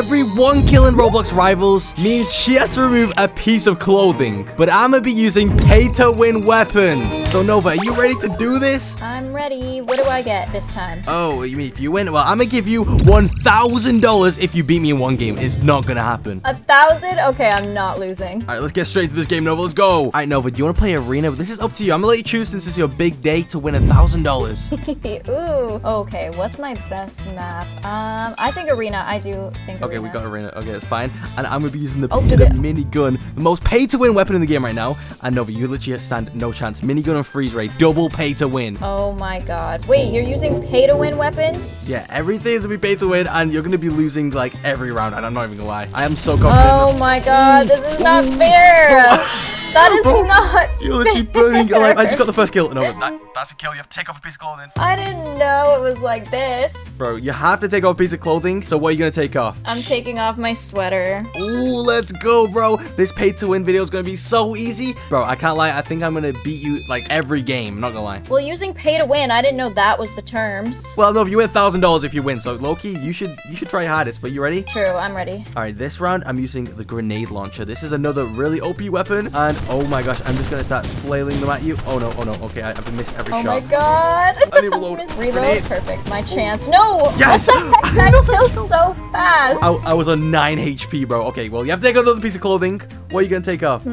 every one kill in Roblox Rivals means she has to remove a piece of clothing. But I'm gonna be using pay-to-win weapons. So Nova, are you ready to do this? I'm ready. What do I get this time? Oh, you mean if you win? Well, I'm gonna give you $1,000 if you beat me in one game. It's not gonna happen. A thousand? Okay, I'm not losing. All right, let's get straight to this game, Nova. Let's go. All right, Nova, do you want to play Arena? This is up to you. I'm gonna let you choose since it's your big day to win $1,000. Ooh. Okay, what's my best map? Um, I think Arena. I do think Okay, Arena. we got Arena. Okay, that's fine. And I'm gonna be using the, Oh, the minigun, the most pay-to-win weapon in the game right now. And Nova, you literally stand no chance. Minigun and freeze ray, double pay to win. Oh my god. Wait, you're using pay to win weapons? Yeah, everything's gonna be pay to win, and you're gonna be losing like every round. And I'm not even gonna lie. I am so confident. Oh my god, this is not fair. That is Bro, not You're literally burning. I just got the first kill. No, that, that's a kill. You have to take off a piece of clothing. I didn't know it was like this. Bro, you have to take off a piece of clothing. So what are you gonna take off? I'm taking off my sweater. Ooh, let's go, bro. This pay to win video is gonna be so easy. Bro, I can't lie. I think I'm gonna beat you like every game. I'm not gonna lie. Well, using pay to win, I didn't know that was the terms. Well, no, if you win thousand dollars if you win. So Loki, you should you should try hardest. But you ready? True, I'm ready. All right, this round I'm using the grenade launcher. This is another really OP weapon, and oh my gosh, I'm just gonna start flailing them at you. Oh no, oh no. Okay, I, I've missed every Oh shot. Oh my god. I need reload. Reload. Grenade. Perfect. My chance. No. Yes! What the heck? That killed so fast. I, I was on 9 HP, bro. Okay, well, you have to take another piece of clothing. What are you gonna take off?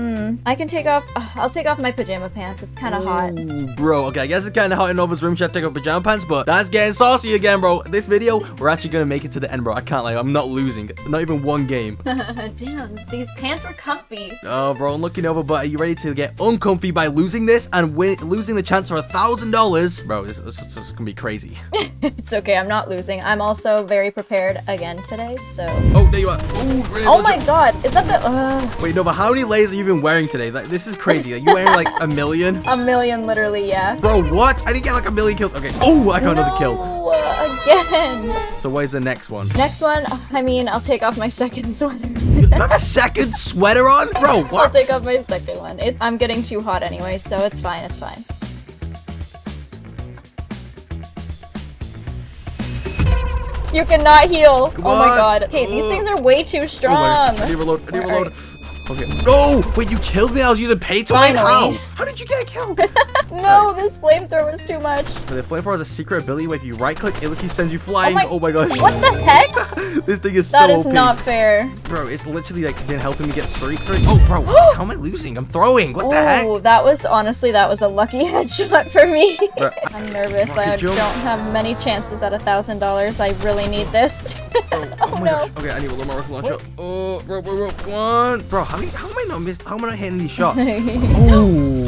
I can take off. uh, I'll take off my pajama pants. It's kind of hot. Bro. Okay, I guess it's kind of hot in Nova's room. She had to take off pajama pants, but that's getting saucy again, bro. This video, we're actually gonna make it to the end, bro. I can't lie. I'm not losing. Not even one game. Damn, these pants are comfy. Oh, bro, I'm looking over, but are you ready to get uncomfy by losing this and win losing the chance for a thousand dollars? Bro, this, this, this is gonna be crazy. It's okay. I'm not losing. I'm also very prepared again today. So. Oh, there you are. Ooh, Oh my god. Is that the? Uh, Wait, no, but how many layers are you even wearing today? Like, this is crazy. Are you wearing like a million? a million, literally. Yeah. Bro, what? I didn't get like a million kills. Okay. Oh, I got another kill. No, uh, again. So where's the next one? Next one. I mean, I'll take off my second sweater. You have a second sweater on? Bro, what? I'll take off my second one. It, I'm getting too hot anyway, so it's fine. It's fine. You cannot heal. Come oh my god. Okay, these things are way too Oh strong. God. I need reload. I need reload. Okay. No! Wait, you killed me. I was using pay to win. How? How did you get killed? no, this flamethrower is too much. the flamethrower has a secret ability where if you right click, it literally sends you flying. Oh my- Oh my, gosh. What the heck? this thing is That so is OP. not fair. Bro, it's literally like been helping me get streaks. Right? Oh, bro, how am I losing? I'm throwing. What the heck? Ooh, that was honestly that was a lucky headshot for me. Bro, I'm nervous. I jump. don't have many chances at a thousand dollars. I really need this. Oh, oh my no. gosh. Okay, I need a little more rocket launcher. Oh, bro, bro, bro, come on. Bro, how, how am I not missed? How am I not hitting these shots? Ooh,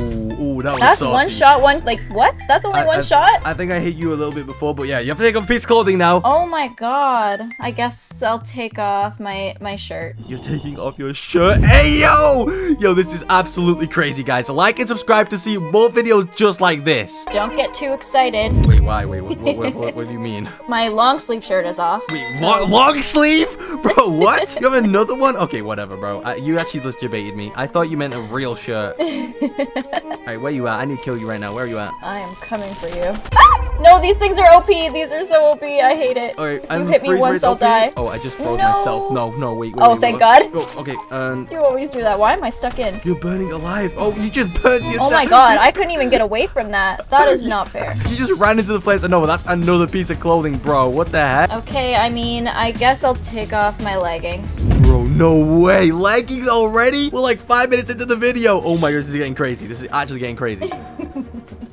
ooh, that was That's saucy. one shot. One like what? That's only I- one I- shot. I think I hit you a little bit before, but yeah, you have to take off a piece of clothing now. Oh my god. I guess I'll take off my my shirt. You're taking off your shirt. Hey, yo! Yo, this is absolutely crazy, guys. So like and subscribe to see more videos just like this. Don't get too excited. Wait, why? Wait, what, what, what, what, what do you mean? My long sleeve shirt is off. Wait, so- long, long sleeve? Bro, what? you have another one? Okay, whatever, bro. Uh, you actually just debated me. I thought you meant a real shirt. Alright, where you at? I need to kill you right now. Where are you at? I am coming for you. Ah! No, these things are OP. These are so OP. I hate it. Alright, you I'm hit me once, I'll OP. die. Oh, I just froze No. myself. No, no, wait, wait. Oh, wait, thank wait. God. Oh, okay, um, You always do that. Why am I stuck in? you're burning alive. Oh, you just burned yourself. Oh my god, I couldn't even get away from that. That is not fair. You just ran into the flames. No, that's another piece of clothing, bro. What the heck? Okay, I mean, I guess I'll take off my leggings. Bro, no way. Leggings already? We're like five minutes into the video. Oh my gosh, this is getting crazy. This is actually getting crazy.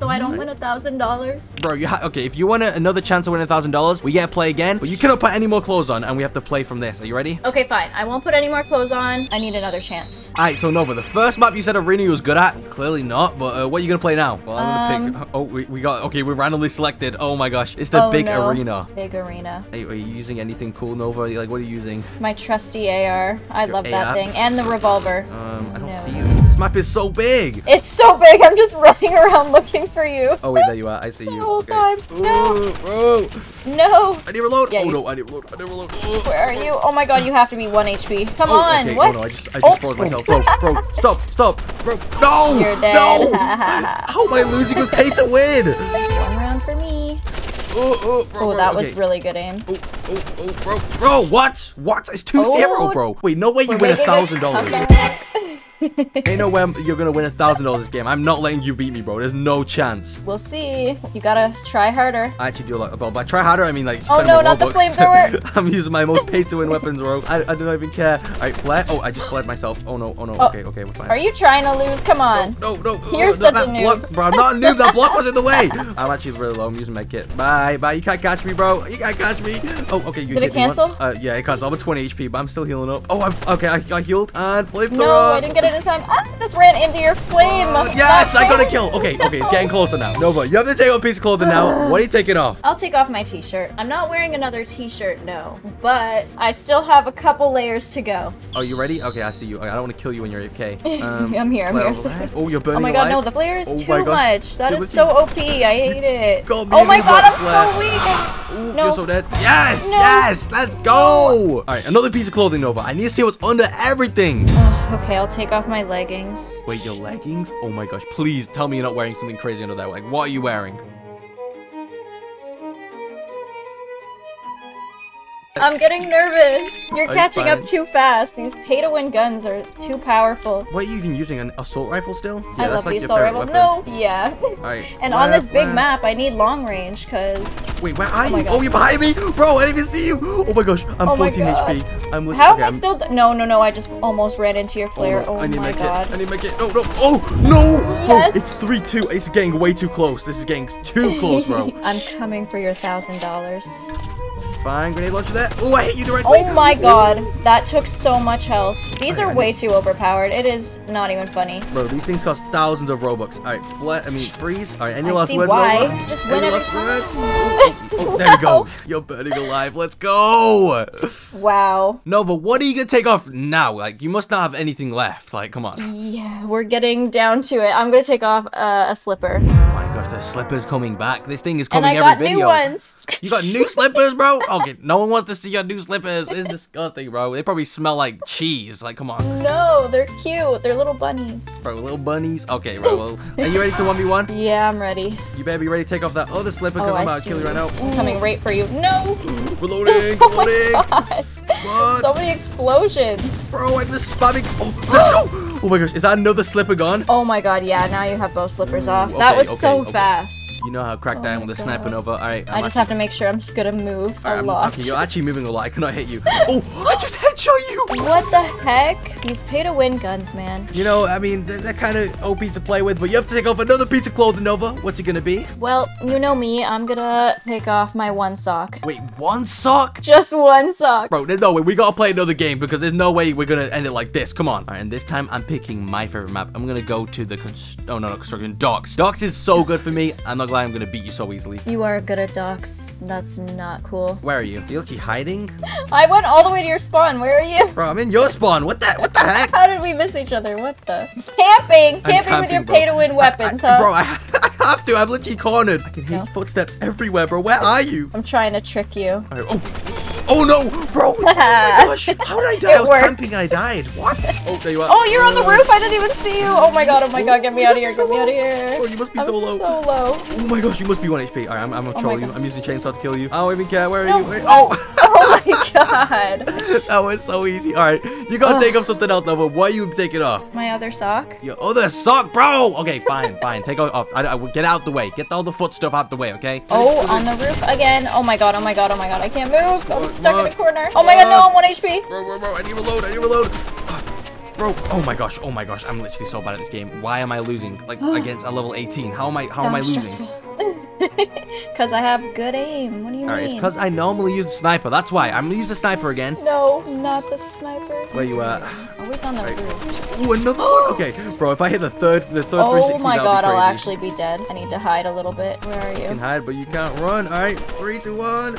So I don't win a thousand dollars. Bro, you ha okay, if you want another chance to win a thousand dollars, we get to play again, but you cannot put any more clothes on, and we have to play from this. Are you ready? Okay, fine. I won't put any more clothes on. I need another chance. Alright, so Nova, the first map you said Arena you was good at, clearly not, but uh, what are you gonna play now? Well, I'm gonna pick, oh, we, we got, okay, we randomly selected. Oh my gosh, it's the oh, big no. arena. Big arena. Are you, are you using anything cool, Nova? Like, what are you using? My trusty AR. I Your love that AR? thing. And the revolver. Um, I don't No. see you. This map is so big. It's so big. I'm just running around looking for you. Oh wait, there you are. I see you. The whole okay. time. No. Ooh. No. I need reload. Yeah, oh you- no, I need reload. I need reload. Oh. Where are you? Oh my god, you have to be 1 HP. Come Oh, on. okay. Oh, what? Oh no, I just, I just Oh. myself. Bro, bro, stop, stop. Bro, no. You're dead. No. How am I losing with pay to win? One round for me. oh, oh, bro, Oh, bro, that was really good aim. Oh, oh, oh, bro, bro, what? What? It's 2-0, Oh. bro. Wait, no way you win a thousand dollars. Ain't no way you're gonna win a thousand dollars this game. I'm not letting you beat me, bro. There's no chance. We'll see. You gotta try harder. I actually do a lot. But by try harder, I mean like. Oh, no, not the flamethrower. I'm using my most pay-to-win weapons, bro. I, I don't even care. All right, flare. Oh, I just flared myself. Oh no, oh no. Oh. Okay, okay, we're fine. Are you trying to lose? Come on. No, no, You're uh, such that a noob. block, bro. I'm not a noob. That block was in the way. I'm actually really low. I'm using my kit. Bye, bye. You can't catch me, bro. You can't catch me. Oh, okay. You Did it hit me once. cancel? Uh, yeah, it cancels. I'm at 20 HP, but I'm still healing up. Oh, I'm okay. I, I healed and flamethrower. No, I didn't get it in time. Ah, just ran into your flame. Uh, yes, I got a kill. Okay, okay, it's getting closer now. Nova, you have to take off a piece of clothing now. What are you taking off? I'll take off my t-shirt. I'm not wearing another t-shirt, no. But I still have a couple layers to go. Are you ready? Okay, I see you. Okay, I don't want to kill you when you're AFK. Um, I'm here, I'm flare here. Oh, you're burning Oh my god, no, the flare is Oh too much. That You're is so OP. I hate it. got Oh my god, I'm flare. so weak. Ooh, No. You're so dead. Yes, No. yes, let's go. All right, another piece of clothing, Nova. I need to see what's under everything. Ugh, okay, I'll take off my leggings. Wait, your leggings? Oh my gosh, please tell me you're not wearing something crazy under there. Like, what are you wearing? I'm getting nervous. You're Oh, catching up too fast. These pay-to-win guns are too powerful. What are you even using? An assault rifle still? I that's love the your assault rifle. weapon. No, yeah. Alright. and on this big map, I need long range, cause Wait, where are Oh you? Oh, you're behind me? Bro, I didn't even see you. Oh my gosh, I'm Oh 14 God. HP. I'm literally. how okay, am I still? No, no, no. I just almost ran into your flare. no, Oh, I oh need my my god. kit. I need my kit. No, no. Oh, no. Yes. Oh, it's 3-2. It's getting way too close. This is getting too close, bro. I'm coming for your thousand dollars. Fine. Grenade launcher there. Oh, I hit you directly. Oh my god, that took so much health. These I- are I way too overpowered. It is not even funny. Bro, these things cost thousands of Robux. Alright, flat, I mean, freeze. Alright, any I last see words, why. Just Any win every last words? Oh, oh, oh, there you go. You're burning alive. Let's go. Wow. Nova, what are you gonna take off now? Like, you must not have anything left. Like, come on. Yeah, we're getting down to it. I'm gonna take off uh, a slipper. Oh my gosh, the slippers coming back. This thing is coming And coming I got new video. ones. You got new slippers, bro? Okay, no one wants to see your new slippers. It's disgusting, bro. They probably smell like cheese. Like, come on. No, they're cute. They're little bunnies. Bro, little bunnies. Okay, bro. Well, are you ready to 1v1? Yeah, I'm ready. You better be ready to take off that other slipper because Oh, I'm about to kill you right now. I'm coming right for you. No! Reloading, Oh my god! What? So many explosions. Bro, I'm just spamming. Oh, let's go. Oh my gosh, is that another slipper gone? Oh my god, yeah, now you have both slippers off. Ooh, that was okay, so okay. fast. You know how cracked I am Oh with the sniper God. Nova. Alright, I just have to make sure I'm gonna move a I'm, lot. Okay, you're actually moving a lot. I cannot hit you. Oh, I just headshot you. What the heck? These pay to win guns, man. You know, I mean, they're, they're kind of OP to play with, but you have to take off another piece of clothing, Nova. What's it gonna be? Well, you know me, I'm gonna take off my one sock. Wait, one sock? Just one sock. Bro, there's no way. We gotta play another game because there's no way we're gonna end it like this. Come on. All right, and this time I'm picking my favorite map. I'm gonna go to the oh no, no construction docks. Docks is so good for me. I'm not glad I'm gonna beat you so easily. You are good at docks. That's not cool. Where are you? You're actually hiding? I went all the way to your spawn. Where are you? Bro, I'm in your spawn. What the what the heck? How did we miss each other? What the? Camping! I'm Camping with your bro. pay to win weapons, I- I- huh? Bro, I, I have to. I'm literally cornered. I can hear No. footsteps everywhere, bro. Where are you? I'm trying to trick you. All right, oh, oh no, bro! Oh my gosh! How did I die? It I was worked. camping. I died. What? Oh, there you are. Oh, you're on the roof! I didn't even see you! Oh my god, oh my oh, god, get me out of here, get me out of Bro, here! you must be I'm so low. so low. Oh my gosh, you must be 1 HP. Alright, I'm, I'm gonna Oh troll you. I'm using chainsaw to kill you. I don't even care. Where are No. you? Wait- Oh! oh My god! that was so easy. Alright, you gotta Ugh. take off something else, Nova. What are you taking off? My other sock? Your other sock, bro! Okay, fine, fine. Take it off. I, I, get out the way. Get all the foot stuff out the way, okay? Oh, on the roof again. Oh my god, oh my god, oh my god, I can't move. I'm What? stuck in a corner. Oh my god, no, I'm 1 HP. Bro, bro, bro, I need to reload. I need to reload. Bro, oh my gosh, oh my gosh, I'm literally so bad at this game. Why am I losing? Like against a level 18. How am I how am I losing? Because I have good aim. What do you mean? Alright, it's because I normally use the sniper. That's why. I'm gonna use the sniper again. No, not the sniper. Where are you at? Always on the roof. Ooh, another one? Okay, bro, if I hit the third the third Oh 360, my that'll god, I'll actually be dead. I need to hide a little bit. Where are You You can hide, but you can't run. All right, three, two, one,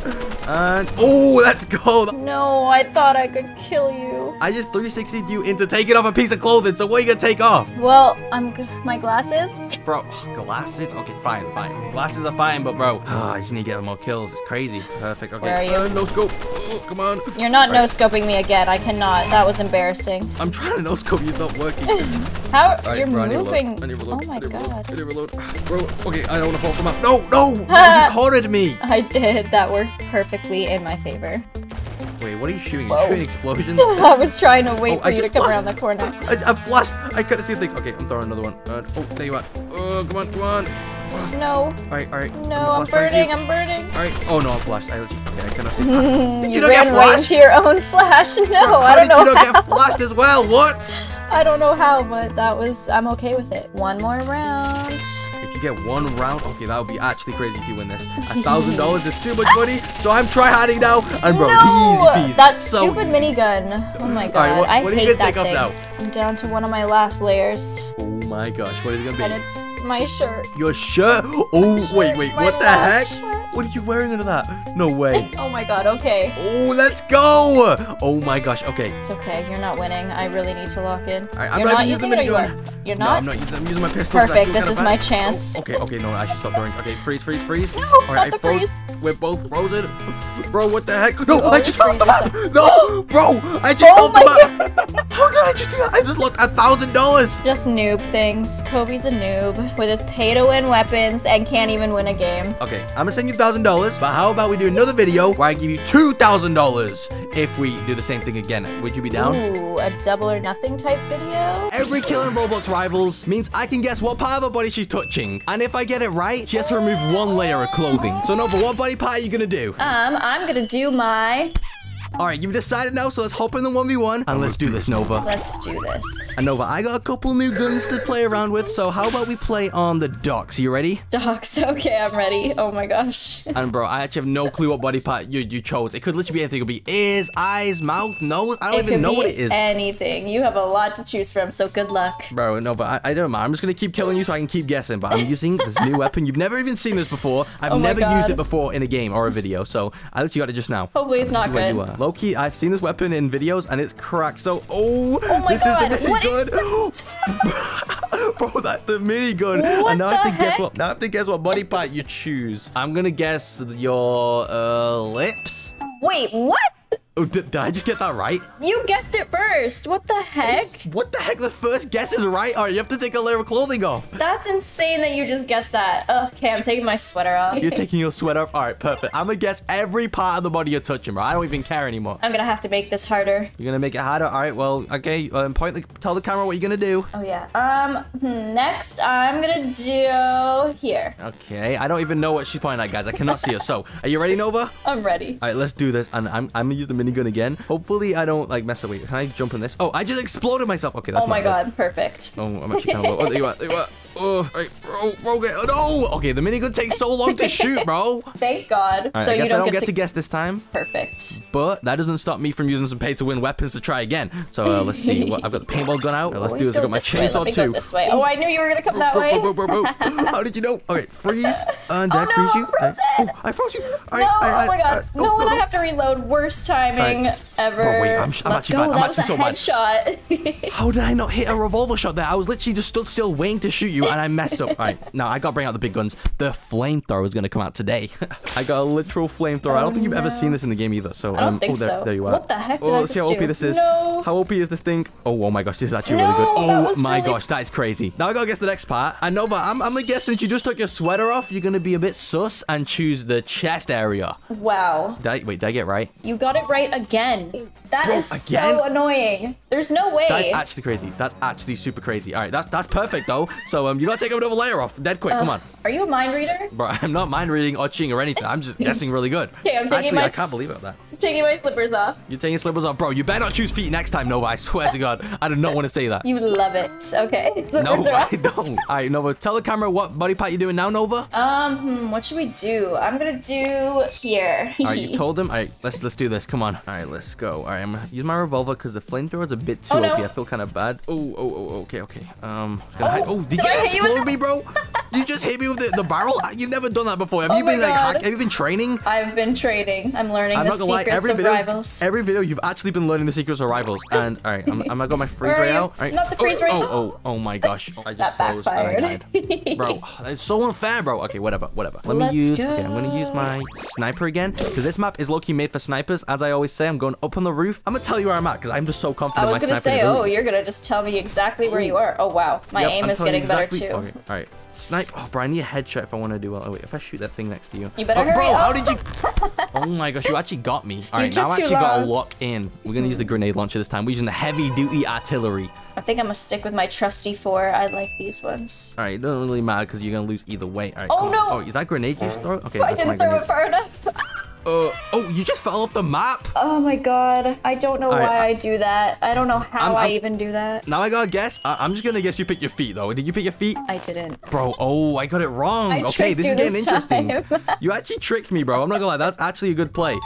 and oh, let's go. No, I thought I could kill you. I just 360'd you into taking taking off a piece of clothing, so what are you gonna take off? Well, I'm my glasses. Bro, glasses? Okay, fine, fine. Glasses are fine, but bro, oh, I just need to get more kills. It's crazy. Perfect. Okay. Where are you? Uh, no scope. Oh, come on. You're not right, no scoping me again. I cannot. That was embarrassing. I'm trying to no scope. You're not working. How right, you're bro, I need to moving? reload. I need to reload. Oh my I god. I need to reload. Bro, okay, I don't want to fall from up. No, no, no, you cornered me. I did. That worked perfectly in my favor. Wait, what are you shooting? Whoa. You're shooting explosions? I was trying to wait Oh, for I you to come flashed. around the corner. I, I'm flashed. I couldn't see a thing. Okay, I'm throwing another one. Uh, oh, there you are. Oh, come on, come on. No, All right, all right. no, I'm flash behind burning. I'm burning. All right. Oh no, I'm flashed. I legit. Okay, I cannot see. you, you don't get ran right flashed? into your own flash. No, How I don't know. did know you not how. get flashed as well? What? I don't know how, but that was. I'm okay with it. One more round. You get one round, okay, that would be actually crazy if you win this. A thousand dollars is too much money, so I'm try harding now. And bro, no, easy peasy. that so stupid easy. minigun. Oh my god, Alright, what- I what are you hate gonna that thing. now? I'm down to one of my last layers, Oh my gosh, what is it gonna and be? My shirt. Your shirt? Oh wait, wait, what the heck? shirt. What are you wearing under that? No way. Oh my god. Okay. Oh, let's go! Oh my gosh, okay. It's okay. You're not winning. I really need to lock in. Alright, I'm You're not not using using it, or you are? You're No, not. I'm not using. I'm using my pistol. Perfect, this is my chance. Oh, okay, okay, no, I should stop throwing. Okay, freeze, freeze, freeze. No, All right, not I the froze. freeze. We're both frozen. Bro, what the heck? No, oh, I just froze the map. No, bro, I just Oh froze the map. How did I just do that? I just lost a thousand dollars. Just noob things. Cobey's a noob with his pay-to-win weapons and can't even win a game. Okay, I'm gonna send you thousand dollars, but how about we do another video where I give you two thousand dollars if we do the same thing again? Would you be down? Ooh, a double or nothing type video. Every kill in Roblox Rivals means I can guess what part of her body she's touching. And if I get it right, she has to remove one layer of clothing. So Nova, what body part are you gonna do? Um, I'm gonna do my. Alright, you've decided now, so let's hop in the 1v1 and let's do this, Nova. Let's do this. And Nova, I got a couple new guns to play around with, so how about we play on the docks? You ready? Docks, Okay, I'm ready. Oh my gosh. And bro, I actually have no clue what body part you, you chose. It could literally be anything. It could be ears, eyes, mouth, nose. I don't It even know what it is. anything. You have a lot to choose from, so good luck. Bro, no, but I, I don't mind. I'm just gonna keep killing you so I can keep guessing. But I'm using this new weapon. You've never even seen this before. I've Oh never used it before in a game or a video. So I literally got it just now. Hopefully it's not good. You I've seen this weapon in videos and it's cracked. So, oh, Oh this God, is the what is minigun. Bro, that's the minigun. What and now I have to guess what now I have to guess what body part you choose. I'm gonna guess your uh lips. Wait, what? Oh, did, did I just get that right? You guessed it first. What the heck? What the heck? The first guess is right. All right, you have to take a layer of clothing off. That's insane that you just guessed that. Okay, I'm taking my sweater off. You're taking your sweater off. All right, perfect. I'm gonna guess every part of the body you're touching, bro. I don't even care anymore. I'm gonna have to make this harder. You're gonna make it harder. All right. Well, okay. Um, point. The, tell the camera what you're gonna do. Oh yeah. Um. hmm, Next, I'm gonna do here. Okay. I don't even know what she's pointing at, guys. I cannot see her. So, are you ready, Nova? I'm ready. All right, let's do this. And I'm, I'm gonna use the minigun again. Hopefully, I don't like mess up. Wait, can I jump in this? Oh, I just exploded myself. Okay, that's oh my good. god, perfect. Oh, I'm actually kind of low. Oh, there you are. There you are. Oh, right, bro, bro, get, oh, no. Okay, the minigun takes so long to shoot, bro. Thank God. right, so I you don't, I don't get, get to guess this time. Perfect. But that doesn't stop me from using some pay-to-win weapons to try again. So uh, let's see. What, I've got the paintball gun out. Right, let's do this. I've got my chainsaw go too. this way. Oh, I knew you were gonna come that way. How did you know? Okay, freeze. And Oh, I no, freeze you. I'm. Oh, I froze you. All No, I- I- oh my god. I- no, oh, and I have to reload. Worst timing ever. Bro, wait, I'm I'm actually go. bad. I'm that actually so bad. headshot. How did I not hit a revolver shot there? I was literally just stood still waiting to shoot you and I messed up. All right, now I gotta bring out the big guns. The flamethrower is gonna come out today. I got a literal flamethrower. I don't think you've ever seen this in the game either. So I don't um, think oh, there, so. there you are. What the heck did oh, I let's see how OP do? this is. No. How OP is this thing? Oh, oh my gosh, this is actually No, really good. Oh my really- gosh, that is crazy. Now I gotta guess the next part. I know, but I'm, I'm gonna guess since you just took your sweater off, you're gonna be a bit sus and choose the chest area. wow. Did I, wait, did I get it right? You got it right again. That Bro, is again? so annoying. There's no way. That's actually crazy. That's actually super crazy. All right, that's that's perfect though. So um, you gotta take another layer off, dead quick. Come on. Are you a mind reader? Bro, I'm not mind reading or cheating or anything. I'm just guessing really good. Okay, I'm taking Actually, my I can't believe it. That I'm taking my slippers off. you're taking slippers off, bro. You better not choose feet next time, Nova. I swear to God, I do not want to say that. You love it. Okay. Slippers No, I don't. All right, Nova, tell the camera what body part you're doing now, Nova. Um, hmm, what should we do? I'm gonna do here. All right, you told him. All right, let's let's do this. Come on. All right, let's go. All right, I'm gonna use my revolver because the flamethrower is a bit too Oh, no. OP. I feel kind of bad. Oh, oh, oh, okay, okay. Um, Oh, oh, did you hit you explode me, bro? You just hit me with the, the barrel. You've never done that before. Have Oh you been like? God. Hack, have you been training? I've been training. I'm learning I'm the not gonna lie. secrets Every of video, rivals. every video, you've actually been learning the secrets of rivals. And all right, I'm, I'm gonna go my freeze ray out. All right. Not the Oh, freeze ray. Oh, oh, oh my gosh! I just That froze and I backfired. died. Bro, that's so unfair, bro. Okay, whatever, whatever. Let Let's me use. go. Okay, I'm gonna use my sniper again because this map is low-key made for snipers. As I always say, I'm going up on the roof. I'm gonna tell you where I'm at because I'm just so confident. I was gonna say, oh, you're gonna just tell me exactly where you are. Oh wow, my Yep, aim I'm is getting better too. Okay, all right. Snipe. Oh, bro, I need a headshot if I want to do well. Oh wait, if I shoot that thing next to you. You better oh, hurry Bro, up. how did you? oh my gosh, you actually got me. All right, now I actually gotta lock in. We're gonna use the grenade launcher this time. We're using the heavy-duty artillery. I think I'm gonna stick with my trusty four. I like these ones. All right, it doesn't really matter because you're gonna lose either way. All right. Oh, cool. no. Oh, is that grenade you throw? Okay, I didn't throw grenade. it far enough. Uh, oh, you just fell off the map. Oh my god, I don't know All right, why I- I do that. I don't know how I'm- i I'm- even do that. Now I gotta guess. I- I'm just gonna guess you picked your feet though. Did you pick your feet? I didn't. Bro, oh, I got it wrong. I okay, this is getting this interesting. you actually tricked me, bro. I'm not gonna lie, that's actually a good play.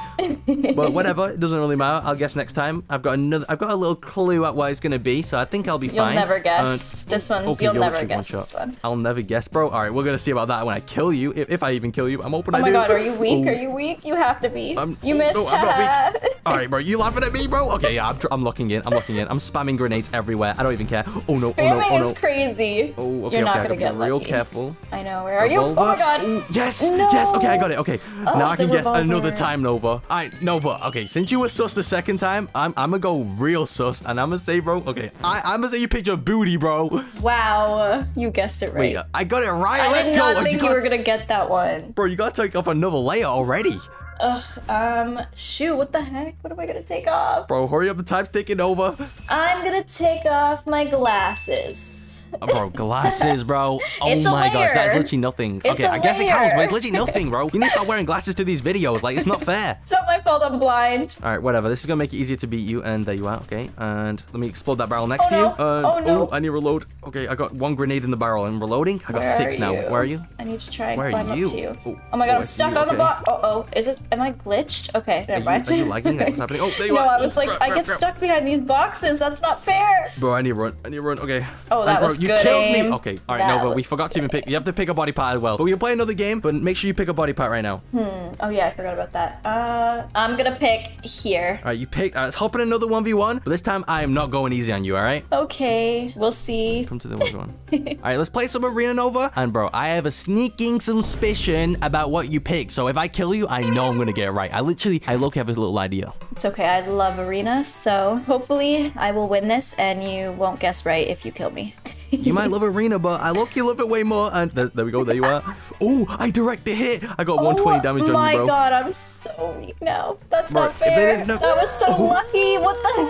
but whatever, it doesn't really matter. I'll guess next time. I've got another. I've got a little clue at what it's gonna be, so I think I'll be fine. You'll fine. never Uh, guess. this one's okay, you'll you'll never guess one this one. I'll never guess, bro. All right, we're gonna see about that when I kill you, if, if I even kill you. I'm hoping Oh I my god, are you weak? Oh. Are you weak? You have to be. I'm- you oh, missed. no, I'm. All right, bro. You laughing at me, bro? Okay, yeah, I'm, I'm locking in. I'm locking in. I'm spamming grenades everywhere. I don't even care. Oh no! Oh, spamming oh no! Oh no! is crazy. Oh, okay, You're not okay, gonna get real lucky. careful. I know. Where are you? Oh my god. Ooh, yes, No. yes. Okay, I got it. Okay, oh, now I can guess another time, Nova. All right, Nova. Okay, since you were sus the second time, I'm I'm gonna go real sus, and I'm gonna say, bro. Okay, I I'm gonna say you picked your booty, bro. Wow, you guessed it right. Wait, I got it right. I Let's did go. not think you, got- were gonna get that one. Bro, you gotta take off another layer already. Ugh. Um. Shoot. What the heck? What am I gonna take off? Bro, hurry up. The time's taking over. I'm gonna take off my glasses. Oh, bro, glasses, bro. Oh It's my gosh, that's literally nothing. It's okay, I guess it counts, but it's literally nothing, bro. You need to start wearing glasses to these videos. Like, it's not fair. It's not my fault. I'm blind. All right, whatever. This is gonna make it easier to beat you, and there you are. Okay, and let me explode that barrel next Oh, to you. no. Oh, no. I need to reload. Okay, I got one grenade in the barrel. I'm reloading. I got Where six now. Where are you? I need to try and Where are climb you? up to you. Oh, Oh, my god, oh, I'm stuck you, on the okay. bot. Oh, oh, is it? Am I glitched? Okay, never mind. are you lagging? What's happening? Oh, there you no, are. I was Oh, like, I get stuck behind these boxes. That's not fair. Bro, I need to run. I need to run. Okay. Oh, that was you good killed aim. me. Okay. All right, That Nova. We forgot to even pick. You have to pick a body part as well. But we can play another game. But make sure you pick a body part right now. Hmm. Oh yeah, I forgot about that. Uh, I'm gonna pick here. All right, you picked. Uh, let's hop in another one v one. But this time I am not going easy on you. All right. Okay, we'll see. Come to the one v one. All right, let's play some Arena Nova. And bro, I have a sneaking suspicion about what you pick. So if I kill you, I know I'm gonna get it right. I literally, I look have a little idea. It's okay. I love arena, so hopefully I will win this, and you won't guess right if you kill me. You might love Arena, but I look you love it way more. And there, there we go. There you are. Oh, I direct the hit. I got 120 damage oh on you, bro. Oh my god, I'm so weak now. That's Bro, not fair. That was so Oh. lucky. What the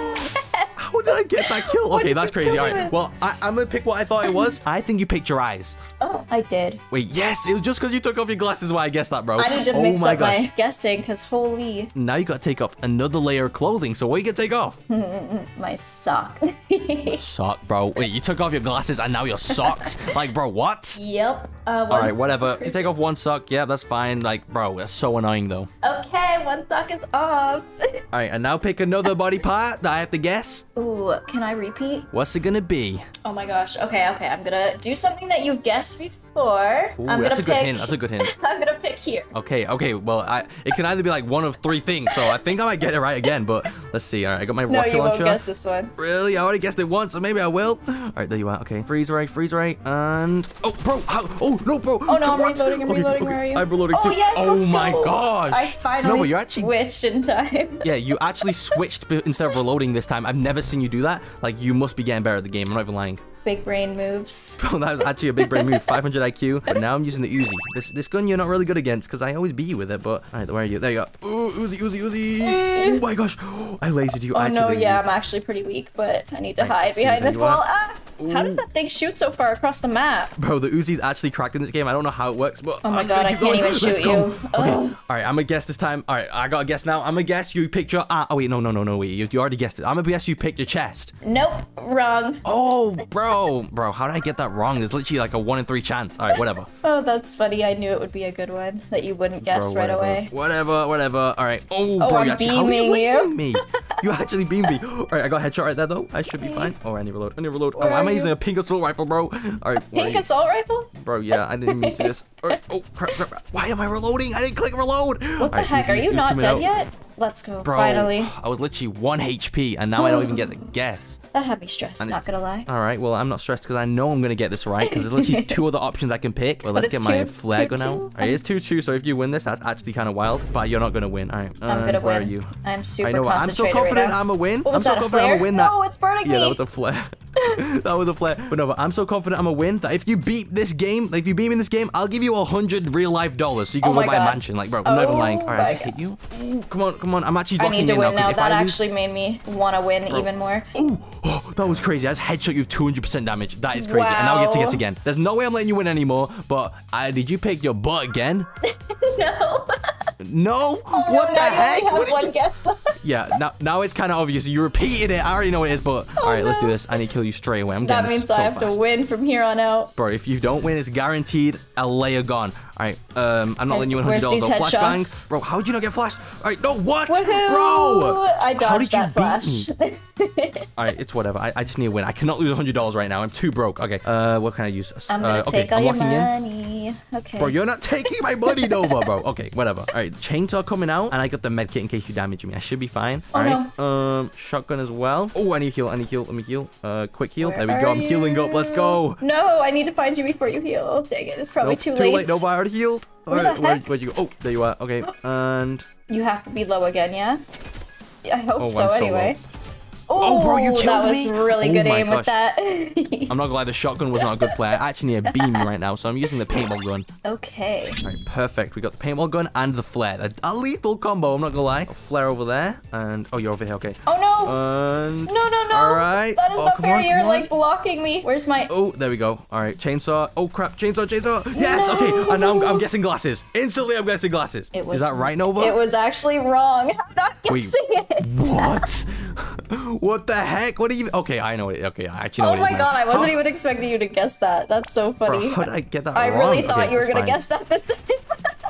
heck? How did I get that kill? Okay, that's crazy. All right. Well, I, I'm gonna pick what I thought it was. I think you picked your eyes. Oh, I did. Wait, yes, it was just because you took off your glasses why I guessed that, bro. I need to oh mix my up gosh. my guessing, because holy, Now you gotta take off another layer of clothing. So what you gonna take off? my sock. Sock, bro. Wait, you took off your glasses and now your socks? like, bro, what? yep. Uh. All right, whatever. You take off one sock, yeah, that's fine. Like, bro, that's so annoying though. Okay, one sock is off. All right, and now pick another body part that I have to guess. Ooh, can I repeat? What's it gonna be? Oh my gosh. Okay, okay. I'm gonna do something that you've guessed before. Ooh, I'm that's a good pick. hint. That's a good hint. I'm gonna pick here. Okay, okay. Well, I it can either be like one of three things. So I think I might get it right again. But let's see. All right, I got my No, rocket you won't launcher. guess this one. Really? I already guessed it once, so maybe I will. All right, there you are. Okay, freeze ray, freeze ray, and oh, bro, how? Oh no, bro. Oh no, I'm What? reloading. I'm Okay, reloading. okay, Where are you? I'm reloading oh, too. Yes, oh my go. gosh. I finally No, but you're actually. switched in time. Yeah, you actually switched instead of reloading this time. I've never seen you do that. Like, you must be getting better at the game. I'm not even lying. Big brain moves. Bro, that was actually a big brain move. 500 IQ. But now I'm using the Uzi. This this gun you're not really good against because I always beat you with it. But all right, where are you? There you go. Ooh, Uzi, Uzi, Uzi. Oh my gosh. I lasered you. Oh actually. no, yeah, I'm actually pretty weak, but I need to I hide behind this wall. Ah! How does that thing shoot so far across the map? Bro, the Uzi's actually cracked in this game. I don't know how it works, but Oh my I'm God, I can't going. even Let's shoot go. you. Okay, oh. all right, I'm gonna guess this time. All right, I gotta guess now. I'm gonna guess you picked your. Ah, oh wait, no, no, no, no, wait. You, you already guessed it. I'm gonna guess you picked your chest. Nope, wrong. Oh, bro, bro, how did I get that wrong? There's literally like a one in three chance. All right, whatever. Oh, that's funny. I knew it would be a good one that you wouldn't guess Bro, right away. Whatever, whatever. All right. Oh, Oh, bro, I'm you actually, how are you you. me? You actually beamed me. All right, I got a headshot right there though. I should be fine. Oh, I need to reload. I need to reload. Oh, Where why am are you. using a pink assault rifle, bro? All right, Pink wait. assault rifle? bro. Yeah, I didn't mean to do this. Right, oh crap, crap, crap. Why am I reloading? I didn't click reload. What the heck? Are you not dead yet? Let's go. Bro, Finally. I was literally one HP, and now I don't even get the guess. That had me stressed, And not gonna lie. All right, well, I'm not stressed because I know I'm gonna get this right because there's literally two other options I can pick. Well, But let's get my two- flare two- gun out. All right, it's two two. So if you win this, that's actually kind of wild. But you're not gonna win. All right, I'm uh, gonna where win. are you? I'm super I know. I'm so confident right. I'm a win. What I'm so confident I'm a win. No, that it's burning yeah, me. that was a flare. that was a flare. But no, but I'm so confident I'm a win that if you beat this game, like if you beat me in this game, I'll give you a hundred real life dollars so you can Oh buy a mansion. Like, bro, I'm not even Oh lying. All right, oh my I hit you. Ooh, come on, come on. I'm actually I need to win now. now. That I lose- actually made me want to win even more. Ooh, oh, that was crazy. I just headshot you with 200% damage. That is crazy. And now we get to guess again. There's no way I'm letting you win anymore, but I, did you pick your butt again? no. No? Oh, what no, the heck? What one you- guess left. Yeah, now, now it's kind of obvious. You repeated it. I already know what it is, but oh, all right, let's do Oh, this. I need to kill you straight away. I'm done. That means so I have fast. to win from here on out. Bro, if you don't win, it's guaranteed a layer gone. All right, um, I'm not letting you win $100 these though. Flashbang. headshots? Bro, how did you not get flashed? All right, no, what? Bro! I How dodged did you flash. beat me? All right, it's whatever. I, I just need to win. I cannot lose $100 right now. I'm too broke. Okay, uh, what can I use? I'm gonna uh, okay, take all I'm your locking in. money. Okay. Bro, you're not taking my money, Nova, bro. Okay, whatever. All right, chainsaw coming out, and I got the med kit in case you damage me. I should be fine. Oh, All right, um, shotgun as well. Oh, I need heal. I need heal. Let me heal. Uh, quick heal. Where there we go. I'm healing up. Let's go. No, I need to find you before you heal. Dang it, it's probably Nope, too, too late. Nova, I already healed. All Where where, heck? where'd you go? Oh, there you are. Okay, and You have to be low again, yeah? Yeah, I hope Oh, so I'm so anyway. Oh, bro, you killed me. that killed was me? really Oh good aim gosh. with that. I'm not gonna lie, the shotgun was not a good play. I actually need a beam right now, so I'm using the paintball gun. okay. All right, perfect. We got the paintball gun and the flare. A, a lethal combo. I'm not gonna lie. A flare over there, and oh, you're over here. Okay. Oh no! And no, no, no! All right. That is Oh, not fair. on, You're like blocking me. Where's my. Oh, there we go. All right, chainsaw. Oh crap, chainsaw, chainsaw. Yes. No. Okay. And now I'm, I'm guessing glasses. Instantly, I'm guessing glasses. It was, Is that right, Nova? It was actually wrong. I'm not Wait, guessing it. What? what the heck? What do you? Okay, I know it. Okay, I actually know Oh what it is my god, I wasn't even expecting you to guess that. That's so funny. Bro, how did I get that I wrong? really thought Okay, you were gonna fine. guess that this time.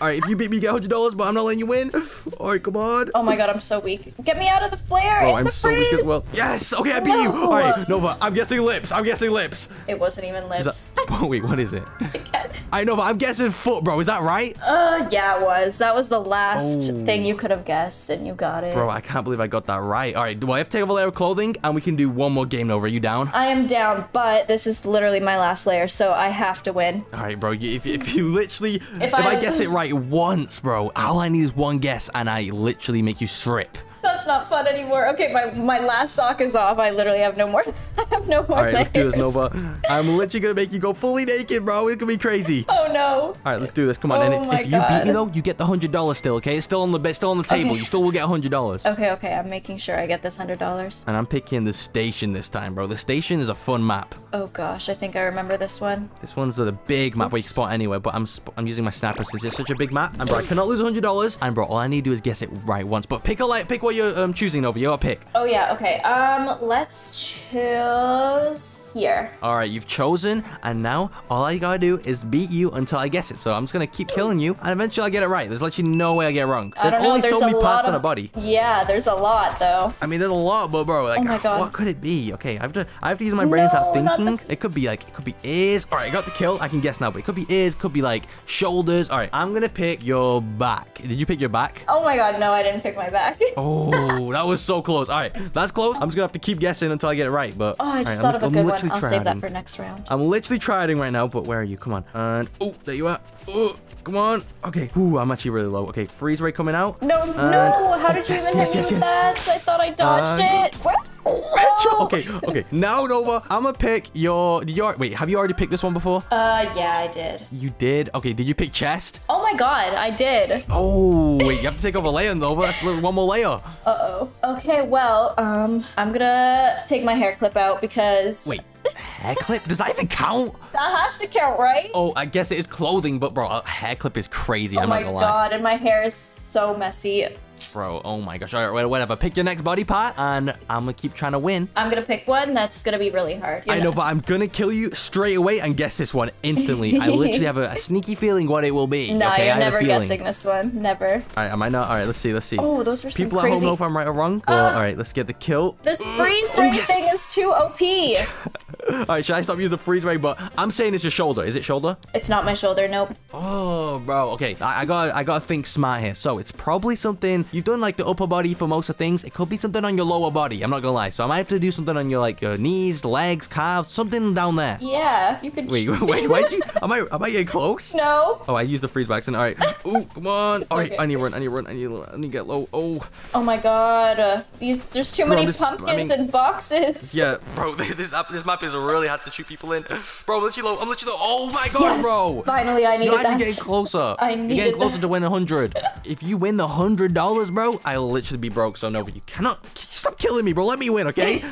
All right, if you beat me, you get hundred dollars, but I'm not letting you win. All right, come on. oh my god, I'm so weak. Get me out of the flare. Bro, in I'm so weak as well. Yes. Okay, I beat you. No. All right, Nova. I'm guessing lips. I'm guessing lips. It wasn't even lips. that? Wait, what is it? I know, but I'm guessing foot, bro. Is that right? uh, yeah, it was. That was the last Oh. thing you could have guessed, and you got it. Bro, I can't believe I got that right. All right, do I have to take off a layer of clothing and we can do one more game over? Are you down? I am down, but this is literally my last layer, so I have to win. All right, bro. If, if you literally, if, I- I, guess it right once, bro, all I need is one guess and I literally make you strip. That's not fun anymore. Okay, my my last sock is off. I literally have no more. I have no more All right, let's do this. Nova. I'm literally gonna make you go fully naked, bro. It's gonna be crazy. Oh no. All right, let's do this. Come on. and Oh if, my if you beat me though, you get the hundred dollars still. Okay, it's still on the still on the table. Okay. You still will get hundred dollars. Okay, okay. I'm making sure I get this hundred dollars. And I'm picking the station this time, bro. The station is a fun map. Oh gosh, I think I remember this one. This one's the big map where you spot anywhere, but I'm I'm using my sniper since it's such a big map. And bro, I cannot lose hundred dollars. And bro, all I need to do is guess it right once. But pick a light, pick what um, choosing over. You pick. Oh yeah. Okay. Um, let's choose here. All right, you've chosen, and now all I gotta do is beat you until I guess it. So I'm just gonna keep killing you, and eventually I'll get it right. There's literally no way I get it wrong. I don't know. There's so a many parts of on a body. Yeah, there's a lot though. I mean, there's a lot, but bro, like, Oh my God. what could it be? Okay, I have to, I have to use my brain and start No, the thinking. It could be like, it could be ears. All right, I got the kill. I can guess now, but it could be ears. Could be like shoulders. All right, I'm gonna pick your back. Did you pick your back? Oh my god, no, I didn't pick my back. Oh, that was so close. All right, that's close. I'm just gonna have to keep guessing until I get it right. But Oh, I just right, thought I'm, of a I'm good one. Literally I'll save that for next round. I'm literally trying right now, but where are you? Come on. And oh, there you are. Oh, come on. Okay. Ooh, I'm actually really low. Okay, freeze ray coming out. No, And- no! How did you yes, even yes, hit yes, me with yes. that? I thought I dodged And- it. What? Oh. Okay, okay. Now Nova, I'm gonna pick your. Did you al- wait? Have you already picked this one before? Uh, yeah, I did. You did. Okay. Did you pick chest? Oh my god, I did. Oh, wait. You have to take off a layer, Nova. That's one more layer. Uh-oh. Okay, well, um, I'm gonna take my hair clip out because Wait. Hair clip? Does that even count? that has to count, right? Oh, I guess it is clothing, but bro, a hair clip is crazy. Oh I'm my not gonna lie. god, and my hair is so messy. Bro, oh my gosh. All right, whatever. Pick your next body part, and I'm gonna keep trying to win. I'm gonna pick one that's gonna be really hard. You I know, but I'm gonna kill you straight away and guess this one instantly. I literally have a, a sneaky feeling what it will be. No, okay, I you're never guessing this one. Never. All right, am I not? All right, let's see. Let's see. Oh, those were some People at home crazy. know if I'm right or wrong. Uh, all right, let's get the kill. This freeze oh, ray yes. thing is too OP. All right, should I stop using the freeze ray? But I'm saying it's your shoulder. Is it shoulder? It's not my shoulder, nope. Oh, bro. Okay, I, I got I gotta think smart here. So it's probably something you've done like the upper body for most of things. It could be something on your lower body. I'm not gonna lie. So I might have to do something on your like your knees, legs, calves, something down there. Yeah, you could. Wait, wait, wait. You, am I am I getting close? No. Oh, I used the freeze box. And All right. Ooh, come on. All right, Okay. I need to run. I need to run. I need to, I need to get low. Oh, Oh my god. Uh, these there's too Bro, many this- I pumpkins mean- and boxes. yeah, bro. This app, this map is really hard to shoot people in. Bro, let you low. I'm let you low. Oh my god, Yes, bro. Finally, I You're needed actually that. getting closer. I You're needed getting closer that. to win hundred. if you win the hundred dollars, bro, I'll literally be broke. So Nova, you cannot stop killing me, bro. Let me win, okay?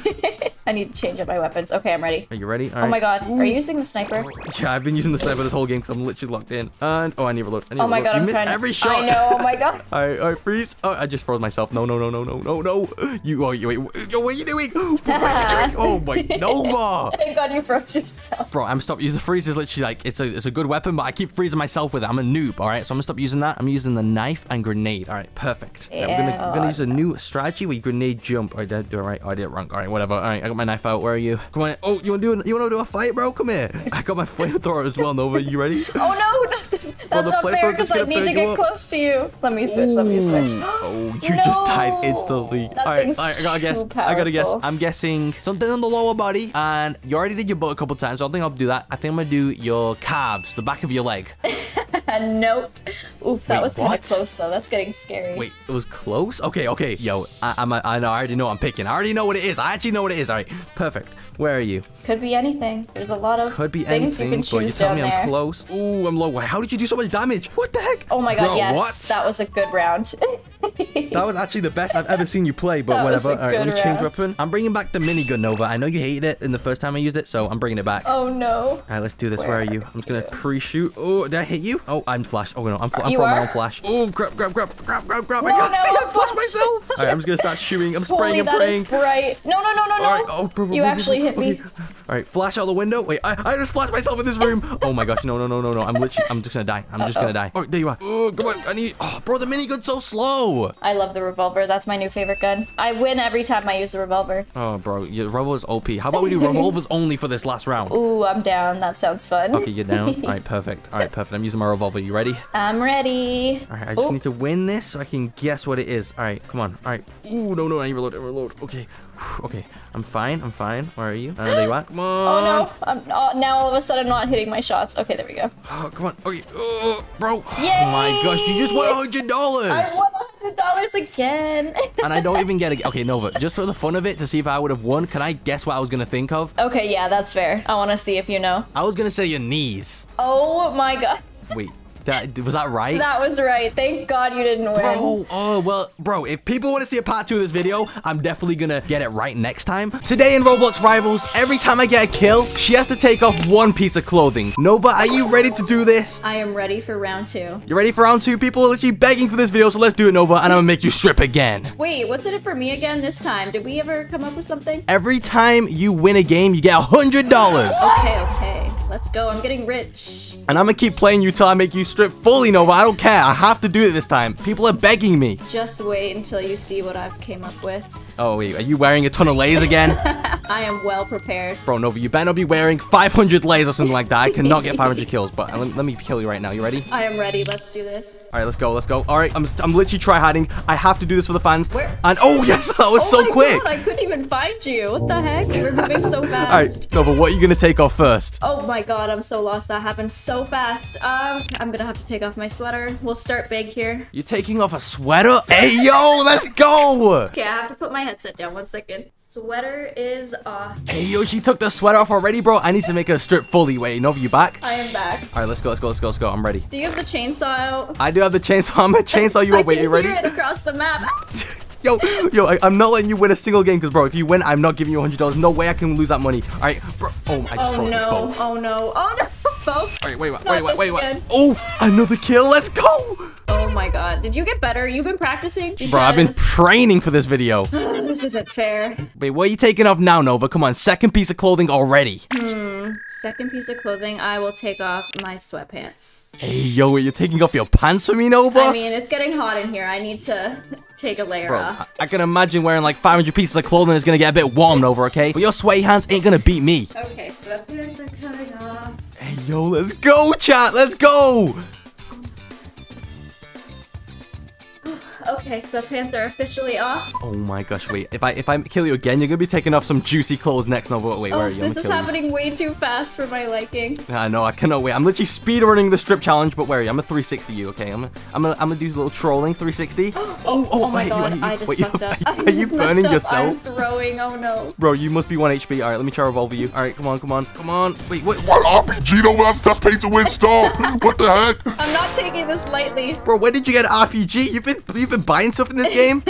I need to change up my weapons. Okay, I'm ready. Are you ready? Oh all Oh right. my god, are you using the sniper? Yeah, I've been using the sniper this whole game because I'm literally locked in. And oh, I need reload. I need oh my reload. god, you I'm missed trying. every to... shot. I know. Oh my god. All right, all right, freeze. Oh, I just froze myself. No, no, no, no, no, no, no. You, oh, you wait. Yo, what are you doing? What are you doing? Oh my, Nova. Thank god you froze yourself. Bro, I'm stop using the freeze is literally like it's a it's a good weapon, but I keep freezing myself with it. I'm a noob, all right. So I'm gonna stop using that. I'm using the knife and grenade. All right, perfect. All we're gonna gonna use a new strategy you grenade jump. I did it right. I did it wrong. All right, whatever. All right, I got my knife out. Where are you? Come on. Oh, you wanna do you wanna do a fight, bro? Come here. I got my flamethrower as well, Nova. You ready? Oh no, that's the not fair because I need to get up. close to you. Let me switch. Let me switch. Oh, you just died instantly. That all right, all right. I gotta guess. too I gotta guess. I'm guessing something on the lower body, and you already did your butt a couple times. So I don't think I'll do that. I think I'm gonna do your calves, the back of your leg. Nope. Oof, that Wait, was kind of close though. That's getting scary. Wait, it was close. Okay, okay. Yo, I, I'm. A, I know. I already know. what I'm picking. I already know what it is. I actually know what it is. All right, perfect. Where are you? Could be anything. There's a lot of Could be things anything, you can but you choose tell down me there. I'm close. Ooh, I'm low. Wait, how did you do so much damage? What the heck? Oh my god, Bro, yes. What? That was a good round. That was actually the best I've ever seen you play, but That whatever. All right, let me good change weapon. I'm bringing back the minigun, Nova. I know you hated it in the first time I used it, so I'm bringing it back. oh no. All right, let's do this. Where, Where are you? I'm just gonna pre-shoot. Oh, did I hit you? Oh, I'm flash. Oh no, I'm, fl- I'm You throwing my are? own flash. Oh, grab, grab, grab, grab, grab, grab. I No, can't no, see. I'm I'm flash flashed. myself. All right, I'm just gonna start shooting. I'm spraying Holy, and that praying. is bright. No, no, no, no, no. All right. Oh, bro, bro, you bro, actually hit me. okay. All right, flash out the window. Wait, I, I just flashed myself in this room. Oh my gosh, no, no, no, no, no. I'm literally, I'm just gonna die. I'm just Uh-oh. gonna die. Oh, there you are. Oh, come on. I need. Oh, bro, the minigun's so slow. I love the revolver. That's my new favorite gun. I win every time I use the revolver. Oh, bro, your revolver's OP. How about we do revolvers only for this last round? Ooh, I'm down. That sounds fun. Okay, you're down. All right, perfect. All right, perfect. I'm using my revolver. You ready? I'm ready. All right, I just Ooh. need to win this so I can guess what it is. All right, come on. All right. Ooh, no, no, I need to reload. I reload. Okay. Okay, I'm fine. I'm fine. Where are you? Uh, there you are. Come Oh no. I'm oh, now all of a sudden not hitting my shots. Okay, there we go. Oh, come on. Okay. Oh, bro. Oh my gosh, you just won a hundred I dollars. won hundred dollars again. And I don't even get it. Okay, Nova. Just for the fun of it, to see if I would have won, can I guess what I was gonna think of? okay, yeah, that's fair. I want to see if you know. I was gonna say your knees. Oh my god. Wait, that was that right? That was right. Thank God you didn't win. Bro, oh well, bro. If people want to see a part two of this video, I'm definitely gonna get it right next time. Today in Roblox Rivals, every time I get a kill, she has to take off one piece of clothing. Nova, are you ready to do this? I am ready for round two. You ready for round two? People are literally begging for this video, so let's do it, Nova, and I'm gonna make you strip again. Wait, what's in it for me again this time? Did we ever come up with something? Every time you win a game, you get a hundred dollars. Okay, okay. Let's go. I'm getting rich. And I'm gonna keep playing you till I make you strip fully, Nova. I don't care. I have to do it this time. People are begging me. Just wait until you see what I've came up with. Oh wait, are you wearing a ton of layers again? I am well prepared. Bro, Nova, you better not be wearing 500 layers or something like that. I cannot get 500 kills, but let, let me kill you right now. You ready? I am ready. Let's do this. All right, let's go, let's go. All right, I'm, I'm literally try hiding. I have to do this for the fans. Where? And oh yes, that was oh so my quick. God, I couldn't even find you. What the heck? We're moving so fast. All right, Nova, what are you gonna take off first? Oh my god, I'm so lost. That happened so fast. Um, I'm gonna have to take off my sweater. We'll start big here. You're taking off a sweater? Hey yo, let's go. Okay, I have to put my headset down. One second. Sweater is off. Hey yo, she took the sweater off already, bro. I need to make her strip fully. Wait, Nova, you back? I am back. All right, let's go, let's go, let's go, let's go. I'm ready. Do you have the chainsaw out? I do have the chainsaw. I'm gonna chainsaw you. Wait, you ready? hear it across the map. Yo, yo, I, I'm not letting you win a single game because, bro, if you win, I'm not giving you $100. No way I can lose that money. All right, bro. Oh, oh I just Oh no. Oh no. Oh no. Right, wait, wait, Not wait, wait, wait, wait. Oh, another kill. Let's go. Oh my god. Did you get better? You've been practicing? Bro, I've been training for this video. this isn't fair. Wait, what are you taking off now, Nova? Come on, second piece of clothing already. Hmm. Second piece of clothing, I will take off my sweatpants. Hey, yo, you're taking off your pants for me, Nova? I mean, it's getting hot in here. I need to take a layer Bro, off. I, I can imagine wearing like 500 pieces of clothing is gonna get a bit warm, Nova, okay? But your sweaty hands ain't gonna beat me. Okay, sweatpants are coming off. Hey, yo, let's go, chat, let's go! Okay, sweatpants are officially off. Oh my gosh, wait. If I if I kill you again, you're gonna be taking off some juicy clothes next, Nova. Wait, where Oh, are you? Oh, I'm this is gonna you. happening way too fast for my liking. I know, I cannot wait. I'm literally speed speedrunning the strip challenge, but where are you? I'm a 360 you, okay? I'm a, I'm gonna, I'm gonna do a little trolling 360. Oh, oh, Oh my wait, god, wait, I just wait, fucked up. Are you burning up. yourself? I'm throwing, oh no. Bro, you must be 1 HP. Alright, let me try revolver you. Alright, come on, come on, come on. Wait, wait, What RPG? No, that's, that's pay to win stuff. what the heck? I'm not taking this lightly. Bro, where did you get an RPG? You've been you've been buying stuff in this game?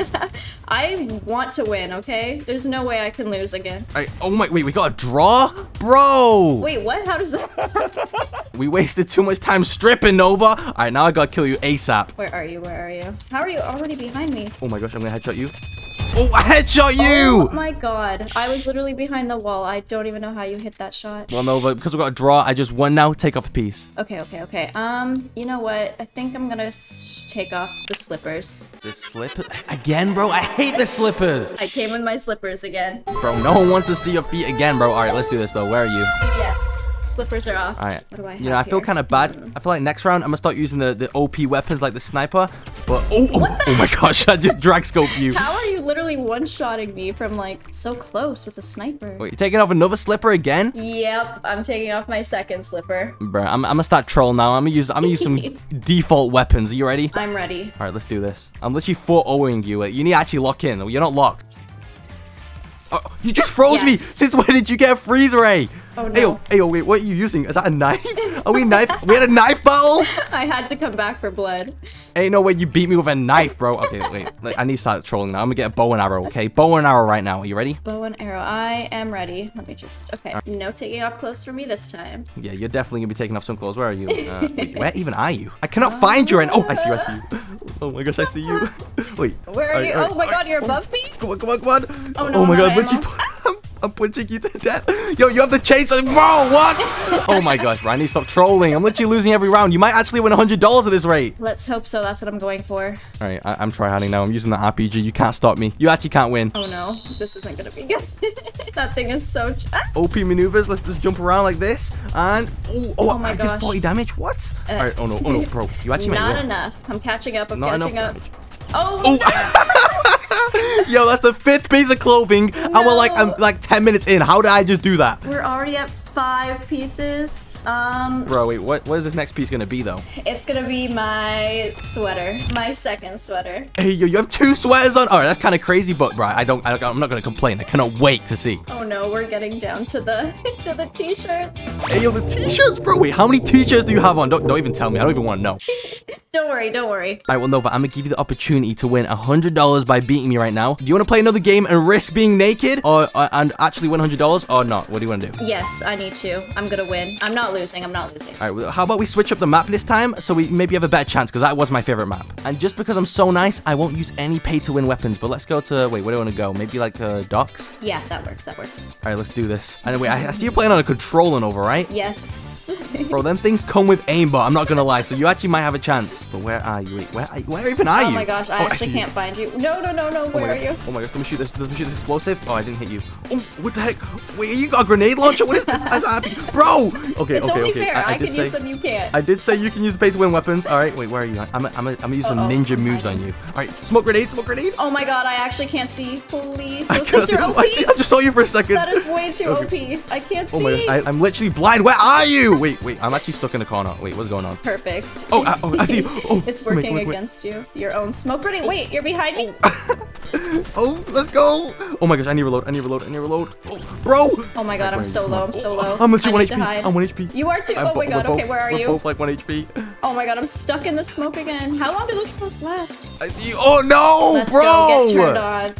I want to win, okay? There's no way I can lose again. Oh my wait, we got a draw? Bro! Wait, what? How does that... We wasted too much time stripping Nova. Alright, now I gotta kill you ASAP. Where are you? Where are you? How are you already behind me? Oh my gosh, I'm gonna headshot you. Oh, I headshot you! Oh my god. I was literally behind the wall. I don't even know how you hit that shot. Well, no, but because we got a draw, I just won now. Take off a piece. Okay, okay, okay. Um, you know what? I think I'm gonna take off the slippers. The slipper again, bro. I hate the slippers, I came in my slippers again. bro. No one wants to see your feet again, bro. All right, let's do this though. Where are you? Yes, slippers are off. All right. What do I have You know, I feel here? kind of bad. I feel like next round I'm gonna start using the the OP weapons like the sniper. But oh, oh, oh my gosh, I just drag scope you. How are you literally one-shotting me from like so close with a sniper? Wait, you're taking off another slipper again? Yep, I'm taking off my second slipper. Bro, I'm, I'm gonna start trolling now. I'm gonna use I'm gonna use some default weapons. Are you ready? I'm ready. All right, let's do this. I'm literally 4 0ing you. You need to actually lock in. You're not locked. Oh, you just froze me. Since when did you get a freeze ray? Oh, Ayo, no. ayo, wait, what are you using? Is that a knife? Are we knife? we had a knife battle? I had to come back for blood. Ain't no way you beat me with a knife, bro. Okay, wait. like, I need to start trolling now. I'm gonna get a bow and arrow, okay? Bow and arrow right now. Are you ready? Bow and arrow. I am ready. Let me just. Okay. No taking off clothes for me this time. Yeah, you're definitely gonna be taking off some clothes. Where are you? Uh, wait, where even are you? I cannot find you right Oh, I see you, I see you. Oh my gosh, I see you. Wait. Where are Alright, you? alright, oh my god, you're above me? Come on, come on, come on. Oh, no, Oh my god, of Butchie. I'm, I'm punching you to death. Yo, you have the chainsaw. Bro, what? oh my gosh, Ryan, stop trolling. I'm literally losing every round. You might actually win $100 at this rate. Let's hope so. That's what I'm going for. All right, I- I'm tryharding now. I'm using the RPG. You can't stop me. You actually can't win. Oh no, this isn't gonna be good. that thing is so. Ch- ah! OP maneuvers. Let's just jump around like this. And oh, oh, Oh my I did 40 damage. What? Uh, All right. Oh no. Oh no, bro. You actually might Not win. enough. I'm catching up. I'm Not catching enough up. damage. Oh, Yo, that's the fifth piece of clothing, and we're like, I'm like 10 minutes in. How did I just do that? we're already at five pieces. Um, Bro, wait, what? What is this next piece gonna be though? it's gonna be my sweater, my second sweater. Hey, yo, you have two sweaters on. All right, that's kind of crazy, but right, I don't, I don't, I'm not gonna complain. I cannot wait to see. Oh no, we're getting down to the to the t-shirts. Hey, yo, the t-shirts, bro. Wait, how many t-shirts do you have on? Don't, don't even tell me. I don't even want to know. Don't worry, don't worry. All right, well, Nova, I'm gonna give you the opportunity to win hundred dollars by beating me right now. Do you want to play another game and risk being naked, or uh, and actually win hundred dollars, or not? What do you want to do? Yes, I need to. I'm gonna win. I'm not losing. I'm not losing. All right, how about we switch up the map this time so we maybe have a better chance because that was my favorite map. And just because I'm so nice, I won't use any pay-to-win weapons. But let's go to wait, where do I want to go? Maybe like uh, docks. Yeah, that works. That works. All right, let's do this. Anyway, I, I see you playing on a controller, Nova, right? Yes. Bro, them things come with aimbot. I'm not gonna lie. So you actually might have a chance. But where are you? Wait, where? Are you? Where even are you? oh my gosh, I Oh, actually you. can't find you. No, no, no, no. Oh Where are gosh. you? Oh my gosh, let me shoot this. Let me shoot this explosive. Oh, I didn't hit you. Oh, what the heck? Wait, you got a grenade launcher? What is this? That's happy. Bro! Okay, It's okay, only okay. fair. I, I, I did can say, use them. You can't. I did say you can use pay to win weapons. All right, wait, where are you? I'm, I'm, I'm gonna use some Uh-oh, ninja moves on you. All right, smoke grenade, smoke grenade. Oh my god, I actually can't see. Holy. I, Those can't are see- OP. I, see, I just saw you for a second. That is way too Okay. OP. I can't see. Oh my god, I, I'm literally blind. Where are you? Wait, wait, I'm actually stuck in a corner. Wait, what's going on? Perfect. Oh, I, oh, I see. Oh, It's working come here, come against you. Your own smoke grenade. Wait, you're behind me. Oh. oh, let's go. Oh my gosh, I need to reload. I need to reload. I need to reload. Oh, bro. Oh my god, I'm so low. I'm so low. I'm literally one HP. I'm one HP. You are too. I'm Oh my god. we're Okay, where are we're you? both like one HP. Oh my god, I'm stuck in the smoke again. How long do those smokes last? I you. Oh no, Let's bro. go get turned on.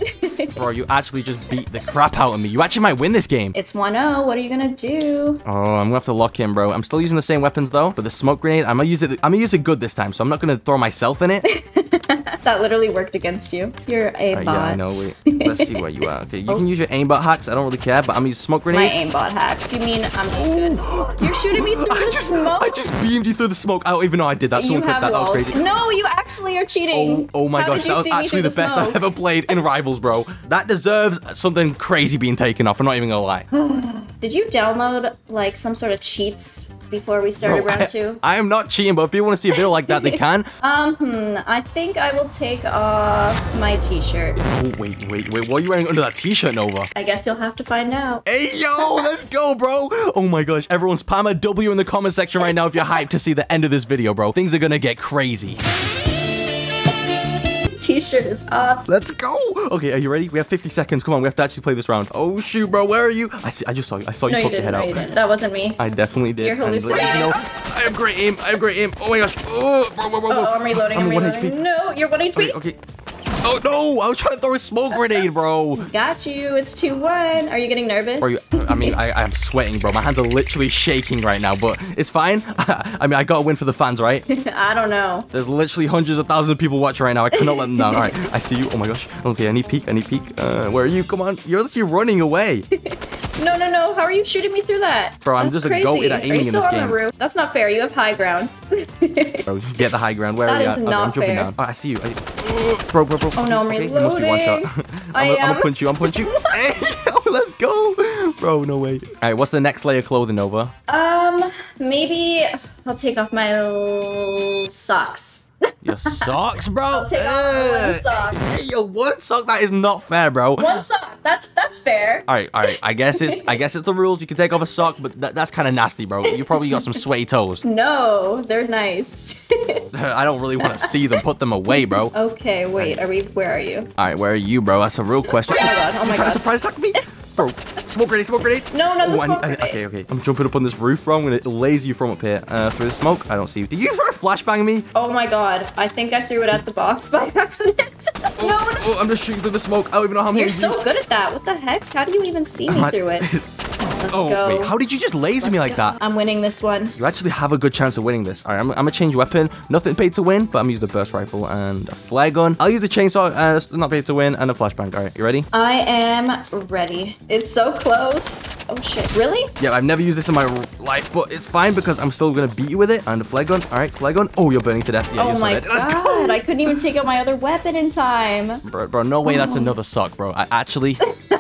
Bro, you actually just beat the crap out of me. You actually might win this game. it's 1-0. What are you gonna do? Oh, I'm gonna have to lock in, bro. I'm still using the same weapons though, but the smoke grenade, I'm gonna use it. I'm gonna use it good this time, so I'm not gonna throw myself in it. that literally worked against you. You're a Alright, bot. yeah, I know. Wait, let's see where you are. Okay, you can use your aimbot hacks. I don't really care, but I'm using smoke My grenade. aimbot hacks. You mean I'm just good? You're shooting me through I the just, smoke. I just beamed you through the smoke. I don't even know I did that. Someone clipped that. That was crazy. No, you actually are cheating. Oh, oh my How gosh, that was actually through the best I've ever played in Rivals, bro. That deserves something crazy being taken off. I'm not even gonna lie. Did you download like some sort of cheats before we started round I, two? I am not cheating, but if people want to see a video like that, they can. Um, hmm, I think I will take off my t-shirt. Oh, wait, wait, wait. What are you wearing under that t-shirt, Nova? I guess you'll have to find out. Hey, yo, let's go, bro. Oh my gosh, everyone spam a W in the comment section right now if you're hyped to see the end of this video, bro. Things are gonna get crazy. T-shirt is off. Let's go. Okay, are you ready? We have 50 seconds. Come on, we have to actually play this round. Oh shoot, bro, where are you? I see. I just saw you. I saw you No, you poke your head No, you didn't. That wasn't me. I definitely did. You're hallucinating. You know, I have great aim. I have great aim. Oh my gosh. Oh, bro, bro, bro, oh, bro. Oh, I'm reloading. I'm, I'm reloading. HP. No, you're one HP. Okay, okay. Oh no! I was trying to throw a smoke grenade, bro. Got you. It's two one. Are you getting nervous? You, I mean, I, I'm sweating, bro. My hands are literally shaking right now, but it's fine. I mean, I got to win for the fans, right? I don't know. There's literally hundreds of thousands of people watching right now. I cannot let them down. All right, I see you. Oh my gosh. Okay, I need peek. I need peek. Uh, where are you? Come on. You're literally running away. No, no, no. How are you shooting me through that? Bro, I'm That's just a crazy. goated at Are aiming you in still this on game. the roof? That's not fair. You have high ground. Bro, get the high ground. Where That are you is at? Not I'm jumping fair. down. Oh, I see you. I, bro, bro, bro. Oh, no, I'm okay, you must be one shot. I'm gonna punch you. I'm punch you. hey, let's go. Bro, no way. All right, what's the next layer of clothing, Nova? um, maybe I'll take off my socks. Your socks, bro. I'll take off one sock. Hey, yo, one sock. That is not fair, bro. One sock. That's that's fair. All right, all right. I guess it's I guess it's the rules. You can take off a sock, but that, that's kind of nasty, bro. You probably got some sweaty toes. No, they're nice. I don't really want to see them. Put them away, bro. Okay, wait. Are we? Where are you? All right, where are you, bro? That's a real question. Oh my god. Oh You my trying to god. surprise attack me, bro? Smoke grenade, smoke grenade. No, not the Oh, smoke I- grenade. okay, okay. I'm jumping up on this roof, bro. I'm gonna laser you from up here uh, through the smoke. I don't see you. Did you try to flashbang me? Oh my god. I think I threw it at the box by accident. Oh, no, no. oh, I'm just shooting through the smoke. I don't even know how many. You're you- so good at that. What the heck? How do you even see me I- through it? Let's Oh go. wait, how did you just laser me Let's like go. that? I'm winning this one. You actually have a good chance of winning this. All right, I'm, I'm gonna change weapon. Nothing paid to win, but I'm using the burst rifle and a flare gun. I'll use the chainsaw, uh, not paid to win, and a flashbang. All right, you ready? I am ready. It's so close. Oh shit. Really? Yeah, I've never used this in my life, but it's fine because I'm still gonna beat you with it. And the flag gun. All right, flare gun. Oh, you're burning to death. Yeah, oh you're so my dead. Let's god. go. I couldn't even take out my other weapon in time. Bro, bro, no way that's oh. another sock, bro. I actually.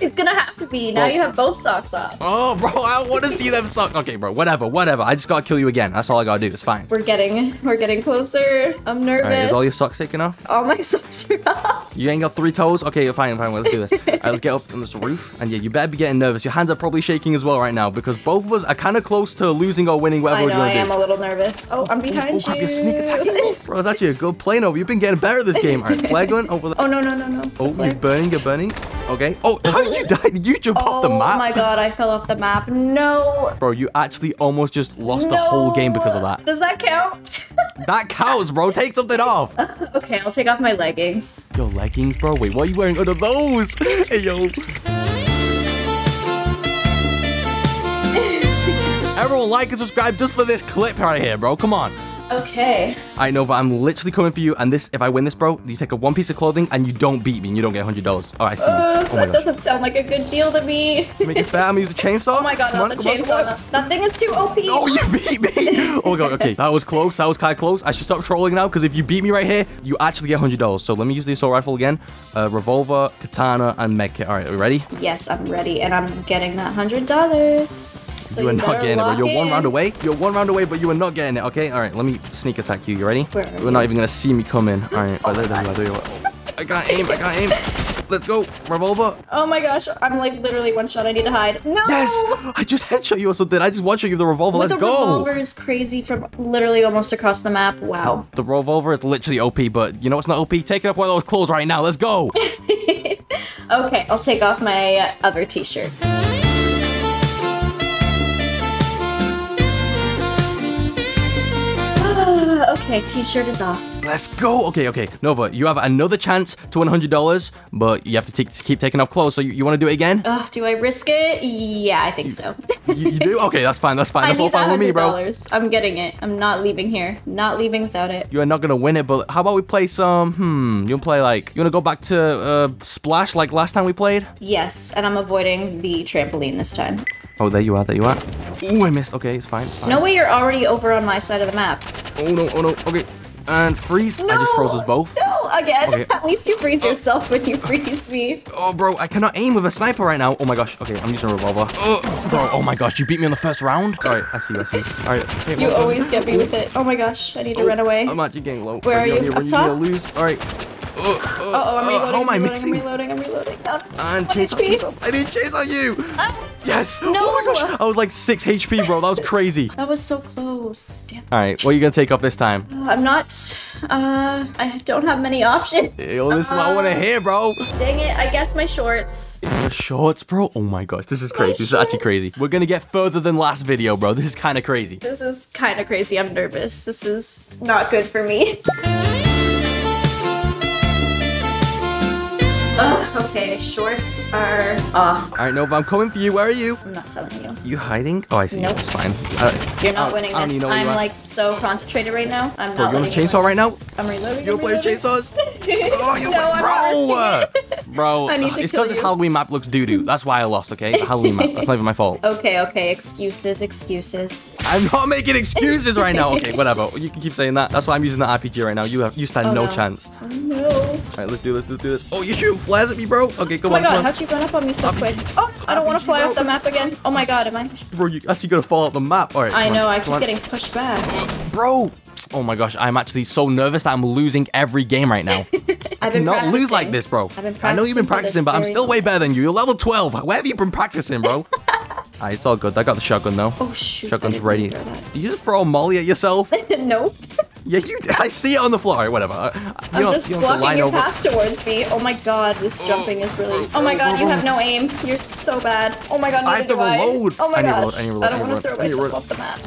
It's gonna have to be. Now Well- you have both socks off. Oh, bro, I want to see them suck. Okay, bro, whatever, whatever. I just gotta kill you again. That's all I gotta do. It's fine. We're getting we're getting closer. I'm nervous. All right, is all your socks taken off? All my socks are off. You ain't got three toes? Okay, you're fine, fine. Let's do this. All right, let's get up on this roof. And yeah, you better be getting nervous. Your hands are probably shaking as well right now because both of us are kind of close to losing or winning whatever I we're know I gonna am do. a little nervous. Oh, I'm behind oh, oh you. crap, you're sneak attacking me? Bro, it's actually a good play, Nova. You've been getting better at this game. All right, flare gun over the... Oh no no no no. Oh, you're burning, you're burning. Okay. Oh, how did you die? You jump off the oh map. Oh my god, I fell off the map. No. Bro, you actually almost just lost the whole game because of that. Does that count? That counts, bro. Take something off. okay, I'll take off my leggings. Yo, leggings, bro. Wait, what are you wearing under those? Hey, yo. Everyone like and subscribe just for this clip right here, bro. Come on. Okay. I know, but I'm literally coming for you. And this, if I win this, bro, you take a one piece of clothing and you don't beat me and you don't get $100. Oh, I see. Uh, Oh that gosh. doesn't sound like a good deal to me. To make it fair, I'm gonna use the chainsaw. oh my god, Come not on, the chainsaw. on. That, thing is too OP. Oh, you beat me. oh, my God. Okay, that was close. That was kind of close. I should stop trolling now because if you beat me right here, you actually get $100. So let me use the assault rifle again. Uh, revolver, katana, and medkit. All right, are we ready? Yes, I'm ready, and I'm getting that hundred dollars. So you are better not getting it, bro. You're one round away. You're one round away, but you are not getting it. Okay. All right. Let me sneak attack you. You ready? Where are You're not even gonna see me coming. All right. There, there, there, there. I can't aim. I can't aim. Let's go. Revolver. Oh my gosh, I'm like literally one shot. I need to hide. No. Yes. I just headshot you or something. I just one shot you with the revolver. But Let's the go. revolver is crazy from literally almost across the map. Wow. The revolver is literally OP, but you know what's not OP? Taking off one of those clothes right now. Let's go. Okay, I'll take off my uh, other t-shirt. Okay, t-shirt is off. Let's go. Okay, okay. Nova, you have another chance to win $100, but you have to, to keep taking off clothes. So you, you want to do it again? Ugh, do I risk it? Yeah, I think so. you, you do? Okay, that's fine. That's fine. I That's all fine with me, bro. $100. I'm getting it. I'm not leaving here. Not leaving without it. You are not gonna win it, but how about we play some? Hmm, you wanna play like you wanna go back to uh, Splash like last time we played? Yes, and I'm avoiding the trampoline this time. Oh, there you are. There you are. Ooh, I missed. Okay, it's fine. fine. No way you're already over on my side of the map. Oh no. Oh no. Okay. And freeze. I just froze us both. No, again. Okay. At least you freeze oh. yourself when you freeze me. Oh, bro, I cannot aim with a sniper right now. Oh my gosh. Okay, I'm using a revolver. Oh, bro. Oh my gosh, you beat me on the first round. Sorry, I see. I see. All right. okay, You always get me with it. Oh my gosh, I need to oh, run away. I'm actually getting low. Where are you? Up top? All right. Uh, uh, Oh, I'm uh, reloading. How am I I'm mixing? reloading. I'm reloading. I'm reloading. No, And chase, HP. chase, I didn't chase on you. Yes. No. Oh my gosh. I was like 6 HP, bro. That was crazy. That was so close. Damn. All right. What are you going to take off this time? I'm not. Uh, I don't have many options. Yo, this is what I want to hear, bro. Dang it! I guess my shorts. Your shorts, bro. Oh my gosh. This is crazy. This is actually crazy. We're going to get further than last video, bro. This is kind of crazy. This is kind of crazy. I'm nervous. This is not good for me. Ugh, okay, shorts are off. All right, Nova, I'm coming for you. Where are you? I'm not telling you. You hiding? Oh, I see. Nope. It's fine. Uh, You're not winning this. know I'm like so concentrated right now. I'm Bro, not. you want a chainsaw right now? I'm reloading. You play chainsaws? Oh, you No, bro, bro. I need to it's because this. Halloween map looks doo doo. That's why I lost. Okay, The Halloween map. That's not even my fault. Okay, okay. Excuses, excuses. I'm not making excuses right now. Okay, whatever. You can keep saying that. That's why I'm using the RPG right now. You have you stand Oh, no, no. chance. Oh no. All right, let's do this. Let's do this. Oh, you shoot flares at me, bro. Okay, come Oh my on, god, how'd you run up on me so quick? Oh, I don't want to fly off the map again. Oh my god, am I? Bro, you actually gonna fall out the map. All right. I know, on, I keep on. getting pushed back. Bro. Oh my gosh, I'm actually so nervous that I'm losing every game right now. I've been Not lose like this, bro. I've been I know you've been practicing practicing, but I'm still way better than you. You're level 12. Where have you been practicing, bro? It's all good. I got the shotgun though. Oh shoot. Shotgun's ready. Do you just throw a molly at yourself? nope. yeah, you. I see it on the floor. Alright, whatever. Uh, You I'm just you don't have to blocking your over. path towards me. Oh my god, this jumping is really. Oh my god, you have no aim. You're so bad. Oh my god, I have to I. reload. Oh my I gosh. reload, I need to reload, I don't want to throw reload, I myself off the map.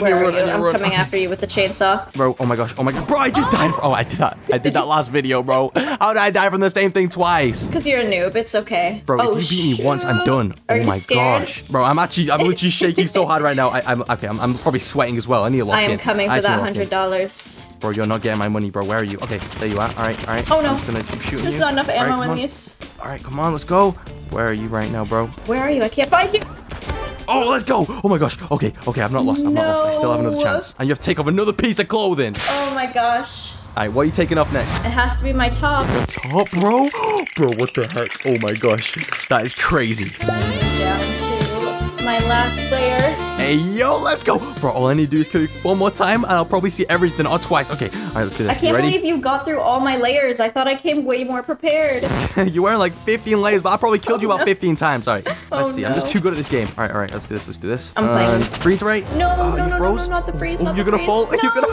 Where are you? I'm coming after you with the chainsaw. Bro, oh my gosh, oh my god. Bro, I just died. Oh, I did that. I did that last video, bro. How did I die from the same thing twice? Cause you're a noob, it's okay. Bro, oh, if you beat me once, I'm done. Are oh you my scared? gosh. Bro, I'm actually, I'm literally shaking so hard right now. I, I'm, okay, I'm, I'm probably sweating as well. I need a lock I am in. coming I for that hundred dollars. Bro, you're not getting my money, bro. Where are you? Okay, there you are. All right, all right. Oh, no. I'm just gonna keep shooting There's you. not enough ammo in these. All right, come on, let's go. Where are you right now, bro? Where are you? I can't find you. Oh, let's go. Oh my gosh. Okay, okay, I've not lost. I've not lost. I still have another chance. And you have to take off another piece of clothing. Oh my gosh. All right, what are you taking off next? It has to be my top. The top, bro. Bro, what the heck? Oh my gosh, that is crazy. My last layer. Hey, yo, let's go. Bro, all I need to do is kill you one more time, and I'll probably see everything or twice. Okay, all right, let's do I this. You can't believe you got through all my layers. I thought I came way more prepared. you wearing like 15 layers, but I probably killed you Oh, about no. 15 times. All right, let's Oh, see. I'm just too good at this game. All right, all right, let's do this. Let's do this. I'm playing. Um, freeze right. No, Oh, no, you no, no, froze? no, not the freeze, not you're the gonna freeze. fall. You're gonna.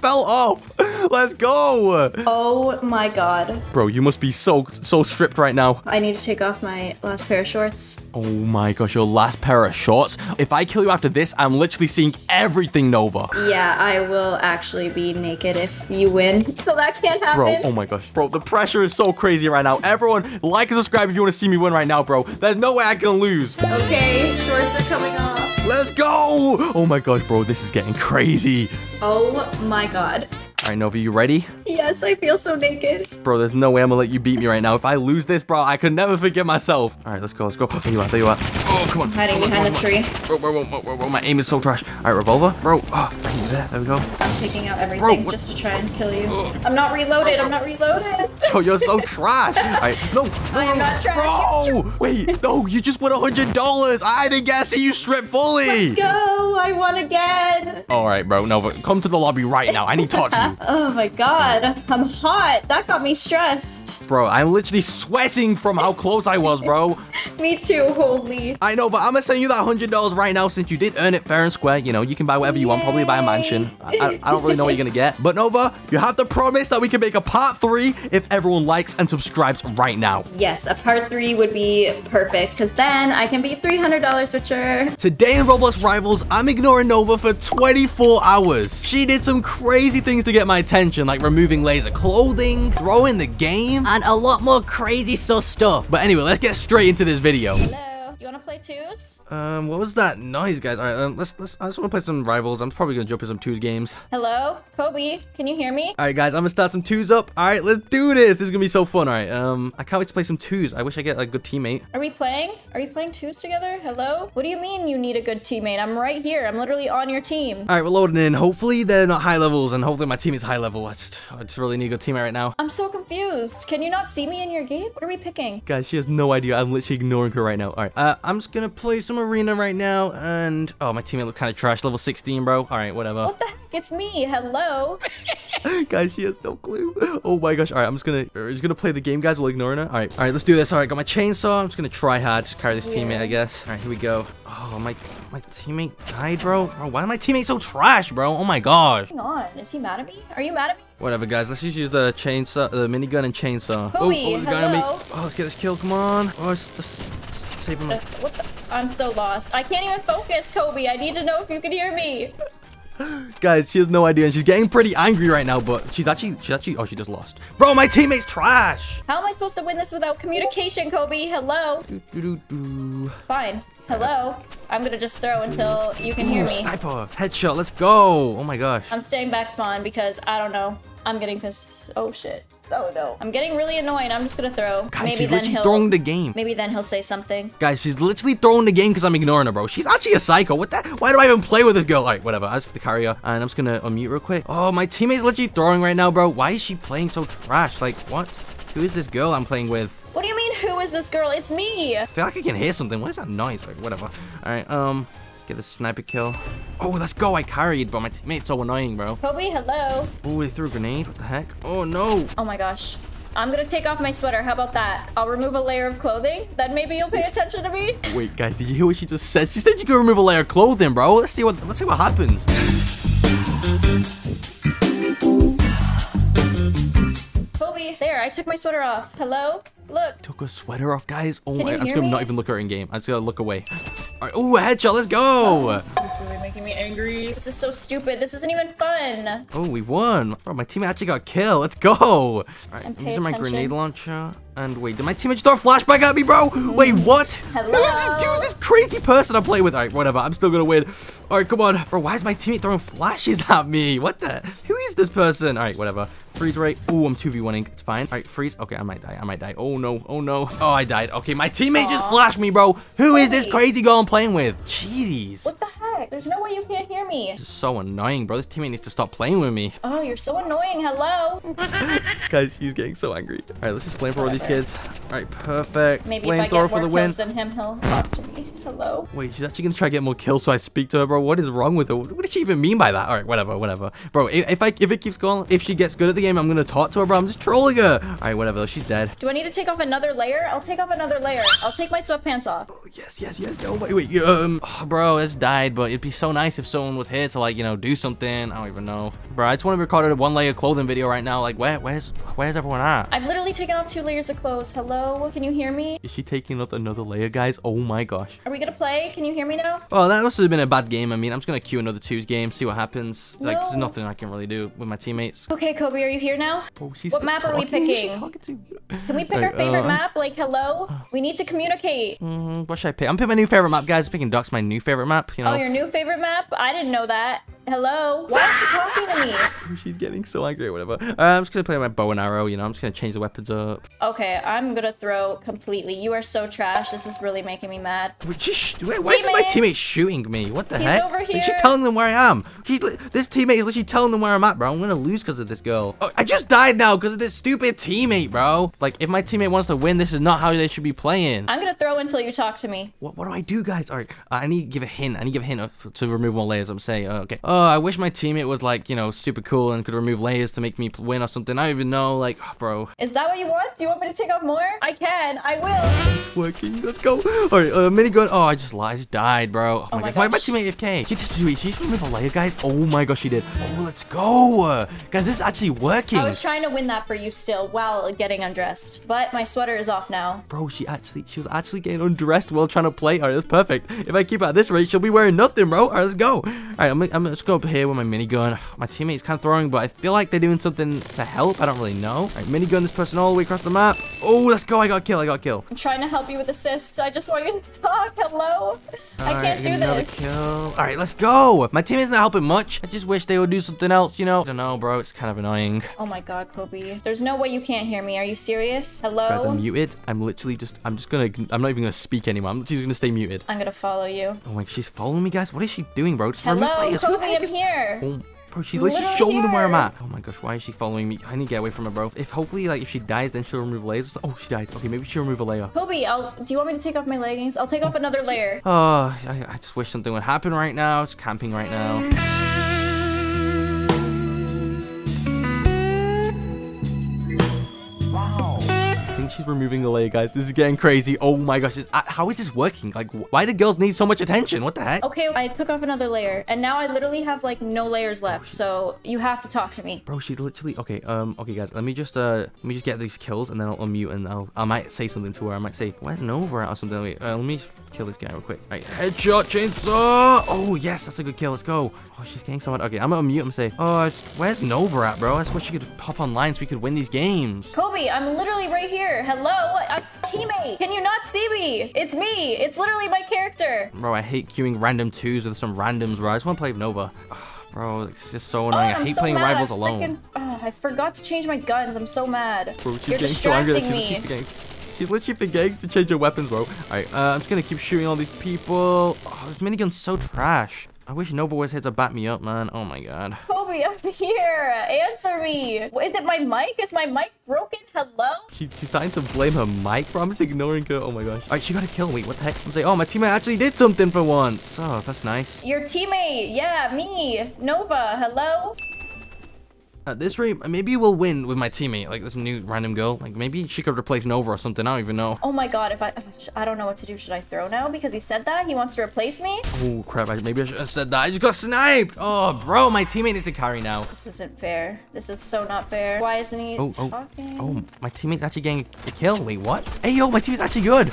Fell off. Let's go, Oh my god. bro. You must be so so stripped right now. I need to take off my last pair of shorts. Oh my gosh, your last pair of shorts. If I kill you after this, I'm literally seeing everything Nova. Yeah, I will actually be naked if you win. So that can't happen. Bro, oh my gosh. Bro, the pressure is so crazy right now. Everyone, like and subscribe if you want to see me win right now, bro. There's no way I can lose. Okay, shorts are coming off. Let's go! Oh my gosh, bro, this is getting crazy. Oh my god. All right, Nova, you ready? Yes, I feel so naked. Bro, there's no way I'm gonna let you beat me right now. If I lose this, bro, I could never forgive myself. All right, let's go, let's go. There you are, there you are. Oh, come on. Hiding behind the tree. Bro, bro, bro, bro, bro, bro, my aim is so trash. All right, revolver, bro. Oh. There we go. I'm taking out everything Bro, just to try and kill you. I'm not reloaded. I'm not reloaded. So you're so trash. All right, no, no, I am no, not trash. bro. Wait, no, you just won a hundred dollars. I didn't to see you strip fully. Let's go. I won again. All right, bro. Nova, come to the lobby right now. I need to talk to you. Oh my god. I'm hot. That got me stressed. Bro, I'm literally sweating from how close I was, bro. Me too, holy. I know, but I'm gonna send you that hundred dollars right now since you did earn it fair and square. You know, you can buy whatever you want, probably buy a mansion. I, I, I don't really know what you're gonna get. But Nova, you have to promise that we can make a part three if everyone likes and subscribes right now. Yes, a part three would be perfect because then I can be $300 richer. Today in Roblox Rivals, I'm ignoring Nova for 24 hours. She did some crazy things to get my attention, like removing laser clothing, throwing the game, and a lot more crazy sus stuff. But anyway, let's get straight into this video. Hello. You want to play twos? Um, what was that noise, guys? All right, um, let's let's. I just want to play some rivals. I'm probably gonna jump in some twos games. Hello, Cobey. Can you hear me? All right, guys, I'm gonna start some twos up. All right, let's do this. This is gonna be so fun. All right, um, I can't wait to play some twos. I wish I get a good teammate. Are we playing? Are you playing twos together? Hello? What do you mean you need a good teammate? I'm right here. I'm literally on your team. All right, we're loading in. Hopefully they're not high levels, and hopefully my team is high level. I just, I just really need a good teammate right now. I'm so confused. Can you not see me in your game? What are we picking? Guys, she has no idea. I'm literally ignoring her right now. All right, uh, I'm just gonna play some arena right now, and oh, my teammate looks kind of trash. Level 16, bro. All right, whatever. What the heck? It's me. Hello. guys, she has no clue. Oh my gosh. All right, I'm just gonna, we're just gonna play the game, guys, while ignoring her. All right, all right, let's do this. All right, got my chainsaw. I'm just gonna try hard to carry this teammate, I guess. All right, here we go. Oh, my, my teammate died, bro. Bro, why is my teammate so trash, bro? Oh my gosh. Hang on. Is he mad at me? Are you mad at me? Whatever, guys. Let's just use the chainsaw, the minigun and chainsaw. Cobey, oh, oh, there's guy on me. hello? Oh, let's get this kill. Come on. Oh, let's, let's, let's save him. Uh, what the? I'm so lost. I can't even focus, Cobey. I need to know if you can hear me. Guys, she has no idea, and she's getting pretty angry right now. But she's actually, she's actually, oh, she just lost. Bro, my teammate's trash. How am I supposed to win this without communication, Cobey? Hello. Do, do, do. Fine. Hello. I'm gonna just throw until you can hear me. Sniper, headshot. Let's go. Oh my gosh. I'm staying back spawn because I don't know. I'm getting pissed. Oh shit. Oh no. I'm getting really annoyed. I'm just gonna throw. Guys, maybe she's then literally he'll. throwing the game. Maybe then he'll say something. Guys, she's literally throwing the game because I'm ignoring her, bro. She's actually a psycho. What the? Why do I even play with this girl? All right, whatever. I just have to carry her. And I'm just gonna unmute real quick. Oh, my teammate's literally throwing right now, bro. Why is she playing so trash? Like, what? Who is this girl I'm playing with? What do you mean? Who is this girl? It's me. I feel like I can hear something. What is that noise? Like, whatever. All right, um, let's get a sniper kill. Oh, let's go. I carried, but my teammate's so annoying, bro. Cobey, hello. Oh, they threw a grenade. What the heck? Oh, no. Oh my gosh. I'm gonna take off my sweater. How about that? I'll remove a layer of clothing. Then maybe you'll pay attention to me. Wait, guys, did you hear what she just said? She said you could remove a layer of clothing, bro. Let's see what let's see what happens. Cobey, there. I took my sweater off. Hello. Look. Took a sweater off, guys. Oh my! I'm just gonna me? not even look at her in game. I'm just gonna look away. All right. Oh, a headshot. Let's go. This is really making me angry. This is so stupid. This isn't even fun. Oh, we won. Bro, my teammate actually got killed. Let's go. All right. I'm using my grenade launcher. And wait, did my teammate just throw a flashback at me, bro? Wait, mm. what? Who is this Hello? dude? Who's this crazy person I'm playing with? All right, whatever. I'm still gonna win. All right, come on, bro. Why is my teammate throwing flashes at me? What the? Who is this person? All right, whatever. Freeze ray. Oh, I'm 2v1ing. It's fine. All right, freeze. Okay, I might die. I might die. Oh, no. Oh, no. Oh, I died. Okay, my teammate just Aw. flashed me, bro. Who is this crazy girl I'm playing with? Jeez. What the heck? There's no way you can't hear me. This is so annoying, bro. This teammate needs to stop playing with me. Oh, you're so annoying. Hello. Guys, she's getting so angry. All right, let's just flamethrower these kids. All right, perfect. Maybe if I Flamethrower get for more the win. kills than him, he'll uh, talk to me. Hello. Wait, she's actually gonna try to get more kills so I speak to her, bro. What is wrong with her? What does she even mean by that? All right, whatever, whatever. Bro, if, if I if it keeps going, if she gets good at the game, I'm gonna talk to her, bro. I'm just trolling her. All right, whatever. She's dead. Do I need to take off another layer? I'll take off another layer. I'll take my sweatpants off. Oh, yes, yes, yes. Oh, wait, wait. Um, oh, bro, it's died, but it'd be so nice if someone was here to like, you know, do something. I don't even know, bro. I just want to record a one layer clothing video right now. Like, where, where's, where's everyone at? I've literally taken off two layers of clothes. Hello? Can you hear me? Is she taking off another layer, guys? Oh my gosh. Are we gonna play? Can you hear me now? Oh, that must have been a bad game. I mean, I'm just gonna queue another twos game, see what happens. It's Like, there's nothing I can really do with my teammates. Okay, Cobey, are you here now? Oh, she's What map are we talking? Who's she picking? Talking to? Can we pick Right, our favorite uh, map? Like, hello? We need to communicate. Mm, what should I pick? I'm picking my new favorite map, guys. I'm picking Docks, my new favorite map. You know, Oh, your new favorite map? I didn't know that. Hello? Why are you talking to me? she's getting so angry or whatever. Uh, I'm just gonna play my bow and arrow. You know, I'm just gonna change the weapons up. Okay, I'm gonna throw completely. You are so trash. This is really making me mad. Wait, just, wait, why is my teammate shooting me? What the He's heck? over Is she here. telling them where I am? She's this teammate is literally telling them where I'm at, bro. I'm gonna lose because of this girl. Oh, I just died now because of this stupid teammate, bro. Like, if my teammate wants to win, this is not how they should be playing. I'm gonna throw until you talk to me. What, what do I do, guys? All right, I need to give a hint. I need to give a hint to remove more layers. I'm saying, uh, okay. Oh, I wish my teammate was like, you know, super cool and could remove layers to make me win or something. I don't even know. Like, oh, bro. Is that what you want? Do you want me to take off more? I can. I will. It's working. Let's go. All right, uh, minigun. Oh, I just lied. I just died, bro. Oh, Oh my, my gosh. Why my teammate AFK? She just, she just remove a layer, guys. Oh my gosh, she did. Oh, let's go. Uh, guys, this is actually working. I was trying to win that for you still while getting undressed, but my sweater is off now. Bro, she actually, she was actually getting undressed while trying to play. All right, that's perfect. If I keep at this rate, she'll be wearing nothing, bro. All right, let's go. All right, I'm, I'm just go up here with my minigun. My teammate's kind of throwing, but I feel like they're doing something to help. I don't really know. All right, minigun this person all the way across the map. Oh, let's go. I got a kill. I got a kill. I'm trying to help you with assists. I just want you to talk. Hello? I All right, can't do this. Kill. All right, let's go. My teammate's not helping much. I just wish they would do something else, you know? I don't know, bro. It's kind of annoying. Oh my god, Cobey. There's no way you can't hear me. Are you serious? Hello? Guys, I'm muted. I'm literally just, I'm just gonna, I'm not even gonna speak anymore. I'm literally just gonna stay muted. I'm gonna follow you. Oh my, she's following me, guys. What is she doing, bro? Just Hello, Cobey, heck I'm is- here. Oh, bro, she's literally Literally showing them where I'm at. Oh my gosh, why is she following me? I need to get away from her, bro. If hopefully, like, if she dies, then she'll remove layers. Oh, she died. Okay, maybe she'll remove a layer. Cobey, I'll, do you want me to take off my leggings? I'll take off oh. another layer. Oh, I, I just wish something would happen right now. It's camping right now. She's removing the layer, guys. This is getting crazy. Oh my gosh, this- uh, how is this working? Like, why do girls need so much attention? What the heck? Okay, I took off another layer, and now I literally have like no layers left, so you have to talk to me. Bro, she's literally okay. Um, okay, guys, let me just uh, let me just get these kills, and then I'll unmute, and I'll I might say something to her. I might say, "Where's Nova at?" or something. Wait, uh, let me kill this guy real quick. All right, headshot, chainsaw. Oh yes, that's a good kill. Let's go. Oh, she's getting so much. Okay, I'm gonna unmute and say, "Oh, where's Nova at, bro? That's what she could pop online so we could win these games." Cobey, I'm literally right here. Hello? I'm a teammate. Can you not see me? It's me. It's literally my character. Bro, I hate queuing random twos with some randoms, bro. I just want to play Nova. Bro, it's just so Oh, annoying. I I'm hate so playing mad. rivals I alone. freaking- oh, I forgot to change my guns. I'm so mad. Bro, she's You're getting so angry that distracting she's me. She's literally forgetting to change her weapons, bro. Alright, uh, I'm just gonna keep shooting all these people. Oh, this minigun's so trash. I wish Nova was here to back me up, man. Oh my god. Cobey, I'm here. Answer me. Is it my mic? Is my mic broken? Hello? She, she's starting to blame her mic, bro. I'm just ignoring her. Oh my gosh. Alright, she gotta kill. me. what the heck? I'm saying, oh, my teammate actually did something for once. Oh, that's nice. Your teammate. Yeah, me. Nova. Hello? At this rate, maybe we'll win with my teammate, like this new random girl. Like, maybe she could replace Nova or something. I don't even know. Oh my god, if I I don't know what to do. Should I throw now because he said that? He wants to replace me? Oh, crap. I, maybe I should have said that. I just got sniped. Oh, bro, my teammate needs to carry now. This isn't fair. This is so not fair. Why isn't he Oh, oh, talking? oh, my teammate's actually getting a kill. Wait, what? Hey, yo, my teammate's actually good.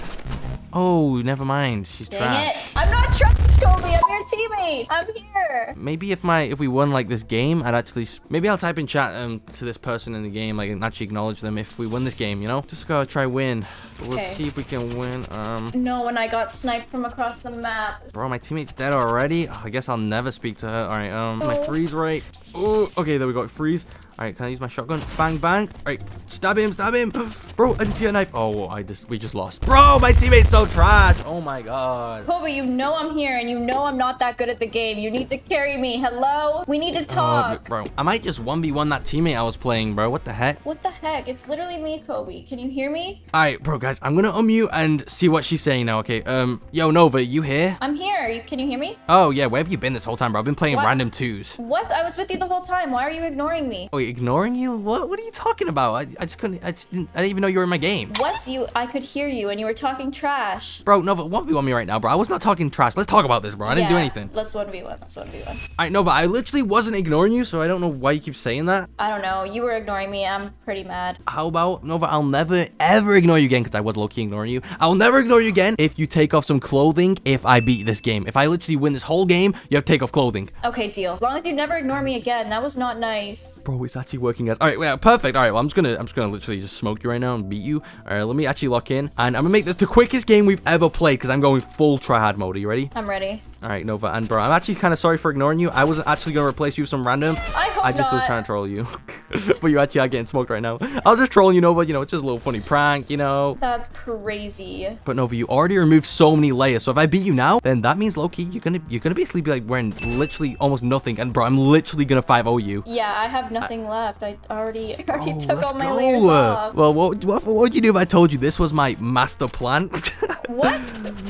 Oh, never mind. She's Dang trash. it. I'm not trash, Cobey. I'm your teammate. I'm here. Maybe if my if we won like this game, I'd actually maybe I'll type in chat um to this person in the game like and actually acknowledge them if we win this game. You know, just gotta try win. But we'll Okay. see if we can win. Um, No, and I got sniped from across the map. bro, my teammate's dead already. Oh, I guess I'll never speak to her. All right, um, my Oh. freeze ray. Oh, okay, there we go. Freeze. All right, can I use my shotgun? Bang, bang. All right, stab him, stab him. Bro, I didn't see a knife. Oh, I just we just lost. Bro, my teammate's so trash. Oh my god. Cobey, you know I'm here and you know I'm not that good at the game. You need to carry me. Hello? We need to Oh, talk. bro, I might just 1v1 that teammate I was playing, bro. What the heck? what the heck? It's literally me, Cobey. Can you hear me? All right, bro, guys, I'm gonna unmute and see what she's saying now. Okay, um, yo, Nova, you here? I'm here. You- Can you hear me? Oh yeah, where have you been this whole time, bro? I've been playing What? random twos. What? I was with you the whole time. Why are you ignoring me? Oh, ignoring you? What? What are you talking about? I, I just couldn't. I just didn't. I didn't even know you were in my game. What? You? I could hear you and you were talking trash. Bro, Nova, 1v1 me right now, bro. I was not talking trash. Let's talk about this, bro. I didn't do Yeah, anything. Let's 1v1. Let's 1v1. All right, Nova, I literally wasn't ignoring you, so I don't know why you keep saying that. I don't know. You were ignoring me. I'm pretty mad. How about Nova? I'll never ever ignore you again because I was low key ignoring you. I'll never ignore you again if you take off some clothing. If I beat this game, if I literally win this whole game, you have to take off clothing. Okay, deal. As long as you never ignore me again. That was not nice. Bro, it's actually working, guys. All right, wait, perfect. All right, well, I'm just gonna, I'm just gonna literally just smoke you right now and beat you. All right, let me actually lock in, and I'm gonna make this the quickest game we've ever played because I'm going full tryhard mode. Are you ready? I'm ready. All right, Nova, and bro, I'm actually kind of sorry for ignoring you. I wasn't actually gonna replace you with some random. I hope I just was trying to troll you, but you actually are getting smoked right now. I was just trolling you, Nova. You know, it's just a little funny prank, you know. That's crazy. But Nova, you already removed so many layers. So if I beat you now, then that means low key you're gonna you're gonna basically be like wearing literally almost nothing. And bro, I'm literally gonna 5-0 you. Yeah, I have nothing left. I already already Oh, took all my go. layers off. Well, what, what, what would you do if I told you this was my master plan? What?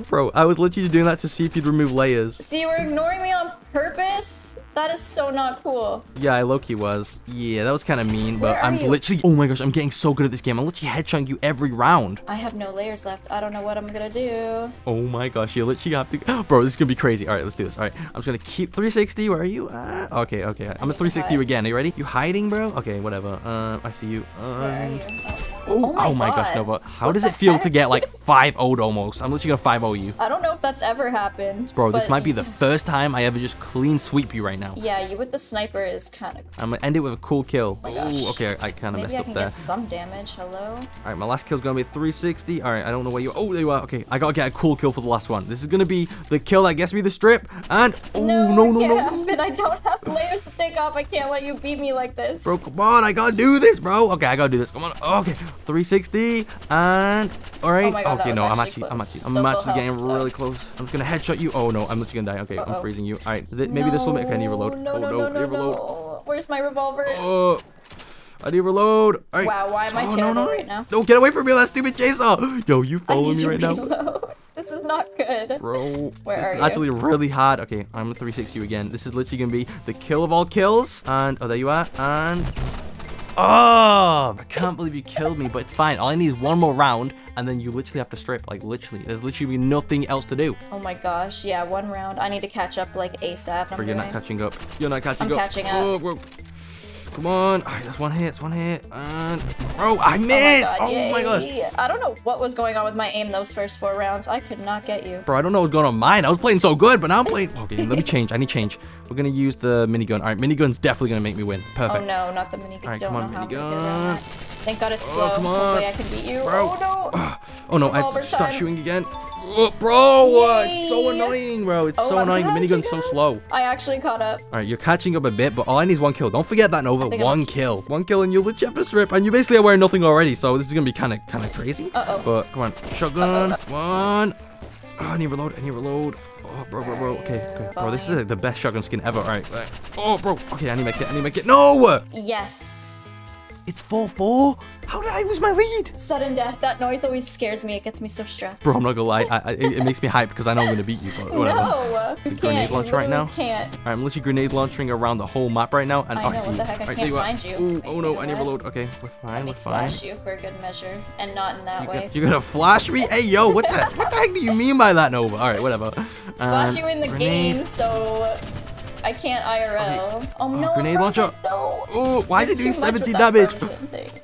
Bro, I was literally doing that to see if you'd remove layers. Is. So you were ignoring me on purpose? That is so not cool. Yeah, I Loki was. Yeah, that was kind of mean, but I'm you? literally. Oh my gosh, I'm getting so good at this game. I'm literally headshotting you every round. I have no layers left. I don't know what I'm gonna do. Oh my gosh, you literally have to. Bro, this is gonna be crazy. All right, let's do this. All right, I'm just gonna keep 360. Where are you? Uh, okay, okay. I'm at 360 you hide. again. Are you ready? You hiding, bro? Okay, whatever. Uh, I see you. You? Oh. Oh, my oh my gosh. Nova. How What does it feel to get like 5 0'd almost? I'm literally gonna 5 0 you. I don't know if that's ever happened. Bro, this but might be the first time I ever just clean sweep you right now. Yeah, you with the sniper is kind of. I'm gonna end it with a cool kill. Oh, gosh. okay, I, I kind of messed I up can there. get some damage. Hello. All right, my last kill's gonna be 360. All right, I don't know where you. Oh, there you are. Okay, I gotta get a cool kill for the last one. This is gonna be the kill that gets me the strip. And oh no, no, no, can't no. I don't have layers to take off. I can't let you beat me like this. bro, come on, I gotta do this, bro. Okay, I gotta do this. Come on. Okay, 360 and all right. Oh God, okay, no, I'm actually actually, I'm actually, I'm So actually getting so- really close. I'm just gonna headshot you. Oh no, I'm literally gonna die. Okay, I'm freezing you. All right, th- maybe this will make. Okay, I need to reload. No, oh no, no, no, reload. no. Where's my revolver? Oh, I need to reload. All right. Wow, why am I Oh, terrible no, no. right now? No, get away from me, that stupid chaser. Yo, you following me right now? This is not good. Bro, Where it's are you? actually really hard. Okay, I'm a 360 you again. This is literally gonna be the kill of all kills. And oh, there you are. And oh, I can't believe you killed me, but it's fine. All I need is one more round, and then you literally have to strip. Like literally, there's literally nothing else to do. Oh my gosh, yeah, one round. I need to catch up like ASAP. I'm you're not catching up. You're not catching I'm up. catching up. Oh. Come on. All right, that's one hit. That's one hit. And bro, I Oh my missed. god, Oh my gosh. I don't know what was going on with my aim those first four rounds. I could not get you. Bro, I don't know what's going on with mine. I was playing so good, but now I'm playing. Okay, let me change. I need change. We're gonna use the minigun. All right, minigun's definitely gonna make me win. Perfect. Oh no, not the minigun. Alright, Don't come on, minigun. Thank God it's Oh, slow. come on. Hopefully I can beat you. Bro. Oh no. Oh no, I start time. shooting again. Oh, bro, uh, it's so annoying, bro. It's Oh, so I'm annoying. The minigun's so slow. I actually caught up. All right, you're catching up a bit, but all I need is one kill. Don't forget that, Nova. One a- kill. One kill, and you literally have to strip, and you basically are wearing nothing already, so this is gonna be kind of, kind of crazy. Uh-oh. But come on, shotgun. One. Oh, I need to reload. I need to reload. Oh, bro, bro, bro. Okay, okay. Bro, this is like, the best shotgun skin ever. All right. all right. Oh, bro. Okay, I need to make it. I need to make it. No! Yes. It's 4-4? How did I lose my lead? Sudden death. That noise always scares me. It gets me so stressed. Bro, I'm not gonna lie. I, I, it, it makes me hyped because I know I'm gonna beat you, but whatever. No, you The can't. grenade you launcher right now? Can't. Alright, I'm literally grenade launching around the whole map right now. And I oh, know, see what the heck, I Alright, can't there you are. find you. Ooh, Wait, oh no, I need to what? reload. Okay, we're Let fine, me we're fine. flash you for a good measure, and not in that You way. got- You're gonna flash me? Hey, yo, what the, what the heck do you mean by that, Nova? Alright, whatever. Flash And you in the grenade. game, so I can't IRL. Oh, oh no, grenade launcher. No. Oh, why is it There's doing too 17 damage?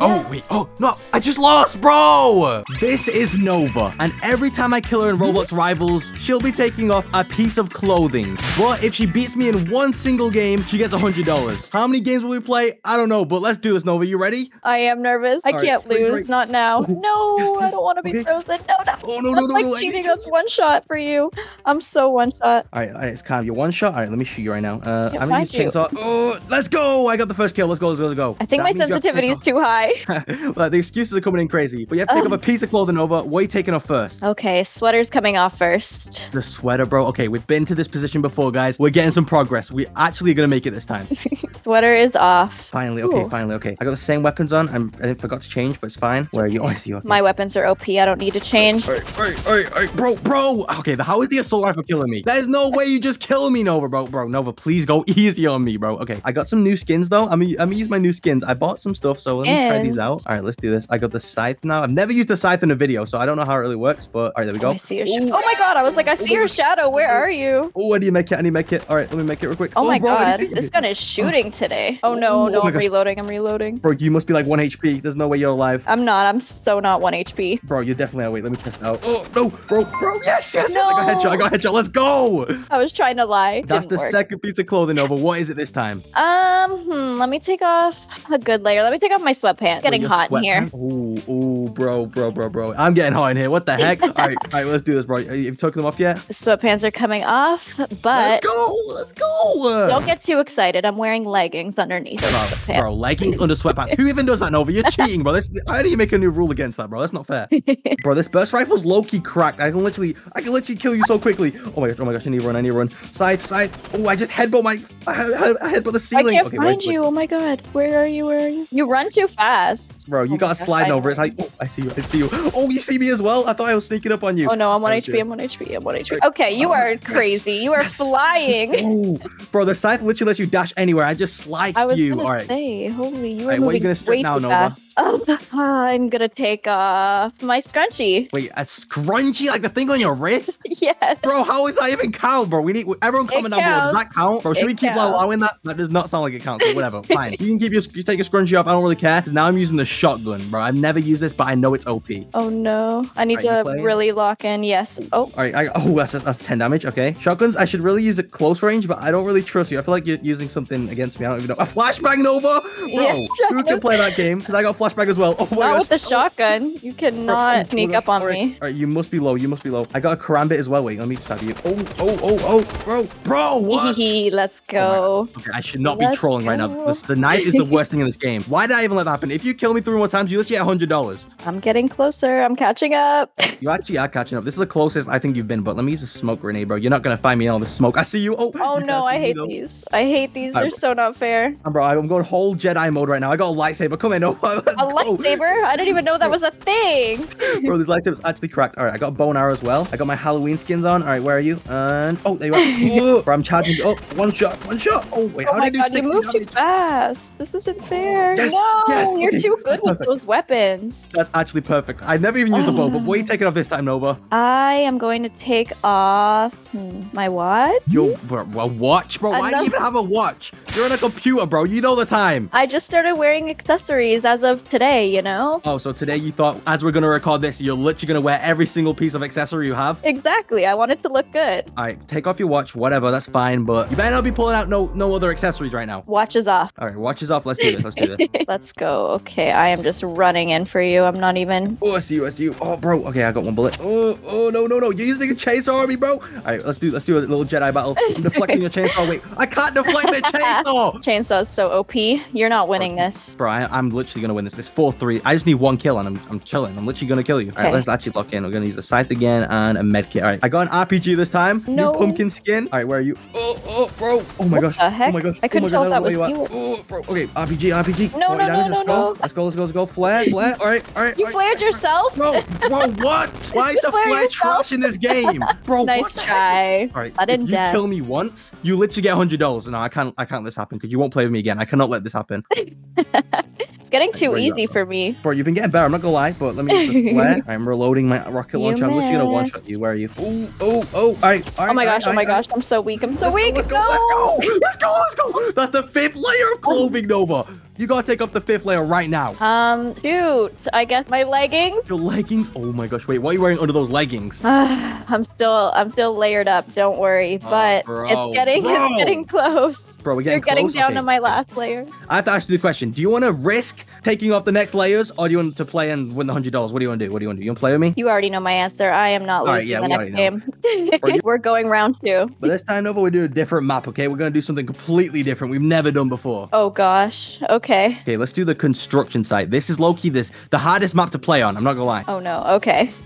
Frozen thing. Oh, wait. Oh, no. I just lost, bro. This is Nova. And every time I kill her in Roblox Rivals, she'll be taking off a piece of clothing. But if she beats me in one single game, she gets $100. How many games will we play? I don't know, but let's do this, Nova. You ready? I am nervous. I All right, can't freeze lose. right- Not now. Oh, No, yes, I don't want to be Okay. frozen. No, no. Oh, no, no, That's no, like no. Cheating. That's one shot for you. I'm so one shot. All right, all right, it's kind of your one shot. All right, let me shoot you right now. Uh, Yeah, I'm gonna use chainsaw. Oh, let's go! I got the first kill. Let's go, let's go, let's go. I think That my means you have to take sensitivity is too high. Like, the excuses are coming in crazy. But you have to take off a um. piece of clothing over. What are you taking off first? Okay, sweater's coming off first. The sweater, bro. Okay, we've been to this position before, guys. We're getting some progress. We're actually gonna make it this time. Sweater is off. Finally, okay, Ooh. finally, okay. I got the same weapons on. I'm, I forgot to change, but it's fine. Where are you? Oh, I see you. Okay. My weapons are OP. I don't need to change. Alright, alright, alright, alright, bro, bro. Okay, the, how is the assault rifle killing me? There's no way you just kill me, Nova, bro, bro. Nova, please go easy on me, bro. Okay, I got some new skins though. I'm I'm gonna use my new skins. I bought some stuff, so let me try these out. All right, let's do this. I got the scythe now. I've never used a scythe in a video, so I don't know how it really works. But all right, there we go. I see your Ooh. Oh my god, I was like, I see your shadow. Where are you? Oh, I need to make it. I need to make it. All right, let me make it real quick. Oh my bro, god, this gun is shooting today. Oh no, Ooh, no, oh I'm gosh. reloading. I'm reloading. Bro, you must be like one HP. There's no way you're alive. I'm not. I'm so not 1 HP. Bro, you're definitely out. Wait, let me test it out. Oh, no, bro, bro, yes, yes, yes. I got No. headshot. I got headshot. Let's go. I was trying to lie. That's Didn't the work. second piece of clothing over. What is it this time? Um, hmm, let me take off a good layer. Let me take off my sweatpants. Getting hot in here. Ooh, ooh, bro, bro, bro, bro. I'm getting hot in here. What the heck? all right, all right, let's do this, bro. Have you taken them off yet? Sweatpants are coming off, but Let's go. Let's go. don't get too excited. I'm wearing leggings underneath Bro, bro, leggings under sweatpants. Who even does that, Nova? You're cheating, bro. This, how do you make a new rule against that, bro? That's not fair. bro, this burst rifle's low-key cracked. I can literally, I can literally kill you so quickly. Oh my gosh, oh my gosh, I need to run, I need to run. Side, side. Oh, I just headbutt my, I, I, I headbutt the I ceiling. can't okay, find wait, you. wait. Oh my god. Where are you? Where are you? You run too fast. Fast. Bro, you Oh gosh, slide I over. It's like, oh, I see you. I see you. Oh, you see me as well? I thought I was sneaking up on you. Oh no, I'm on HP. I'm on HP, I'm on HP. Okay, you Oh, are yes, crazy. You are yes, flying. Oh, bro, the scythe literally lets you dash anywhere. I just sliced I was you. gonna All right. say, holy, you are Right, what are you gonna way now, too Nova? fast. Oh, I'm gonna take off my scrunchie. Wait, a scrunchie like the thing on your wrist? yes. Bro, how is that even count, bro? We need everyone comment down below. Does that count, bro? Should It we keep counts. allowing that? That does not sound like it counts. Whatever, fine. You can keep your you take your scrunchie off. I don't really care. Now I'm using the shotgun, bro. I've never used this, but I know it's OP. Oh no, I need you to really lock in. Yes. Oh, All right, I, oh, that's that's ten damage. Okay, shotguns. I should really use a close range, but I don't really trust you. I feel like you're using something against me. I don't even know. A flashbang Nova, bro. Yeah, who can play that game? Because I got flashbang as well. Oh my not gosh. with the oh. shotgun. You Bro, oh cannot sneak up on me. All right, you must be low. You must be low. I got a karambit as well. Wait, let me stab you. Oh, oh, oh, oh, bro, bro, what? Let's Oh go. Okay, I should not be Let's trolling right now. go. This, the knife is the worst thing in this game. Why did I even let that happen? If you kill me three more times, you literally get hundred dollars. I'm getting closer. I'm catching up. You actually are catching up. This is the closest I think you've been. But let me use a smoke grenade, bro. You're not gonna find me in all this smoke. I see you. Oh, Oh you no, I hate these. I hate these. They're so not fair. Uh, Bro, I'm going whole Jedi mode right now. I got a lightsaber. Come in. Let's A go. lightsaber? I didn't even know that was a thing. Bro, this lightsaber's actually cracked. All right, I got a bow and arrow as well. I got my Halloween skins on. All right, where are you? And oh, there you are. Bro, I'm charging. Oh, one shot, one shot. Oh wait, Oh how did I god, do you 60 move too fast. This isn't fair. Yes, no, yes, you're too good that's with perfect. those weapons. That's actually perfect. I never even used the bow, but what are you taking off this time, Nova? I am going to take off hmm, my watch. Yo, bro, watch, bro. Why do you even have a watch? You're on a computer, bro. You know the time. I just started wearing accessories as of today, you know? Oh, so today you thought, as we're gonna record this, you're literally gonna wear every single piece of accessory you have. Exactly. I want it to look good. All right, take off your watch, whatever. That's fine, but you better not be pulling out no no other accessories right now. Watch is off. All right, watch is off. Let's do this. Let's do this. Let's go. Okay, I am just running in for you. I'm not even. Oh, I see you. I see you. Oh, bro. Okay, I got one bullet. Oh, oh no, no, no. You're using a chainsaw on me, bro. All right, let's do let's do a little Jedi battle. I'm deflecting your chainsaw. Wait, I can't deflect the chainsaw. Chainsaw is so OP. You're not winning this. Bro, I, I'm literally gonna win this. It's four three. I just need one kill and I'm, I'm chilling. I'm literally gonna kill you. All right, Okay. let's actually lock in. We're gonna use the scythe again and a med kit. All right, I got an RPG this time. No. New pumpkin skin. All right, where are you? Oh, oh, bro. Oh my What gosh. the Oh my gosh. I oh couldn't oh tell God, if that was you? Oh, bro. Okay, RPG, RPG. No, 40 no, damage, no, let's no, go. Let's go. Let's go. Let's go. Flare, flare. All right, all right. You all right, flared right. yourself? Bro, bro, what? Why is the flare yourself? trash in this game? Bro, what nice the try. All right, Let if you death. kill me once, you literally get hundred dollars. No, I can't. I can't let this happen because you won't play with me again. I cannot let this happen, It's getting too you easy for me. bro. You've been getting better. I'm not gonna lie, but let me flare. I'm reloading my rocket launcher. I'm literally gonna one shot you. Where are you? Oh, oh, oh! All right, all right. Oh my gosh, right, oh my right, gosh, I'm so weak, I'm so Let's weak. go, let's go, let's go, let's go, let's go. That's the fifth layer of clothing, Nova. You gotta take off the fifth layer right now. Um, shoot, I guess my leggings. Your leggings. Oh my gosh, wait, what are you wearing under those leggings? I'm still, I'm still layered up. Don't worry, Oh, but bro, it's getting, bro. it's getting close. Bro, we're You're getting getting close? down Okay, to my last layer. I have to ask you the question. Do you want to risk taking off the next layers, or do you want to play and win the hundred dollars? What do you want to do? What do you want to do? You want to play with me? You already know my answer. I am not All right, losing yeah, the next game. You- We're going round two. But this time, Nova, we're doing a different map. Okay, we're gonna do something completely different. We've never done before. Oh gosh. Okay. Okay, let's do the construction site. This is Loki. This the hardest map to play on. I'm not gonna lie. Oh no. Okay.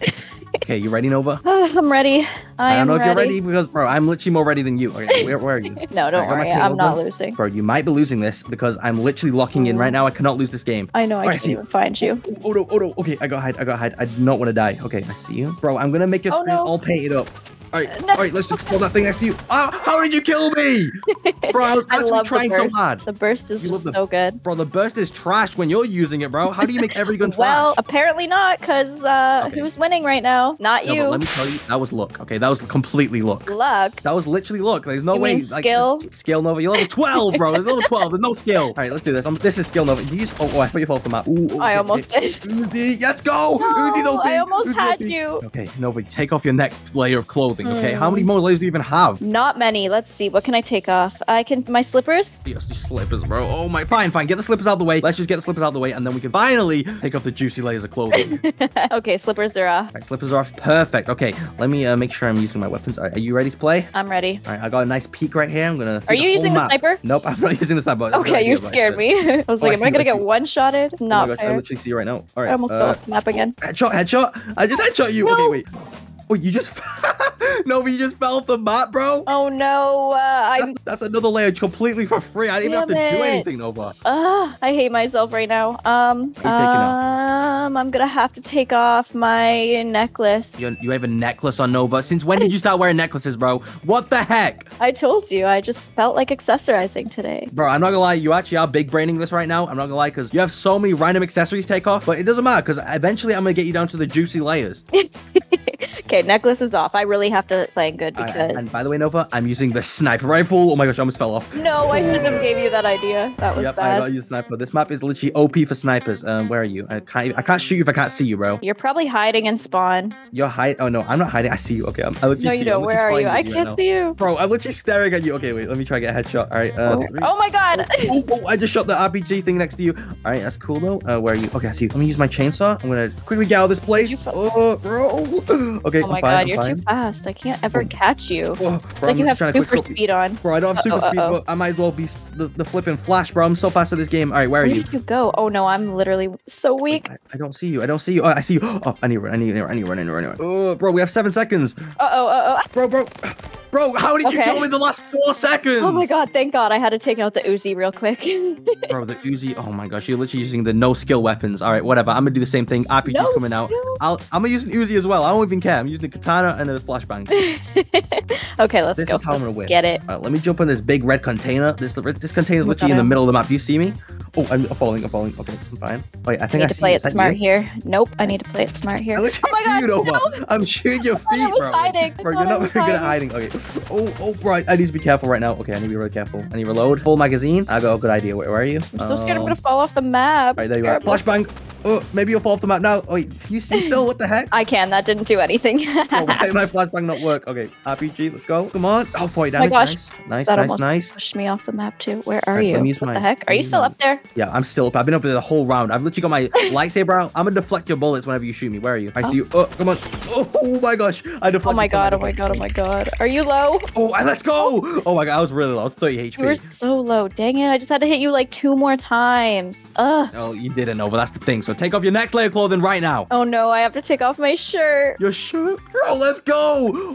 Okay, you ready, Nova? I'm ready. I, I, don't know if ready. you're ready because, bro, I'm literally more ready than you. Okay, where, where are you? No, don't right, worry. I'm not losing. Bro, you might be losing this because I'm literally locking in right oh. now. I cannot lose this game. I know I can't even find you. Oh no, oh no. Okay, I got hide. I got hide. I do not want to die. Okay, I see you. Bro, I'm gonna make your Oh, screen no. all painted up. All right, all right, let's explode that thing next to you. Ah, how did you kill me? Bro, I was I actually trying so hard. The burst is You just the- so good. Bro, the burst is trash when you're using it, bro. How do you make every gun trash? Well, apparently not, because uh, Okay. who's winning right now? Not no, you. but let me tell you, that was luck. Okay, that was completely luck. Luck. That was literally luck. There's no You way. like, skill? skill Nova. You're level 12, bro. There's level 12. There's no skill. All right, let's do this. Um, this is skill Nova. You use. Oh, oh, I put you off the map. Ooh, I okay, almost okay. did. Uzi, let's go. Uzi's No, OP. I almost Uzi's had OP. you. Okay, Nova, take off your next layer of clothing. Okay, how Hmm. many more layers do you even have? Not many. Let's see. What can I take off? I can. My slippers. Yes, these slippers, bro. Oh my. Fine, fine. Get the slippers out of the way. Let's just get the slippers out of the way, and then we can finally take off the juicy layers of clothing. okay, slippers are off. All right, slippers are off. Perfect. Okay, let me uh, make sure I'm using my weapons. All right, are you ready to play? I'm ready. All right, I got a nice peek right here. I'm gonna. see Are you whole using the sniper? Nope, I'm not using the sniper. That's Okay, you idea, but- scared me. I was Oh, I like, am see, I gonna I get one shotted? Oh my Not gosh, I fair. literally see you right now. All right. I almost uh, fell off the map again. Headshot, headshot. I just headshot you. No. Okay, wait. Oh, you just. no, but you just fell off the map, bro. Oh no, uh, I'm. That's, that's another layer completely for free. I didn't even have to Damn do anything, Nova. Uh, I hate myself right now. Um, um, I'm gonna have to take off my necklace. You, you have a necklace on Nova. Since when did you start wearing necklaces, bro? What the heck? I told you, I just felt like accessorizing today. Bro, I'm not gonna lie, you actually are big braining this right now. I'm not gonna lie, because you have so many random accessories take off, but it doesn't matter, because eventually I'm gonna get you down to the juicy layers. Okay, necklace is off. I really have to play good I- because. and by the way, Nova, I'm using the sniper rifle. Oh my gosh, I almost fell off. No, I shouldn't have gave you that idea. That was Yep, I bad. got use sniper. This map is literally OP for snipers. Um, where are you? I can't. I can't shoot you if I can't see you, bro. You're probably hiding in spawn. You're hiding. Oh no, I'm not hiding. I see you. Okay, I'm. I literally No, see you don't. Where are you? I right can't now. see you. Bro, I'm literally staring at you. Okay, wait. Let me try to get a headshot. All right. Uh, Oh, oh my god. Oh, oh, I just shot the RPG thing next to you. All right, that's cool though. Uh, where are you? Okay, I see you. Let me use my chainsaw. I'm gonna quickly get out of this place. Oh, bro. Okay, Oh my fine, god, I'm you're fine. too fast. I can't ever catch you. Oh, bro, like I'm you have super speed on. Bro, I don't have super Uh-oh, speed, uh-oh. but I might as well be the, the flipping flash, bro. I'm so fast at this game. All right, where are you? Where did you go? Oh no, I'm literally so weak. I, I don't see you. I don't see you. Oh, I see you. Oh, I need to run. I need to run. I need to run. I need to run. I need to run. Oh, bro, we have seven seconds. Uh oh, uh oh. Bro, bro, bro, how did you Okay. kill me in the last four seconds? Oh my god, thank god I had to take out the Uzi real quick. Bro, the Uzi. Oh my gosh, you're literally using the no skill weapons. All right, whatever. I'm gonna do the same thing. RPG's No coming out. I'll, I'm gonna use an Uzi as well. I don't even care. I'm using a katana and a flashbang. okay, let's This go. is how I'm gonna win. Get it. All right, let me jump in this big red container. This this container is Oh literally in the middle of the map. Do you see me? Oh, I'm falling. I'm falling. Okay, I'm fine. Wait, I think I need I to play you. it smart you? here. Nope, I need to play it smart here. I literally Oh my see God, you, Nova. I'm shooting your feet, bro. hiding. Bro, you're not very good at hiding. Okay. Oh, oh, bro. I need to be careful right now. Okay, I need to be really careful. I need to reload. Full magazine. I got a good idea. Where, where are you? I'm so scared I'm Um, gonna fall off the map. Right, there you are. Flashbang. Oh, maybe you'll fall off the map now. Oh, wait, can you see still? What the heck? I can. That didn't do anything. Oh, why did my flashbang not work? Okay, RPG, let's go. Come on. Oh, 40 my damage. gosh. Nice, nice, That nice, almost nice. pushed me off the map too. Where are Alright, you? What use the heck? Are you still up there? Yeah, I'm still up. I've been up there the whole round. I've literally got my lightsaber out. I'm gonna deflect your bullets whenever you shoot me. Where are you? I oh. see you. Oh, come on. Oh, oh my gosh. I oh deflected. Oh my god, oh my god, oh my god. Are you low? Oh, let's go. Oh my god, I was really low. I was 30 HP. You were so low. Dang it, I just had to hit you like two more times. Ugh. Oh, you didn't know, but that's the thing. So take off your next layer of clothing right now. Oh no, I have to take off my shirt. Your shirt, bro. Let's go.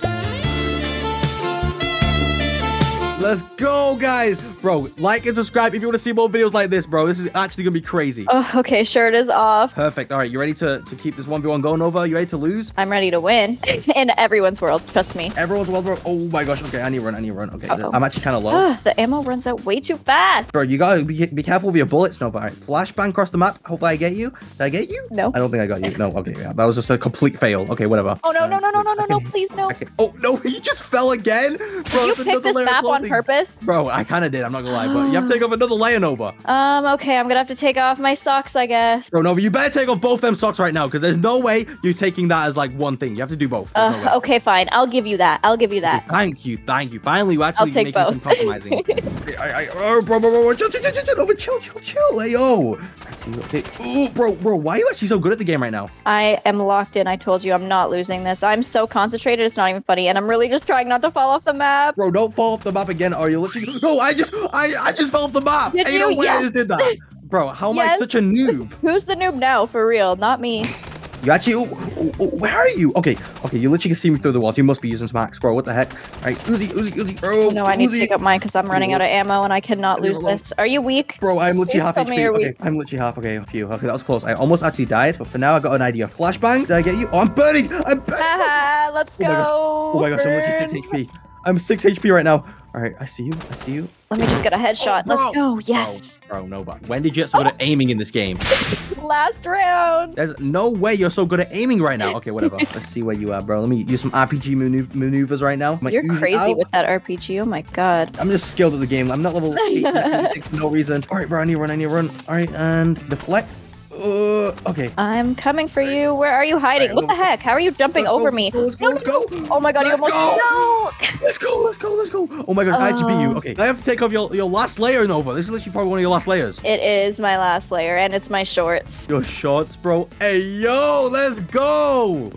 Let's go, guys. Bro, like and subscribe if you want to see more videos like this, bro. This is actually gonna be crazy. Oh, okay, shirt is off. Perfect. All right, you ready to, to keep this 1v1 going over? You ready to lose? I'm ready to win. In everyone's world, trust me. Everyone's world, bro. Oh my gosh. Okay, I need to run. I need to run. Okay, Uh-oh. I'm actually kind of low. The ammo runs out way too fast. Bro, you gotta be, be careful with your bullets, Nova. All right, flashbang across the map. Hopefully I get you. Did I get you? No. I don't think I got you. No, okay, yeah. That was just a complete fail. Okay, whatever. Oh no, no, Um, no, no, no, no, no, please no. okay. Oh, no, you just fell again? Bro, you that's pick another this map on purpose? Bro, I kind of did. I'm not gonna lie, but you have to take off another layer, Nova. Um, okay, I'm gonna have to take off my socks, I guess. Bro, Nova, you better take off both them socks right now, because there's no way you're taking that as like one thing. You have to do both. There's no. Uh, okay, fine. I'll give you that. I'll give you that. Thank you, thank you. Finally, you actually making some both. compromising. Okay, I, I, oh, bro, bro, bro, bro, chill, chill, chill, chill, chill, Nova, chill, chill, chill, hey, yo. I. Okay. Oh, bro, bro, why are you actually so good at the game right now? I am locked in. I told you I'm not losing this. I'm so concentrated, it's not even funny, and I'm really just trying not to fall off the map. Bro, don't fall off the map again, or you literally. No, I just, I, I just fell off the map. Did no you? way I Yes. just did that. Bro, how am I such a noob? Who's the noob now, for real? Not me. You actually, oh, oh, oh, where are you? Okay, okay, you literally can see me through the walls. You must be using smacks, bro. What the heck? All right, Uzi, Uzi, Uzi, bro. No, I need to pick up mine because I'm running out of ammo and I cannot lose this. Are you weak? Bro, I'm literally Please half HP. Okay, weak. I'm literally half. Okay, a few. Okay, that was close. I almost actually died, but for now I got an idea. Flashbang. Did I get you? Oh, I'm burning. I'm burning. Haha, let's Oh go. my gosh. Oh my gosh, I'm literally 6 HP. I'm six HP right now. All right, I see you. I see you. Let me just get a headshot. Oh, Let's go. Yes. Bro, no, but when did you get so good at aiming in this game? Last round. There's no way you're so good at aiming right now. Okay, whatever. Let's see where you are, bro. Let me use some RPG manu- maneuvers right now. My You're crazy out. with that RPG. Oh my god. I'm just skilled at the game. I'm not level 8, 86 for no reason. All right, bro, I need to run. I need to run. All right, and deflect. Uh, okay. I'm coming for you. Where are you hiding? Alright, What the heck? How are you jumping Let's go, over let's me? go, Let's go. Let's go. Oh my god, you Let's almost go. no. Let's go. Let's go. Let's go. Oh my god, gosh, I actually beat you. Um, Okay, I have to take off your, your last layer, Nova. This is literally probably one of your last layers. It is my last layer and it's my shorts. Your shorts, bro. Hey, yo, let's go.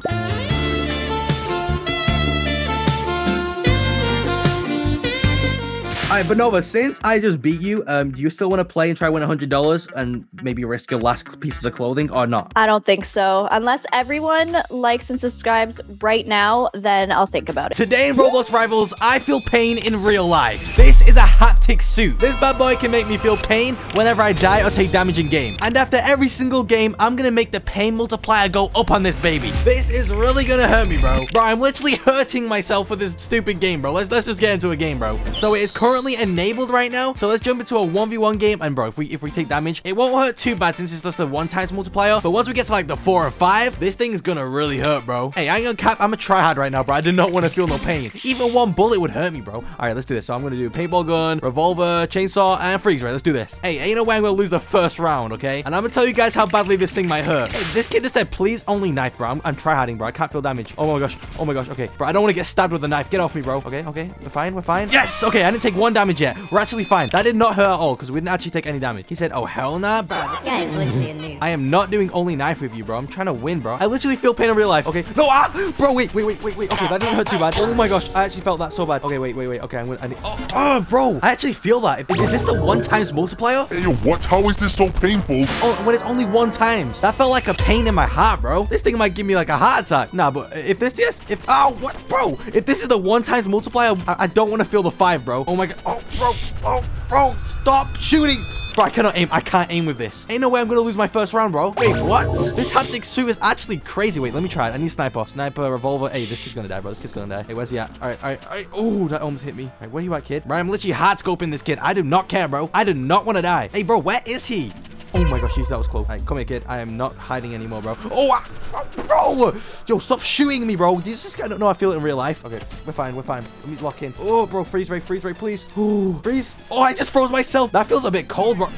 Right, but Nova, since I just beat you, um, do you still want to play and try win $100 and maybe risk your last pieces of clothing or not? I don't think so. Unless everyone likes and subscribes right now, then I'll think about it. Today in Roblox Rivals, I feel pain in real life. This is a haptic suit. This bad boy can make me feel pain whenever I die or take damage in game. And after every single game, I'm gonna make the pain multiplier go up on this baby. This is really gonna hurt me, bro. Bro, I'm literally hurting myself with this stupid game, bro. Let's let's just get into a game, bro. So it is currently enabled right now. So let's jump into a 1v1 game. And bro, if we if we take damage, it won't hurt too bad since it's just a one times multiplier. But once we get to like the four or five, this thing is gonna really hurt, bro. Hey, I ain't gonna cap. I'm a tryhard right now, bro. I do not want to feel no pain. Even one bullet would hurt me, bro. All right, let's do this. So I'm gonna do paintball gun, revolver, chainsaw, and freeze. Right, let's do this. Hey, ain't no way I'm gonna lose the first round, okay? And I'm gonna tell you guys how badly this thing might hurt. Hey, this kid just said, please only knife, bro. I'm, I'm tryharding, bro. I can't feel damage. Oh my gosh. Oh my gosh. Okay, bro. I don't want to get stabbed with a knife. Get off me, bro. Okay, okay. We're fine. We're fine. Yes. Okay, I didn't take one damage yet. We're actually fine. That did not hurt at all because we didn't actually take any damage. He said, oh hell nah, bro. This guy is literally a noob. I am not doing only knife with you, bro. I'm trying to win, bro. I literally feel pain in real life. Okay. No, ah! Bro, wait, wait, wait, wait, wait. Okay, that didn't hurt too bad. Oh my gosh. I actually felt that so bad. Okay, wait, wait, wait. Okay, I'm gonna... I need, oh, oh, bro. I actually feel that. Is this the one times multiplier? Hey, what? How is this so painful? Oh, when it's only one times. That felt like a pain in my heart, bro. This thing might give me like a heart attack. Nah, but if this is... If... Oh, what? Bro, if this is the one times multiplier, I, I don't want to feel the five, bro. Oh my god. Oh, bro. Oh, bro. Stop shooting. Bro, I cannot aim. I can't aim with this. Ain't no way I'm gonna lose my first round, bro. Wait, what? This haptic suit is actually crazy. Wait, let me try it. I need sniper. Sniper, revolver. Hey, this kid's gonna die, bro. This kid's gonna die. Hey, where's he at? All right, all right, all right. Oh, that almost hit me. All right, where you at, kid? Bro, I'm literally hard scoping this kid. I do not care, bro. I do not want to die. Hey, bro, where is he? Oh my gosh, that was close. Come here, kid. I am not hiding anymore, bro. Oh, ah, oh, bro! Yo, stop shooting me, bro. You just gotta know I feel it in real life. Okay, we're fine, we're fine. Let me lock in. Oh, bro, freeze ray, freeze ray, please. Ooh, freeze. Oh, I just froze myself. That feels a bit cold, bro.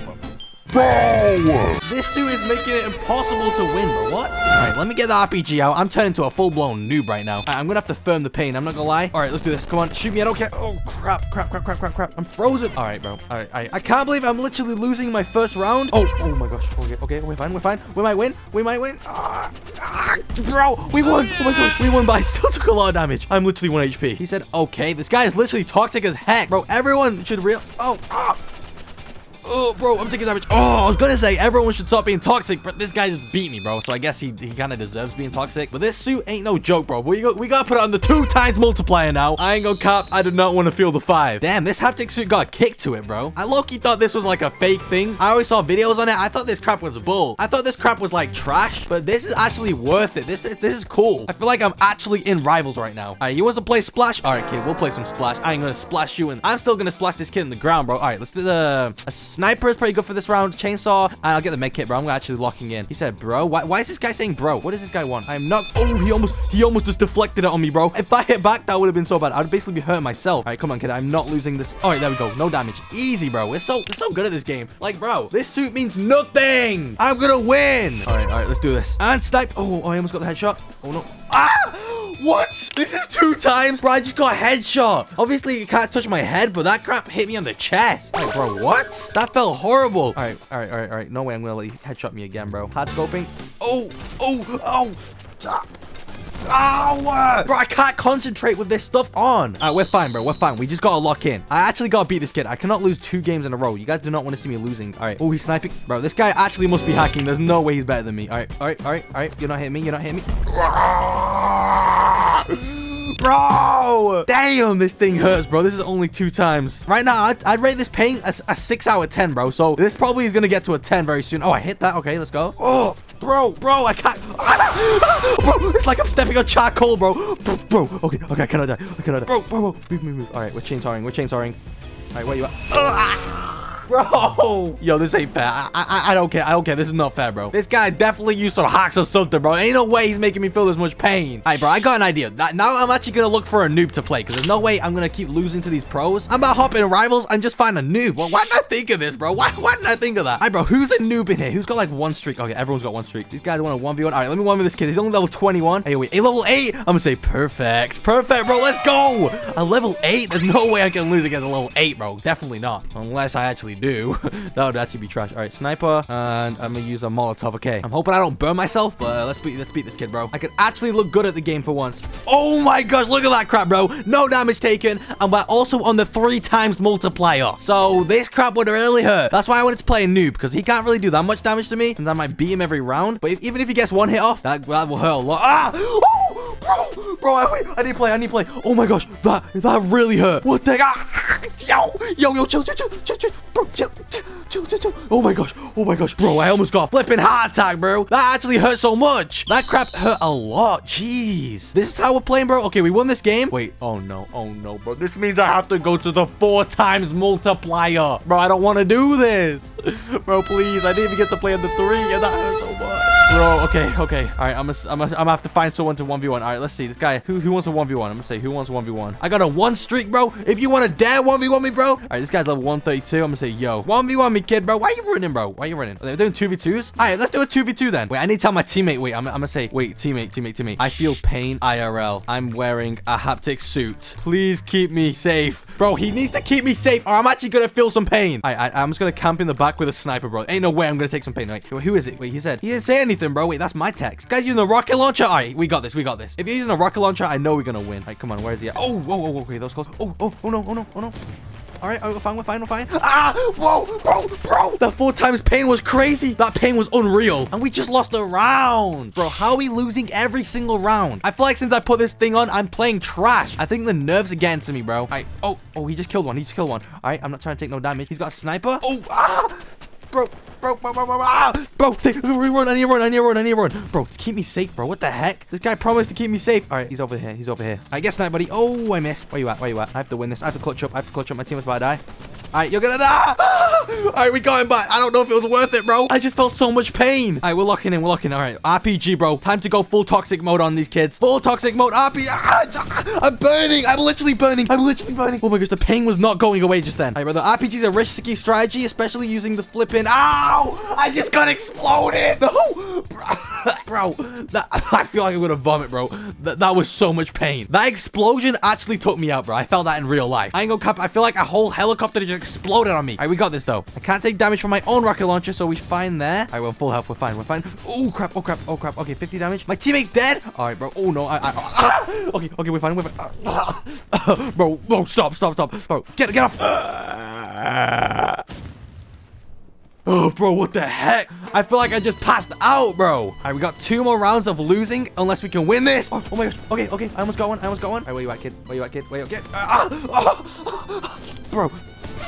This suit is making it impossible to win. What? All right, let me get the RPG out. I'm turning into a full-blown noob right now. Right, I'm gonna have to firm the pain. I'm not gonna lie. All right, let's do this. Come on, shoot me. I don't care. Oh, crap, crap, crap, crap, crap, crap. I'm frozen. All right, bro. All right, all right. I can't believe I'm literally losing my first round. Oh, oh my gosh. Okay, okay, we're fine, we're fine. We might win. We might win. Ah, ah, bro, we won. Oh my gosh, we won, but I still took a lot of damage. I'm literally 1 HP. He said, okay, this guy is literally toxic as heck. Bro, everyone should real... Oh, ah. Oh, bro, I'm taking damage. Oh, I was gonna say everyone should stop being toxic, but this guy just beat me, bro. So I guess he, he kind of deserves being toxic. But this suit ain't no joke, bro. We, got, we gotta put it on the two times multiplier now. I ain't gonna cop. I do not want to feel the five. Damn, this haptic suit got a kick to it, bro. I low-key thought this was like a fake thing. I always saw videos on it. I thought this crap was bull. I thought this crap was like trash, but this is actually worth it. This, this, this is cool. I feel like I'm actually in Rivals right now. All right, you want to play Splash? All right, kid, we'll play some Splash. I ain't gonna splash you, and I'm still gonna splash this kid in the ground, bro. All right, let's do the... Uh, Sniper is pretty good for this round. Chainsaw, and I'll get the med kit, bro. I'm actually locking in. He said, bro. Why, why is this guy saying bro? What does this guy want? I am not... Oh, he almost he almost just deflected it on me, bro. If I hit back, that would have been so bad. I'd basically be hurting myself. All right, come on, kid. I'm not losing this. All right, there we go. No damage. Easy, bro. We're so, we're so good at this game. Like, bro, this suit means nothing. I'm gonna win. All right, all right, let's do this. And snipe. Oh, I almost got the headshot. Oh, no. Ah! What? This is two times? Bro, I just got a headshot. Obviously, you can't touch my head, but that crap hit me on the chest. Like, bro, what? That felt horrible. All right, all right, all right, all right. No way I'm going to let you headshot me again, bro. Hard scoping. Oh, oh, oh. Stop. Ow! Bro, I can't concentrate with this stuff on. All right, we're fine, bro. We're fine. We just got to lock in. I actually got to beat this kid. I cannot lose two games in a row. You guys do not want to see me losing. All right. Oh, he's sniping. Bro, this guy actually must be hacking. There's no way he's better than me. All right, all right, all right, all right. You're not hitting me. You're not hitting me. Bro! Damn, this thing hurts, bro. This is only two times. Right now, I'd, I'd rate this pain a, a 6 out of 10, bro. So this probably is going to get to a 10 very soon. Oh, I hit that. Okay, let's go. Oh, bro, bro, I can't. bro, it's like I'm stepping on charcoal, bro. Bro, okay, okay, I cannot die. I cannot die. Bro, bro, bro. Move, move, move. All right, we're chainsawing. We're chainsawing. All right, where you at? Ah! Bro, yo, this ain't fair. I, I, I don't care. I don't care. This is not fair, bro. This guy definitely used some hacks or something, bro. Ain't no way he's making me feel this much pain. All right, bro, I got an idea. Now I'm actually gonna look for a noob to play because there's no way I'm gonna keep losing to these pros. I'm about to hop in rivals and just find a noob. Well, why did I think of this, bro? Why, why did I think of that? All right, bro, who's a noob in here? Who's got like one streak? Okay, everyone's got one streak. These guys want a 1v1. All right, let me one with this kid. He's only level 21. Hey, wait, a level 8? I'm gonna say perfect. Perfect, bro. Let's go. A level 8? There's no way I can lose against a level 8, bro. Definitely not. Unless I actually actually do. that would actually be trash. All right, sniper, and I'm gonna use a Molotov. Okay, I'm hoping I don't burn myself, but uh, let's beat let's beat this kid, bro. I can actually look good at the game for once. Oh my gosh, look at that crap, bro. No damage taken, and we're also on the three times multiplier. So this crap would really hurt. That's why I wanted to play a noob because he can't really do that much damage to me, and I might beat him every round. But if, even if he gets one hit off, that, that will hurt a lot. Ah! Oh! Bro, bro, I, wait, I need to play, I need to play. Oh my gosh, that that really hurt. What the? Ah! Yo, yo, yo, chill, chill, chill, chill, chill, bro, chill, chill, chill, chill. Oh my gosh, oh my gosh, bro, I almost got a flipping heart attack, bro. That actually hurt so much. That crap hurt a lot. Jeez, this is how we're playing, bro. Okay, we won this game. Wait, oh no, oh no, bro. This means I have to go to the four times multiplier, bro. I don't want to do this, bro. Please, I didn't even get to play on the three, and that hurt so much. Bro, okay, okay. All right, I'm gonna, I'm gonna, I'm gonna have to find someone to 1v1. All right, let's see. This guy, who, who wants a 1v1? I'm gonna say, who wants a 1v1? I got a one streak, bro. If you want to dare 1v1 me, bro. All right, this guy's level 132. I'm gonna say, yo, 1v1 me, kid, bro. Why are you running, bro? Why are you running? They're doing 2v2s? All right, let's do a 2v2 then. Wait, I need to tell my teammate. Wait, I'm, I'm gonna say, wait, teammate, teammate, teammate. I feel pain IRL. I'm wearing a haptic suit. Please keep me safe. Bro, he needs to keep me safe or I'm actually gonna feel some pain. I, I, I'm just gonna camp in the back with a sniper, bro. Ain't no way I'm gonna take some pain. Wait, who is it? Wait, he said, he didn't say anything, bro. Wait, that's my text. Guy's using a rocket launcher. All right, we got this. We got this. If you're using a rocket launcher, I know we're gonna win. Come on. Where is he at? Oh, whoa, whoa. Okay, that was close. Oh, oh, oh no, oh no, oh no. All right, we're fine, we're fine, we're fine. Ah, whoa, bro, bro. That four times pain was crazy. That pain was unreal. And we just lost a round. Bro, how are we losing every single round? I feel like since I put this thing on, I'm playing trash. I think the nerves are getting to me, bro. All right, oh, oh, he just killed one. He just killed one. All right, I'm not trying to take no damage. He's got a sniper. Oh, ah. Bro, bro, bro, bro, bro, ah! bro, take, run, I need to run, I need to run, I need to run. Bro, keep me safe, bro. What the heck? This guy promised to keep me safe. All right, he's over here. He's over here. I guess not, buddy. Oh, I missed. Where you at? Where you at? I have to win this. I have to clutch up. I have to clutch up. My team is about to die. All right, you're gonna die. All right, we got him back. I don't know if it was worth it, bro. I just felt so much pain. All right, we're locking in. We're locking. All right, RPG, bro. Time to go full toxic mode on these kids. Full toxic mode. RPG. Ah, I'm burning. I'm literally burning. I'm literally burning. Oh my gosh, the pain was not going away just then. All right, brother. RPG is a risky strategy, especially using the flipping. Ow! I just got exploded. No, bro. That I feel like I'm gonna vomit, bro. That that was so much pain. That explosion actually took me out, bro. I felt that in real life. I ain't gonna cap. I feel like a whole helicopter just exploded on me. All right, we got this though. I can't take damage from my own rocket launcher, so we're fine there. All right, we're full health. We're fine. We're fine. Oh crap. Oh crap. Oh crap. Okay, 50 damage. My teammate's dead. All right, bro. Oh no. I. I ah! Okay. Okay. We're fine. We're fine. Bro. Bro. Stop. Stop. Stop. Bro. Get. Get off. Oh, bro, what the heck? I feel like I just passed out, bro. All right, we got two more rounds of losing unless we can win this. Oh, oh my gosh. Okay, okay. I almost got one. I almost got one. All right, where you at, kid? Where you at, kid? Where you at, kid? Ah, ah, bro.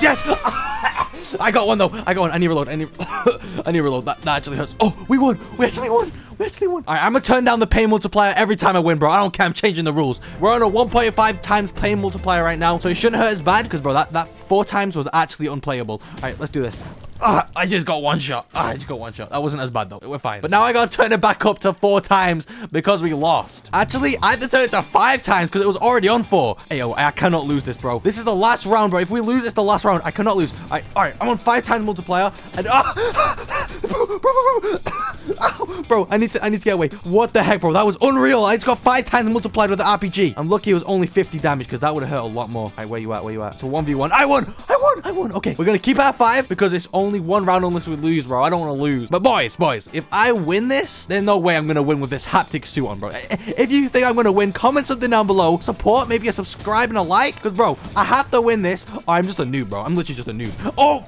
Yes! I got one, though. I got one. I need reload. I need, I need reload. That, that actually hurts. Oh, we won. We actually won. We actually won. All right, I'm going to turn down the pain multiplier every time I win, bro. I don't care. I'm changing the rules. We're on a 1.5 times pain multiplier right now, so it shouldn't hurt as bad because, bro, that, that four times was actually unplayable. All right, let's do this. Ah, I just got one shot. Ah, I just got one shot. That wasn't as bad though. We're fine. But now I gotta turn it back up to four times because we lost. Actually, I had to turn it to five times because it was already on four. Hey, yo, I cannot lose this, bro. This is the last round, bro. If we lose, it's the last round. I cannot lose. All right, all right. I'm on five times multiplier. And ah, bro, bro, bro, bro. Ow, bro, I need to, I need to get away. What the heck, bro? That was unreal. I just got five times multiplied with the RPG. I'm lucky it was only 50 damage because that would have hurt a lot more. All right, where you at? Where you at? So 1v1. I won. I won. I won. Okay, we're gonna keep it at five because it's only one round unless we lose, bro. I don't want to lose. But boys, boys, if I win this, there's no way I'm going to win with this haptic suit on, bro. If you think I'm going to win, comment something down below. Support, maybe a subscribe and a like. Because, bro, I have to win this. Oh, I'm just a noob, bro. I'm literally just a noob. Oh,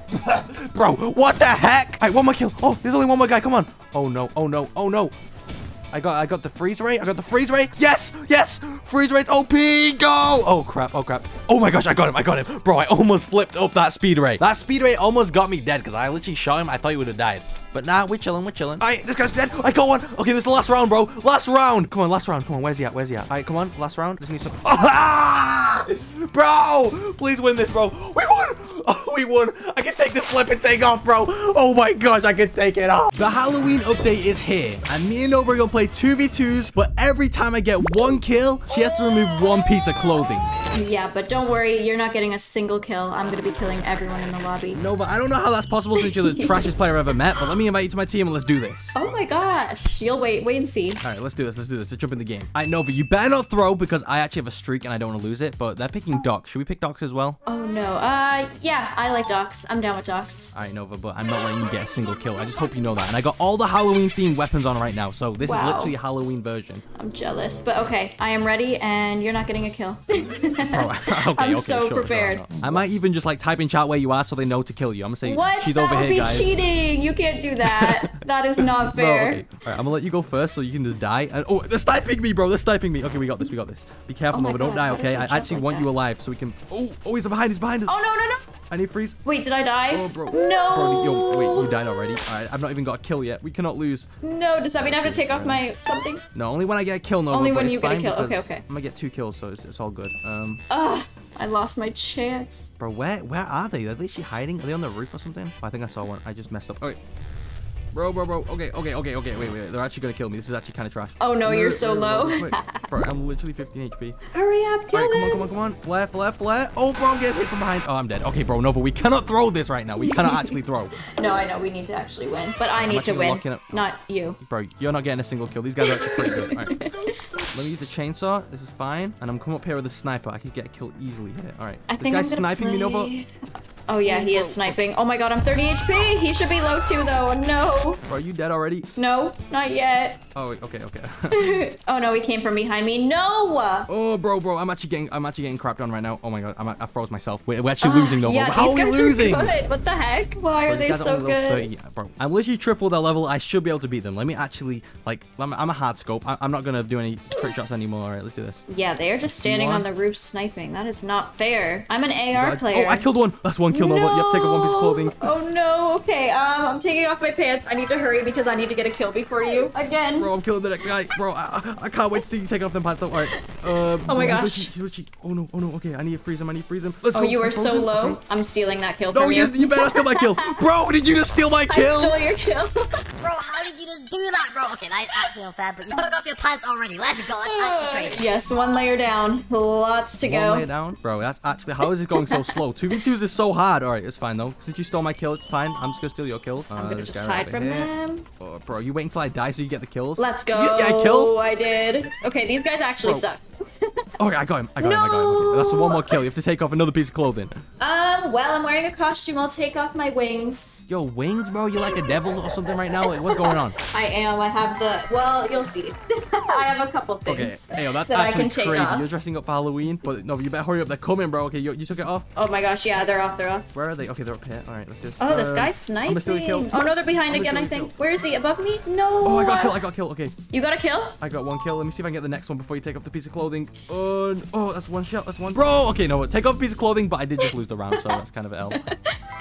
bro, what the heck? All right, one more kill. Oh, there's only one more guy. Come on. Oh, no. Oh, no. Oh, no. I got I got the freeze ray. I got the freeze ray. Yes, yes. Freeze ray OP. Go. Oh crap. Oh crap. Oh my gosh. I got him. I got him. Bro, I almost flipped up that speed rate. That speed rate almost got me dead because I literally shot him. I thought he would have died. But nah, we're chilling, we're chilling. All right, this guy's dead. I got one. Okay, this is the last round, bro. Last round. Come on, last round. Come on, where's he at? Where's he at? All right, come on, last round. Just need some. Ah! Bro, please win this, bro. We won. Oh, we won. I can take this flipping thing off, bro. Oh my gosh, I can take it off. The Halloween update is here, and me and Nova are gonna play 2v2s, but every time I get one kill, she has to remove one piece of clothing. Yeah, but don't worry, you're not getting a single kill. I'm gonna be killing everyone in the lobby. Nova, I don't know how that's possible since you're the trashiest player I've ever met, but let me invite you to my team and let's do this. Oh my gosh. You'll wait, wait and see. All right, let's do this. Let's do this. Let's jump in the game. All right, Nova, you better not throw because I actually have a streak and I don't want to lose it, but they're picking Docks. Should we pick Docks as well? Oh no. Uh, yeah, I like docks. I'm down with docks. All right, Nova, but I'm not letting you get a single kill. I just hope you know that. And I got all the Halloween-themed weapons on right now, so this Wow. is literally a Halloween version. I'm jealous, but okay, I am ready, and you're not getting a kill. Bro, oh, okay, I'm okay, so sure, sure, prepared. sure. I might even just like type in chat where you are so they know to kill you. I'm gonna say what? she's that over would here, be guys. cheating. You can't do that. that is not fair. okay. All right, I'm gonna let you go first so you can just die. And oh, they're sniping me, bro. They're sniping me. Okay, we got this. We got this. Be careful, Oh Nova. Don't die, okay? I actually like want that? you alive so we can. Oh, oh, he's behind. He's behind us. Oh no no no! I need freeze. Wait, did I die? Oh, bro. No. Bro, yo, wait, you died already. All right, I've not even got a kill yet. We cannot lose. No, does that mean I have to take off my something? No, only when I get a kill, Nova. Only when you get a kill. Okay, okay. I'm gonna get two kills, so it's, it's all good. Um, Ugh, I lost my chance. bro, where where are they? Are they actually hiding? Are they on the roof or something? Oh, I think I saw one. I just messed up. Okay. Bro, bro, bro. Okay, okay, okay, okay. Wait, wait. They're actually gonna kill me. This is actually kind of trash. Oh no, you're so low. wait, wait. Bro, I'm literally 15 HP. Hurry up, kill All right, come on, come on, come on. Left, left, left. Oh, bro, I'm getting hit from behind. Oh, I'm dead. Okay, bro, Nova, we cannot throw this right now. We cannot actually throw. No, I know we need to actually win, but I need to win, not you. Bro, you're not getting a single kill. These guys are actually pretty good. All right. Let me use the chainsaw. This is fine. And I'm coming up here with a sniper. I could get a kill easily here. All right. I this think guy's sniping me, Nova. Oh yeah, he is sniping. Oh my god, I'm 30 HP. He should be low too, though. No, are you dead already? no, not yet. Oh, okay, okay. oh no, he came from behind me. No. oh, bro, bro, I'm actually getting, I'm actually getting crapped on right now. Oh my god, I'm, I froze myself. We're, we're actually losing, Nova. Ah, Yeah, How are we losing? What the heck? Why Bro, are they so good? 30. Yeah, bro. I'm literally triple their level. I should be able to beat them. Let me actually, like, I'm, I'm a hard scope. I, I'm not gonna do any trick shots anymore. All right, let's do this. Yeah, they are just standing are? on the roof sniping. That is not fair. I'm an AR God- player. Oh, I killed one. That's one kill, Nova. You have to take off one piece of clothing. Oh no. Okay. Um, I'm taking off my pants. I need to hurry because I need to get a kill before you again. Bro, I'm killing the next guy. Bro, I, I, I can't wait to see you take off them pants. Though. All right. Uh, Oh my he's gosh. literally- He's literally, oh no, oh no. Okay, I need to freeze him. I need to freeze him. Let's Oh, go. you are so low. Okay. I'm stealing that kill No, from you, you. you better steal my kill. Bro, did you just steal my kill? I kill? stole your kill. Bro, how did you just do that, bro? Okay, that is actually unfair, but you took off your pants already. Let's go. That's actually crazy. yes, one layer down. Lots to go. One layer down. Bro, that's actually, how is this going so slow? 2v2s is so hard. All right, it's fine though. Since you stole my kill, it's fine. I'm just gonna steal your kills. I'm Uh, gonna just hide over from them. Oh, bro, you wait until I die so you get the kills. Let's go. You just get a kill? I did. Okay, these guys actually Bro. suck. Okay, I got him. I got him. I got him. Okay, that's the one more kill. You have to take off another piece of clothing. Um, well, I'm wearing a costume. I'll take off my wings. Yo, wings, bro. You like a devil or something right now? What's going on? I am. I have the. Well, you'll see. I have a couple Okay, things hey, yo, that's that I actually can take crazy. off. You're dressing up for Halloween, but no, you better hurry up. They're coming, bro. Okay, you, you took it off. Oh my gosh, yeah, they're off. They're off. Where are they? Okay, they're up here. All right, let's do this. Oh, this Uh, guy's steal your sniping. Oh no, they're behind I'm again. I think. kill. Where is he? Above me? No. Oh, I got a kill. I got a kill. Okay, You got a kill? I got one kill. Let me see if I can get the next one before you take off the piece of clothing. Uh, oh, that's one shot. That's one. Bro, okay, no, take off a piece of clothing, but I did just lose the round, so that's kind of L.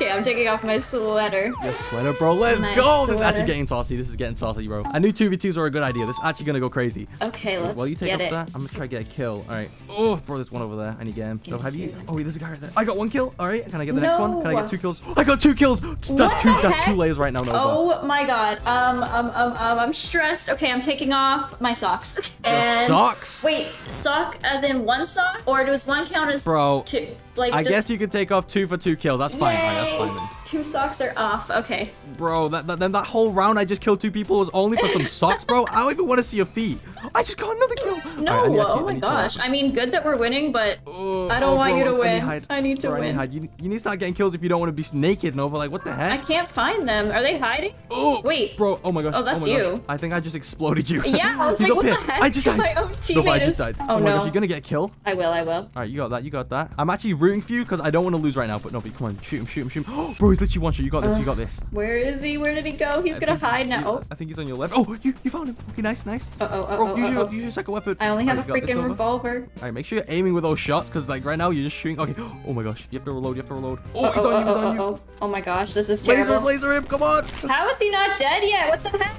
Okay, I'm taking off my sweater. Your sweater, bro. Let's Nice go. This is actually getting saucy. This is getting saucy, bro. I knew 2v2s were a good idea. This is actually gonna go crazy. Okay, let's While you take get off it. that, I'm gonna try to get a kill. All right. Oh, bro, there's one over there. I need to get him. Get No, have you? Oh, wait, there's a guy right there. I got one kill. All right. Can I get the next one? Can I get two kills? I got two kills. That's What two. That's two layers right now, Nova. Oh my god. Um, um, um, um, I'm stressed. Okay, I'm taking off my socks. Your socks? Wait, sock as in one sock? Or does one count as Bro, two? Like, I does- guess you could take off two for two kills. That's fine. Right, that's fine then. Two socks are off. Okay. Bro, that, that then that whole round I just killed two people was only for some socks, bro. I don't even want to see your feet. I just got another kill. No, right, need- oh need- my need gosh. I mean, good that we're winning, but Oh, I don't oh, want bro, you to I need win. hide. I need to Bro, I need win. You, you need to start getting kills if you don't want to be naked, Nova. Like, what the heck? I can't find them. Are they hiding? Oh, Wait. bro. Oh my gosh. Oh, that's oh gosh. you. I think I just exploded you. Yeah, I was He's like, what here. the heck? I just died. My own Nova, I just died. Oh, oh, my gosh, no. you're gonna get a kill. I will, I will. All right, you got that. You got that. I'm actually rooting for you because I don't want to lose right now. But Nova, come on, shoot him, shoot him, shoot him. Oh, bro, he's literally one shot. You got this. You got this. Where is he? Where did he go? He's gonna hide now. Oh, I think he's on your left. Oh, you, you found him. Okay, nice, nice. Uh-oh, uh-oh, Bro, use, your, uh-oh. use your second weapon. I only have Alright, a you got this, freaking revolver. All right, make sure you're aiming with those shots because like right now you're just shooting. Okay. Oh my gosh, you have to reload. You have to reload. Oh, he's Uh-oh, on you. He's on you. Oh my gosh, this is terrible. laser laser him. Come on. How is he not dead yet? What the heck?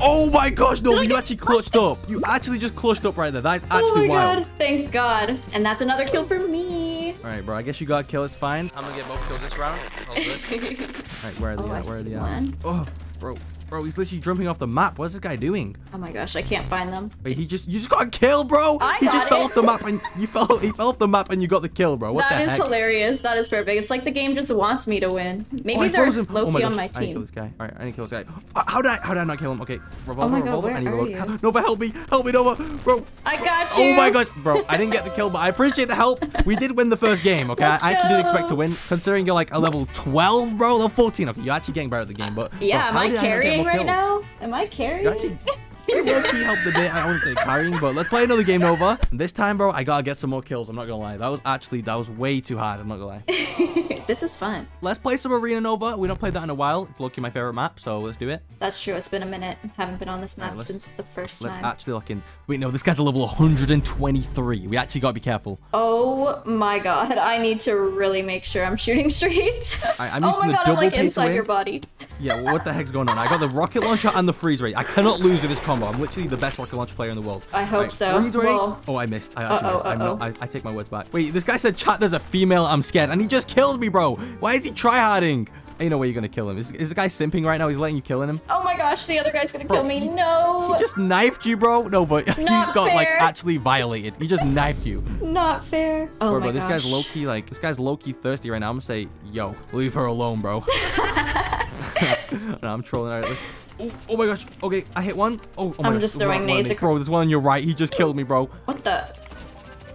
Oh my gosh, no, you actually clutched up. You actually just clutched up right there. That is oh actually my wild. god, thank god. And that's another kill for me. All right, bro. I guess you got a kill. It's fine. I'm gonna get both kills this round. All good. All right, where are they Oh, at? Where are see they at? one. Oh, bro. Bro, he's literally jumping off the map. What's this guy doing? Oh my gosh, I can't find them. Wait, he just you just got killed, bro. I he just got fell off the map and you fell he fell off the map and you got the kill, bro. What That is heck? hilarious. That is perfect. It's like the game just wants me to win. Maybe Oh, there's. Loki oh my on gosh, my I need to kill this guy. All right, I need to kill this guy. How did I how did I not kill him? Okay, revolver, Oh my God, revolver. where I need you? Nova, help me, help me, Nova, bro. I got you. Oh my gosh, bro! I didn't get the kill, but I appreciate the help. We did win the first game, okay? Let's I actually didn't expect to win, considering you're like a level 12, bro. Level 14. Okay, you're actually getting better at the game, but bro, Yeah, am how I did not get carrying right kills? now? Am I carrying? You actually low-key helped a bit. I wouldn't say carrying, but let's play another game, Nova. This time, bro, I gotta get some more kills. I'm not gonna lie. That was actually that was way too hard. I'm not gonna lie. this is fun. let's play some Arena Nova. We don't play that in a while. It's looking my favorite map, so let's do it. That's true. It's been a minute. I Haven't been on this map let's- since the first time. actually look in. Wait, no, this guy's a level 123. We actually gotta be careful. Oh my god, I need to really make sure I'm shooting straight. I- I'm oh my the god, I'm double like inside your body. Yeah, what the heck's going on? I got the rocket launcher and the freeze ray. I cannot lose with this combo. I'm literally the best rocket launcher player in the world. I hope Alright, so. Well- oh, I missed. I actually Uh-oh, missed. I'm not, uh-oh. I, I take my words back. Wait, this guy said chat. There's a female. I'm scared, and he just killed me, bro. Why is he tryharding? You know where you're gonna kill him. Is, is the guy simping right now? He's letting you kill him. Oh my gosh, the other guy's gonna Bro, kill me. he- no, He just knifed you, bro. No, but he's Not got like actually violated. He just knifed you. not fair. Oh bro, my bro, this gosh. guy's low key like this guy's low key thirsty right now. I'm gonna say, yo, leave her alone, bro. no, I'm trolling. All right, let's. Oh, oh my gosh. Okay, I hit one. Oh, oh my I'm gosh, just there's throwing nades across- Bro, there's one on your right. He just killed me, bro. What the?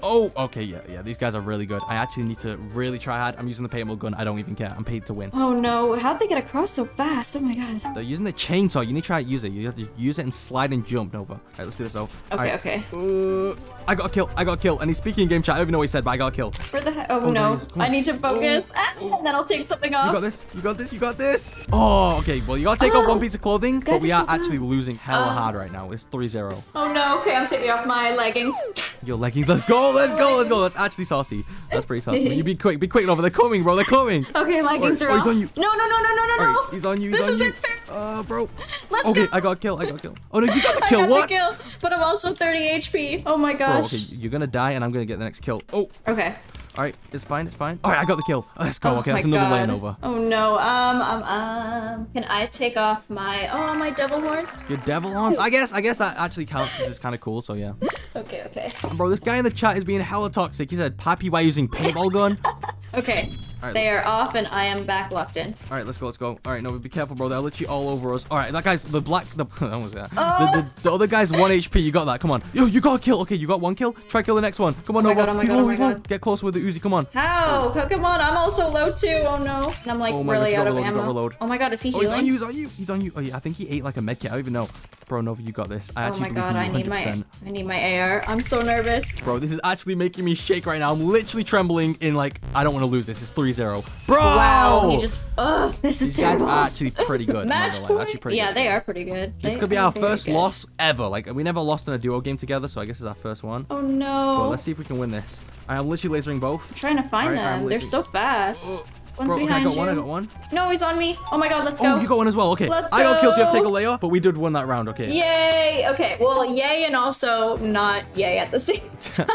Oh, okay, yeah, yeah. These guys are really good. I actually need to really try hard. I'm using the paintball gun. I don't even care. I'm paid to win. Oh no, how'd they get across so fast? Oh my god. They're using the chainsaw. You need to try to use it. You have to use it and slide and jump, Nova. All right, let's do this, though. Okay, right. okay. Uh, I got a kill. I got a kill. And he's speaking in game chat. I don't even know what he said, but I got a kill. Where the heck? Oh, there no. he is. Come I need to focus. Ah, and then I'll take something off. You got this. You got this. You got this. Oh, okay. Well, you gotta take off one Oh, piece of clothing, but we are are so actually bad. losing hella Um, hard right now. It's 3-0. Oh no, okay, I'm taking off my leggings. Your leggings. Let's go. Let's go. Let's go. That's actually saucy. That's pretty saucy. you be quick. Be quick, Nova. They're coming, bro. They're coming. Okay, leggings Oh, are he's off. on you. No, no, no, no, no, no, no. right, he's on you. He's This on isn't you. fair. Uh, bro. Let's okay, go. I got a kill. I got a kill. Oh no, you got the I kill. got what? the kill, but I'm also 30 HP. Oh my gosh. Bro, okay, gosh. you're gonna die, and I'm gonna get the next kill. Oh, Okay. All right, it's fine, it's fine. All right, I got the kill. Let's go. Oh okay, my that's another God. lane over. Oh no. Um, um, um. Can I take off my oh my devil horns? Your devil horns. I guess, I guess that actually counts. It's kind of cool. So yeah. Okay, okay, Bro, this guy in the chat is being hella toxic. He said, "Pappy, why using paintball gun?" okay. Alright. They are off, and I am back locked in. All right, let's go, let's go. All right, no, be careful, bro. They'll let you all over us. All right, that guy's the black. The I was that. Oh. The, the, the other guy's one HP. You got that? Come on. Yo, you got a kill. Okay, you got one kill. Try kill the next one. Come on, Oh Nova. God, oh my he's God, low. oh my he's low. God. Get closer with the Uzi. Come on. How? Co- Come on, I'm also low too. Oh no. And I'm like Oh really gosh, out of ammo. Oh my god, is he Oh, healing? he's on you. He's on you. He's on you. Oh yeah, I think he ate like a med kit. I don't even know. Bro, Nova, you got this. I Oh actually my god, I need my 100%. I need my AR. I'm so nervous. Bro, this is actually making me shake right now. I'm literally trembling in like I don't want to lose this. It's 3-0. Bro! Wow, he just ugh, this is These guys are actually pretty good. Match point. Actually pretty yeah, good. they are pretty good. This They could be our first good. loss ever. Like we never lost in a duo game together, so I guess it's our first one. Oh no. But let's see if we can win this. I am literally lasering both. I'm trying to find Alright, alright, them. They're so fast. Oh, One's Bro, okay, I got you. one. I got one. No, he's on me. Oh my god, let's oh, go. Oh, you got one as well. Okay. Let's I got kills. You have to take a layer, but we did win that round. Okay. Yay! Okay, well, yay and also not yay at the same time.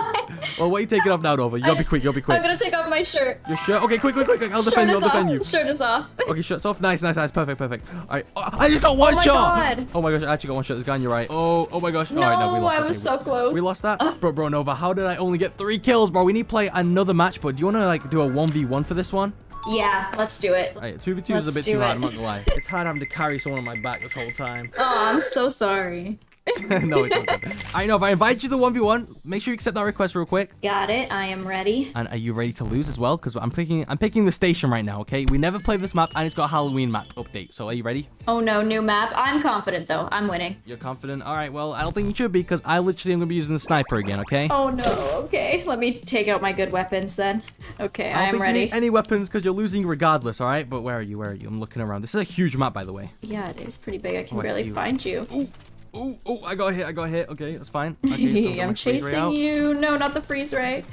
Well, what are you taking off now, Nova? You gotta be quick. You gotta be quick. I'm gonna take off my shirt. Your shirt. Okay, quick, quick, quick. quick. I'll shirt defend you. I'll defend off. you. Shirt is off. Okay, shirt's off. Nice, nice, nice. Perfect, perfect. All right. Oh, I just got oh one Oh my shot. God. Oh my gosh, I actually got one shot. This guy on your right. Oh, oh my gosh. No, All right, no, we lost. I Okay, was we- so close. We lost that? Uh. Bro, bro, Nova, how did I only get three kills, bro? We need to play another match, but do you want to, like, do a 1v1 for this one? Yeah, let's do it. All right, 2v2 is a bit too hard. I'm not gonna lie. It's hard having to carry someone on my back this whole time. Oh, I'm so sorry. no. I know, if I invite you to the 1v1, make sure you accept that request real quick. Got it. I am ready. And are you ready to lose as well? Because I'm picking I'm picking the station right now, okay? We never played this map, and it's got a Halloween map update. So are you ready? Oh no, new map. I'm confident though. I'm winning. You're confident? All right, well, I don't think you should be, because I literally am going to be using the sniper again, okay? Oh no. Okay, let me take out my good weapons then. Okay, I I am ready. need any weapons because you're losing regardless, all right? But where are you? Where are you? I'm looking around. This is a huge map, by the way. Yeah, it is pretty big. I can Oh, barely you. find you. Oh, oh, I got hit. I got hit. Okay, that's fine. Okay, I'll get my I'm chasing you. No, not the freeze ray.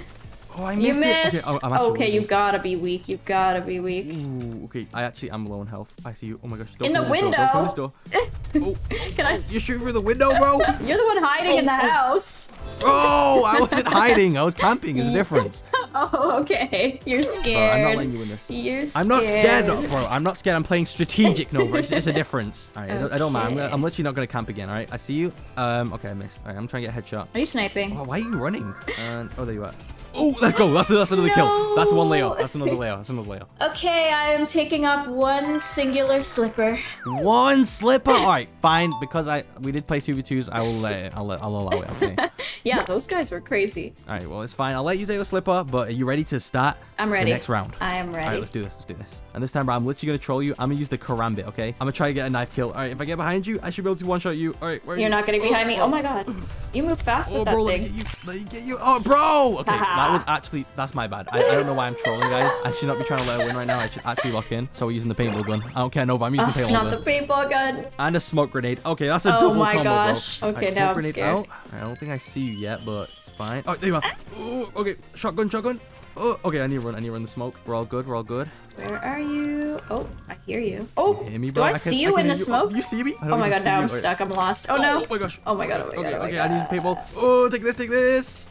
Oh, I You missed, missed. it. Okay, oh, okay, you gotta be weak. You gotta be weak. Ooh, okay, I actually am low on health. I see you. Oh my gosh. Don't In the this door, Don't close this door. Oh, Can I? you're shooting through the window, bro? You're the one hiding in the Oh, oh. house. Bro, I wasn't hiding. I was camping. There's a difference. Oh, okay. You're Bro, scared. I'm not letting you win this. You're scared. I'm not scared, no, bro. I'm not scared. I'm playing strategic, Nova. It's, it's a difference. All right, I, don't, I don't mind. I'm. I'm literally not gonna camp again. All right, I see you. Um, okay, I missed. All right, I'm trying to get a headshot. Are you sniping? Oh, why are you running? And oh, there you are. Oh, let's go. That's that's another kill. That's one layer. That's another layer. That's another layer. Okay, I am taking off one singular slipper. One slipper. All right, fine. Because I we did play two v twos. I will let it. I'll let, I'll allow it. Okay. Yeah, those guys were crazy. All right. Well, it's fine. I'll let you take the slipper. But are you ready to start? I'm The ready. next round. I am ready. All right, let's do this. Let's do this. And this time, bro, I'm literally gonna troll you. I'm gonna use the karambit. Okay. I'm gonna try to get a knife kill. All right. If I get behind you, I should be able to one shot you. All right. Where are You're you? not getting behind me. Oh, oh my god. You move fast Oh, with bro, that let me thing. get you. Let me get you. Oh, bro. Okay, that was actually that's my bad. I, I don't know why I'm trolling, guys. I should not be trying to let her win right now. I should actually lock in. So we're using the paintball gun. I don't care, Nova. I'm using the ah, paintball not gun. the paintball gun. And a smoke grenade. Okay, that's a Oh double my combo, gosh. bro. Okay, Alright, now I'm scared. out. I don't think I see you yet, but it's fine. Oh, there you are. Ooh, okay, shotgun, shotgun. Oh, okay, I need to run. I need to run the smoke. We're all good. We're all good. Where are you? Oh, I hear you. Oh, Hear me, do? I, can- see you can in the hear smoke? You see me? Oh my god, now you. I'm stuck. I'm lost. Oh no. Oh my gosh. Oh my god, oh my okay, god, oh my okay, god. I need paintball. Oh, take this, take this.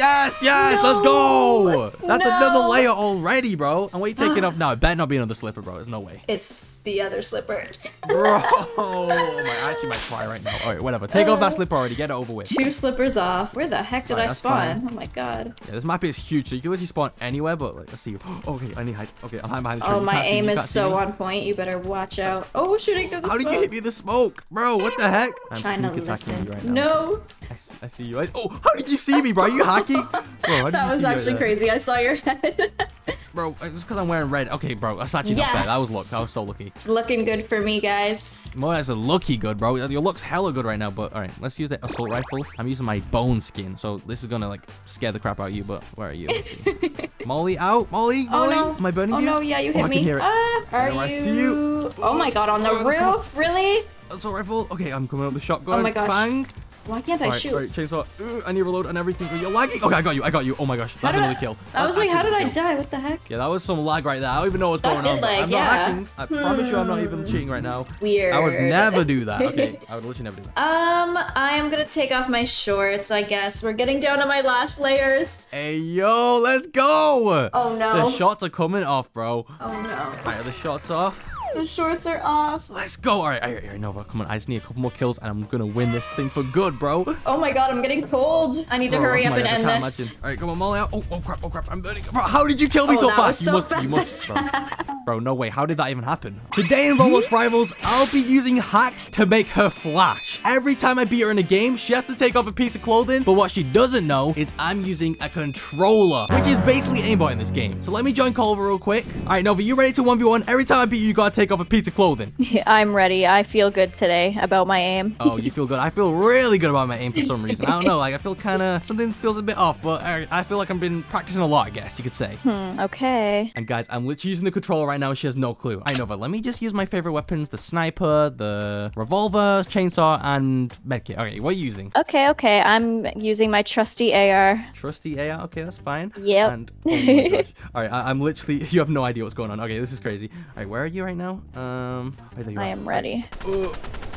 Yes, yes, let's go. That's another layer already, bro. And what are you taking off now? It better not be another slipper, bro. There's no way. It's the other slipper. Bro, oh I actually might cry right now. All right, whatever. Take off that uh, slipper already. Get it over with. Two slippers off. Where the heck did Alright, I spawn? fine. Oh my god. Yeah, this map is huge, so you can literally spawn anywhere, but like, let's see. okay, I need hide. Okay, I'm hiding behind the oh, tree. Oh, You my can't see me, aim is so on point. You better watch out. Oh, shooting through the How did you hit me the smoke? Bro, what the heck? I'm Trying to listen. right no, I, I see you. I, oh, how did you see me, bro? Are you hacking? Bro, that was see me right actually there? crazy. I saw your head. Bro, it's because I'm wearing red. Okay, bro, that's actually not fair. That was luck. Yes. That was so lucky. it's looking good for me, guys. More as a lucky good, bro. Your looks hella good right now, but all right, let's use the assault rifle. I'm using my bone skin, so this is gonna like scare the crap out of you. But where are you? Let's see. Molly out, Molly, Oh Molly. no. Am I burning oh you? no, yeah, you Oh, hit I me. can hear it. Ah, are you... I see you. Oh my god, on the Oh, roof? Really? Assault rifle. Okay, I'm coming up with the shotgun. Oh my gosh. Bang. Why can't I right, shoot? all right, chainsaw. Uh, I need to reload and everything. You're lagging. Okay, I got you. I got you. Oh my gosh, that's another I- kill. I was like, how did I kill. die? What the heck? Yeah, that was some lag right there. I don't even know what's That going on. lag, I'm not hacking. I promise you, I'm not even cheating right now. Weird. I would never do that. Okay, I would literally never do that. Um, I am gonna take off my shorts, I guess. We're getting down to my last layers. Hey yo, let's go! Oh no. The shots are coming off, bro. Oh no. Alright, the shots off? The shorts are off. Let's go! Alright, alright, alright, Nova, come on. I just need a couple more kills and I'm gonna win this thing for good, bro. Oh my god, I'm getting cold. I need to hurry oh up and I end this. imagine. Alright, come on, Molly. Oh, oh crap, oh crap, I'm burning. Bro, how did you kill me Oh, so fast? was you so must, you must, bro. fast. Bro, no way. How did that even happen? Today in Roblox Rivals, I'll be using hacks to make her flash. Every time I beat her in a game, she has to take off a piece of clothing, but what she doesn't know is I'm using a controller, which is basically aimbot in this game. So let me join Culver real quick. All right, Nova, you ready to 1v1? Every time I beat you, you gotta take off a piece of clothing. I'm ready. I feel good today about my aim. Oh, you feel good? I feel really good about my aim for some reason. I don't know, like I feel kind of, something feels a bit off, but I, I feel like I've been practicing a lot, I guess you could say. Hmm, okay. And guys, I'm literally using the controller right now. She has no clue. I know, but let me just use my favorite weapons: the sniper, the revolver, chainsaw, and medkit. Okay, what are you using? Okay, okay. I'm using my trusty AR. Trusty AR. Okay, that's fine. Yep. And oh my gosh. All right, I, I'm literally. You have no idea what's going on. Okay, this is crazy. All right, where are you right now? Um, there you I are. am ready. Uh,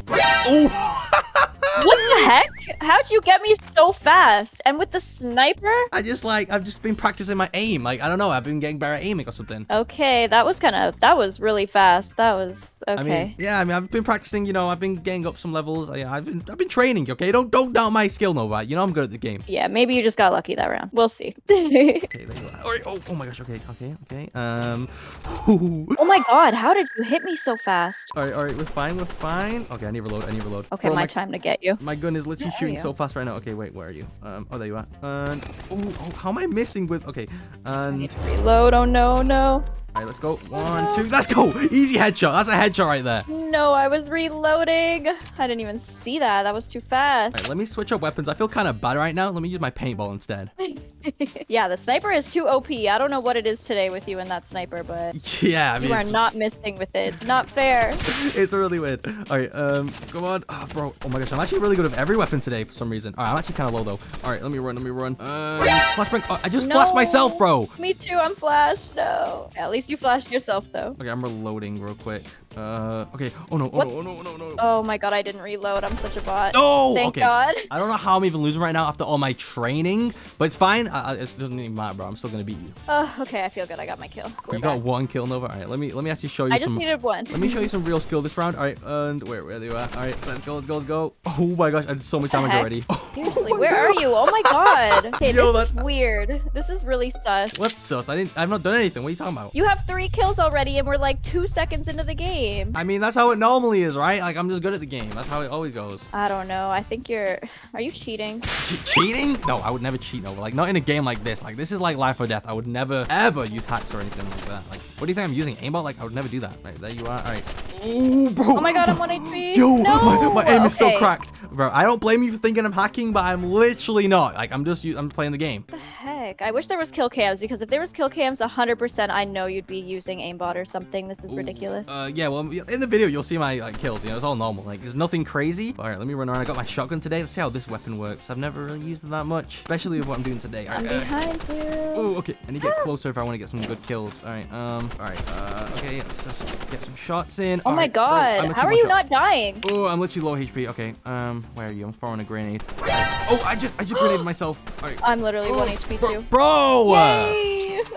oh. What the heck? How'd you get me so fast? And with the sniper? I just like I've just been practicing my aim. Like I don't know, I've been getting better at aiming or something. Okay, that was kind of that was really fast. That was okay. I mean, yeah, I mean, I've been practicing. You know, I've been getting up some levels. I, I've been, I've been training. Okay, don't, don't doubt my skill, Nova. You know, I'm good at the game. yeah, maybe you just got lucky that round. We'll see. Okay, there you are. All right. Oh, oh my gosh. Okay, okay, okay. Um. oh my god, how did you hit me so fast? all right, all right. We're fine. We're fine. Okay, I need to reload. I need to reload. Okay, Bro, my time to get you. My gun is literally shooting so fast right now. Okay, wait, where are you? Um. Oh, there you are. And oh, oh how am I missing with? Okay. And need to reload. Oh no, no. All right, let's go. One, two. Let's go. Easy headshot. That's a headshot right there. No, I was reloading. I didn't even see that. That was too fast. right, let me switch up weapons. I feel kind of bad right now. Let me use my paintball instead. Yeah, the sniper is too OP. I don't know what it is today with you and that sniper, but Yeah, I mean, you are it's- not missing with it. Not fair. it's really weird. All right, um, come on, oh, bro. Oh my gosh, I'm actually really good with every weapon today for some reason. All right, I'm actually kind of low though. All right, let me run, let me run. Uh, flashbang. Oh, I just flashed myself, bro. Me too. I'm flashed. No. At least you flashed yourself though. Okay, I'm reloading real quick. Uh, okay. Oh no, oh What? no, oh no, no, no. Oh my god, I didn't reload. I'm such a bot. No! Thank okay. God. I don't know how I'm even losing right now after all my training, but it's fine. I, it doesn't even matter, bro. I'm still gonna beat you. Oh, okay, I feel good. I got my kill. We're you got one kill, Nova. All right, let me let me actually show you I just some. needed one. Let me show you some real skill this round. All right, and where where are you at? All right, let's go, let's go, let's go. Oh my gosh, I did so much damage heck? already. Seriously, where are you? Oh my god. Okay, Yo, this is that's- weird. This is really sus. What's sus? I didn't. I've not done anything. What are you talking about? You have three kills already, and we're like two seconds into the game. I mean, that's how it normally is, right? Like I'm just good at the game. That's how it always goes. I don't know. I think you're. Are you cheating? Che- cheating? No, I would never cheat, Nova. Like not in a game like this. Like this is like life or death. I would never ever use hacks or anything like that. Like, what do you think I'm using? Aimbot? Like I would never do that. Right there you are. All right. Oh, bro. Oh my god, I'm 1 HP. Yo, no! my, my aim is so cracked, bro. I don't blame you for thinking I'm hacking, but I'm literally not. Like I'm just, I'm playing the game. the heck? I wish there was kill cams because if there was kill cams, 100% I know you'd be using aimbot or something. This is ridiculous. Uh, yeah. Well, in the video you'll see my like kills. You know, it's all normal. Like there's nothing crazy. All right, let me run around. I got my shotgun today. Let's see how this weapon works. I've never really used it that much, especially with what I'm doing today. All I'm right, uh, behind you. Oh, okay. I need to get closer if I want to get some good kills. All right. Um. All right. Uh. Okay. Let's just get some shots in. Oh All my right, god. I'm How are you shot. not dying? Oh, I'm literally low HP. Okay. Um. Where are you? I'm throwing a grenade. Oh, I just, I just grenaded myself. All right. I'm literally Oh, 1 HP bro, too. Bro.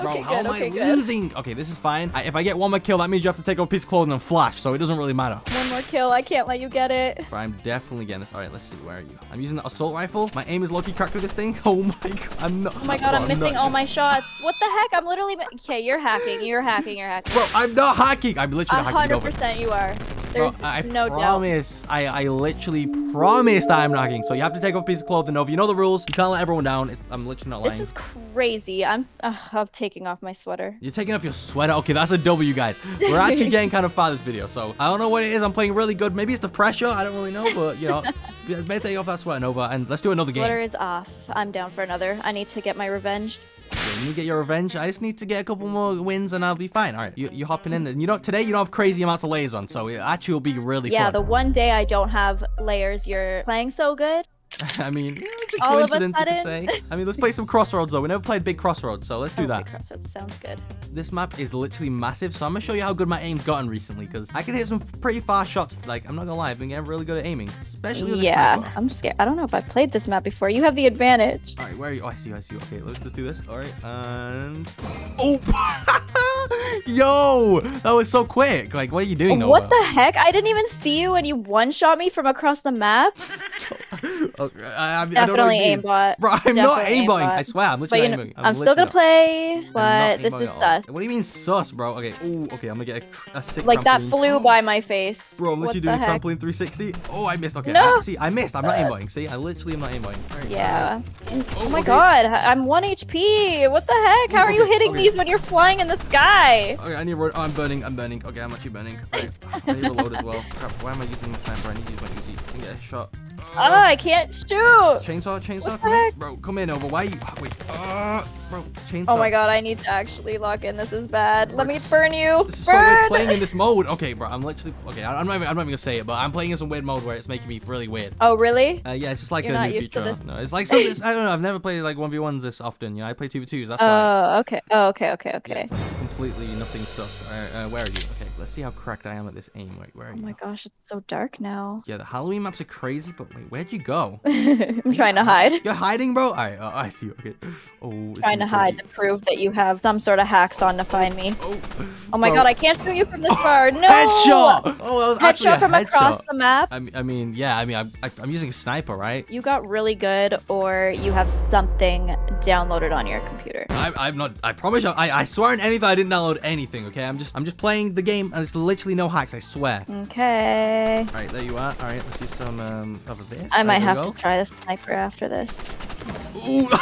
Bro, Okay, how good, am okay, I good. losing? Okay, this is fine. I, if I get one more kill, that means you have to take off a piece of clothing and flash, so it doesn't really matter. One more kill. I can't let you get it. Bro, I'm definitely getting this. All right, let's see. Where are you? I'm using the assault rifle. My aim is lucky cracked with this thing. Oh my god, I'm not. Oh my god, bro, I'm missing not- all my shots. What the heck? I'm literally. Okay, you're hacking. You're hacking. You're hacking. Bro, I'm not hacking. I'm literally A not hacking. 100% you are. Bro, There's I no doubt. promise. I, I literally promise that I'm not hacking. So you have to take off a piece of clothing over. You know the rules. You can't let everyone down. It's, I'm literally not lying. This is crazy. I'm. Uh, I'm taking off my sweater. You're taking off your sweater. Okay, that's a W, guys. We're actually getting kind of far this video, so I don't know what it is. I'm playing really good. Maybe it's the pressure. I don't really know, but you know, better take off that sweater, Nova, and let's do another game. Sweater game. is off. I'm down for another. I need to get my revenge. Yeah, you get your revenge. I just need to get a couple more wins, and I'll be fine. All right, you you hopping in, and you know today you don't have crazy amounts of layers on, so it actually will be really yeah, fun. the one day I don't have layers, you're playing so good. I mean, it's a All of a coincidence, you could sudden. say. I mean, let's play some crossroads though. We never played big crossroads, so let's do Okay, that. Crossroads sounds good. This map is literally massive, so I'm gonna show you how good my aim's gotten recently, because I can hit some pretty fast shots. Like, I'm not gonna lie, I've been getting really good at aiming, especially with the Yeah. I'm scared. I don't know if I've played this map before. You have the advantage. All right, where are you? Oh, I see you, I see you. Okay, let's just do this. All right, and... Oh! Yo! That was so quick. Like, what are you doing, What the heck? I didn't even see you and you one-shot me from across the map. Oh, Okay, I, I, I don't know what Definitely mean. aimbot. Bro, I'm not Definitely aimbotting. aimbot. I swear, I'm literally aiming. I'm, still gonna play, I'm but this is sus. What do you mean sus, bro? Okay. Ooh, okay. I'm gonna get a, a sick Like that trampoline. flew by my face. Bro, I'm literally doing a heck? trampoline 360. Oh, I missed. Okay. No. I, see, I missed. I'm not aimbotting. See, I literally am not aimbotting. Right, Yeah. Ooh, oh, oh my okay. god, I'm 1 HP. What the heck? How are you hitting okay. these when you're flying in the sky? Okay, I need Oh, I'm burning. I'm burning. Okay, I'm actually burning. Right. I need to reload as well. Crap. Why am I using my sniper? I need to use my Uzi. I can get a shot. Oh, I can't shoot. Chainsaw, chainsaw, come in. Bro, come in over. Why you? wait. Uh, bro, chainsaw. Oh my god, I need to actually lock in. This is bad. Let me burn you. This is so weird Burn! playing in this mode. Okay, bro, I'm literally okay. I'm not even, I'm not even gonna say it, but I'm playing in some weird mode where it's making me really weird. Oh, really? Uh, yeah, it's just like You're a new feature. this? No, it's like something. I don't know. I've never played like one v ones this often. You know, I play two v twos. That's why. Oh, okay. Oh, okay, okay, Yeah, okay. completely nothing sus. Uh, uh, where are you? Let's see how cracked I am at this aim. Wait, where are Oh you? my gosh, it's so dark now. Yeah, the Halloween maps are crazy, but wait, where'd you go? I'm trying to hide. You're hiding, bro. Alright, uh, I see. you. Okay. Oh, Trying to hide crazy. to prove that you have some sort of hacks on to find me. Oh, Oh my bro. god, I can't shoot you from this far. No! Headshot! Oh, that was Headshot from across the map. I mean, I mean, yeah. I mean, I'm, I, I'm using a sniper, right? You got really good, or you have something downloaded on your computer. I, I'm not. I promise. you, I, I swear on anything. I didn't download anything. Okay, I'm just, I'm just playing the game, and it's literally no hacks. I swear. Okay. All right, there you are. All right, let's do some um of this. I might have go. to try the sniper after this. Ooh.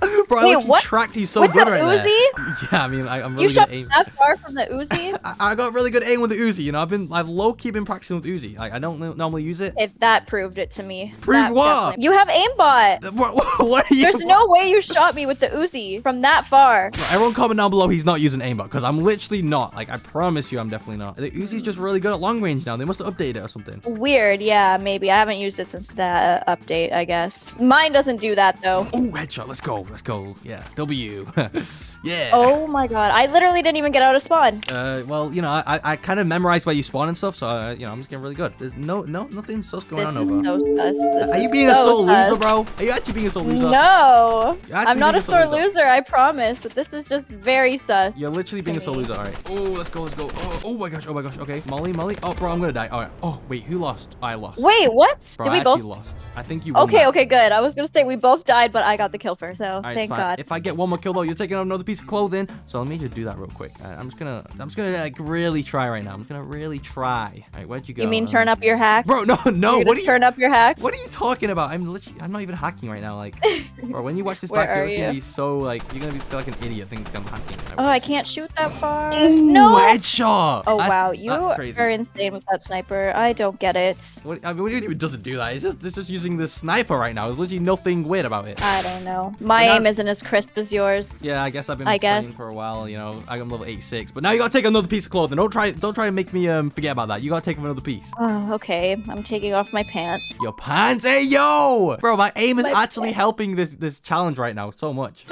Bro, I Wait, literally what? tracked you so With good the right Uzi? there. Yeah, I mean, I, I'm really You good shot at aim. that far from the Uzi? I, I got really good aim with the Uzi. You know, I've been, I've low key been practicing with Uzi. Like, I don't normally use it. if that proved it to me. Prove what? definitely- You have aimbot. What, what, what are you? There's no way you shot me with the Uzi from that far. Everyone comment down below he's not using aimbot because I'm literally not. Like I promise you I'm definitely not. The Uzi's just really good at long range now. They must have updated it or something. Weird, yeah, maybe. I haven't used it since that uh, update, I guess. Mine doesn't do that though. Oh, headshot. Let's go. Let's go. Yeah. W. Yeah. Oh my god. I literally didn't even get out of spawn. Uh, well, you know, I, I kind of memorized where you spawn and stuff, so uh, you know, I'm just getting really good. There's no, no, nothing sus going This on is over. so sus. This Are you is being a so sore sus. loser, bro? Are you actually being a sore loser? No. I'm not a sore loser. loser, I promise. But this is just very sus. You're literally being a sore loser. All right. Oh, let's go, let's go. Oh, oh my gosh, oh my gosh. Okay, Molly, Molly. Oh, bro, I'm gonna die. All right. Oh, wait, who lost? I lost. Wait, what? Bro, Did I we actually both? lost. I think you. Won Okay, that. okay, good. I was gonna say we both died, but I got the kill first, so right, thank fine. God. If I get one more kill though, you're taking another piece of clothing. So let me just do that real quick. Right, I'm just gonna, I'm just gonna like really try right now. I'm just gonna really try. All right, where'd you go? You mean turn up your hacks? Bro, no, no. What are you? turn up your hacks? What are you talking about? I'm literally, I'm not even hacking right now. Like, bro, when you watch this back, you're gonna be so like, you're gonna be feel like an idiot thinking I'm hacking. Oh, I can't shoot that far. Ooh, no. headshot. Oh That's- wow, you are insane with that sniper. I don't get it. What, I mean, what do you mean it doesn't do that? It's just, it's just using the sniper right now. There's literally nothing weird about it. I don't know. My aim isn't as crisp as yours. Yeah, I guess I've been I playing guess. for a while. You know, I'm level 86, but now you gotta take another piece of clothing. Don't try, don't try and make me um forget about that. You gotta take another piece. Oh, okay. I'm taking off my pants. Your pants, hey yo, bro. My aim is My actually pants. helping this this challenge right now so much.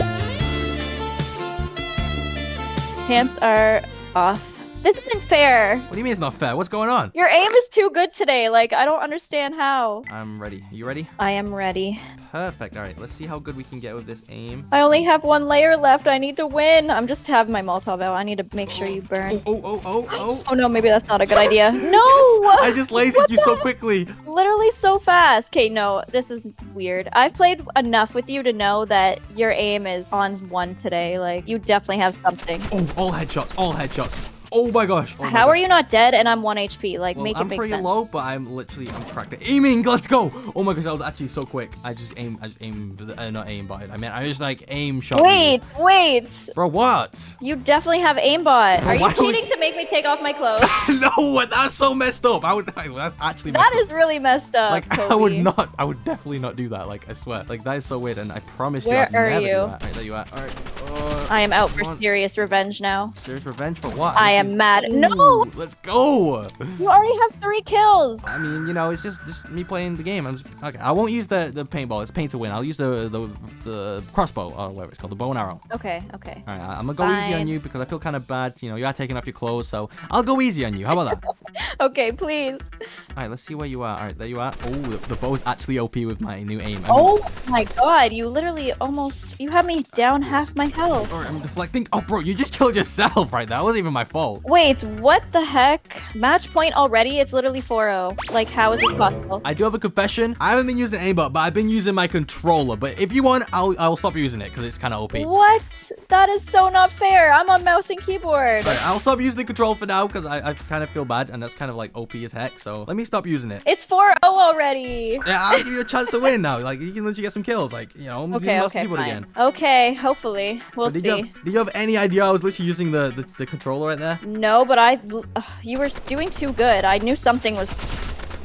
Pants are off. This isn't fair. What do you mean it's not fair? What's going on? Your aim is too good today. Like, I don't understand how. I'm ready. You ready? I am ready. Perfect. All right, let's see how good we can get with this aim. I only have one layer left. I need to win. I'm just having my Molotov out. I need to make sure you oh. burn. Oh, oh, oh, oh, Oh no, maybe that's not a good idea. No! Yes! I just lasered you so quickly. Literally so fast. Okay, no, this is weird. I've played enough with you to know that your aim is on one today. Like, you definitely have something. Oh, all headshots, all headshots. Oh my gosh. Oh my How are you not dead and I'm 1 HP? Like, Well, make I'm it make pretty sense. low, but I'm literally I'm cracked. Aiming, let's go. Oh my gosh, that was actually so quick. I just aim, I just aim, uh, not aim, but I mean, I just like aim shot. Wait, wait. bro, what? You definitely have aimbot. Are you would- cheating to make me take off my clothes? no, that's so messed up. I would, that's actually messed that up. is really messed up. Like I would not, I would definitely not do that. Like I swear, like that is so weird, and I promise Where you, I'd are you? Alright, there you are. All right. Uh, I am out for on. serious revenge now. serious revenge for what? I This am mad. No! Let's go. You already have three kills. I mean, you know, it's just just me playing the game. I'm just okay. I won't use the the paintball. It's paint to win. I'll use the the, the crossbow or whatever it's called, the bow and arrow. Okay, okay. All right, I'm gonna go easy on you because I feel kind of bad. You know, you are taking off your clothes, so I'll go easy on you. How about that? Okay, please. All right, let's see where you are. All right, there you are. Oh, the, the bow is actually OP with my new aim. I mean, Oh my god, you literally almost you had me down half my health. All right, I'm deflecting. Oh, bro, you just killed yourself right there. That wasn't even my fault. Wait, what the heck? Match point already? It's literally 4-0. Like how is this possible? I do have a confession. I haven't been using aimbot, but I've been using my controller. But if you want, I'll I'll stop using it because it's kind of OP. What? That is so not fair. I'm on mouse and keyboard. right, I'll stop using the control for now because I, I kind of feel bad and that's kind of like OP as heck. So let me stop using it. It's 4-0 already. Yeah, I'll give you a chance to win now. Like you can literally get some kills. Like you know, Okay, mouse and okay, keyboard fine. again. Okay, hopefully. We'll But did see. you, have, did you have any idea I was literally using the, the, the controller right there? No, but I ugh, you were doing too good. I knew something was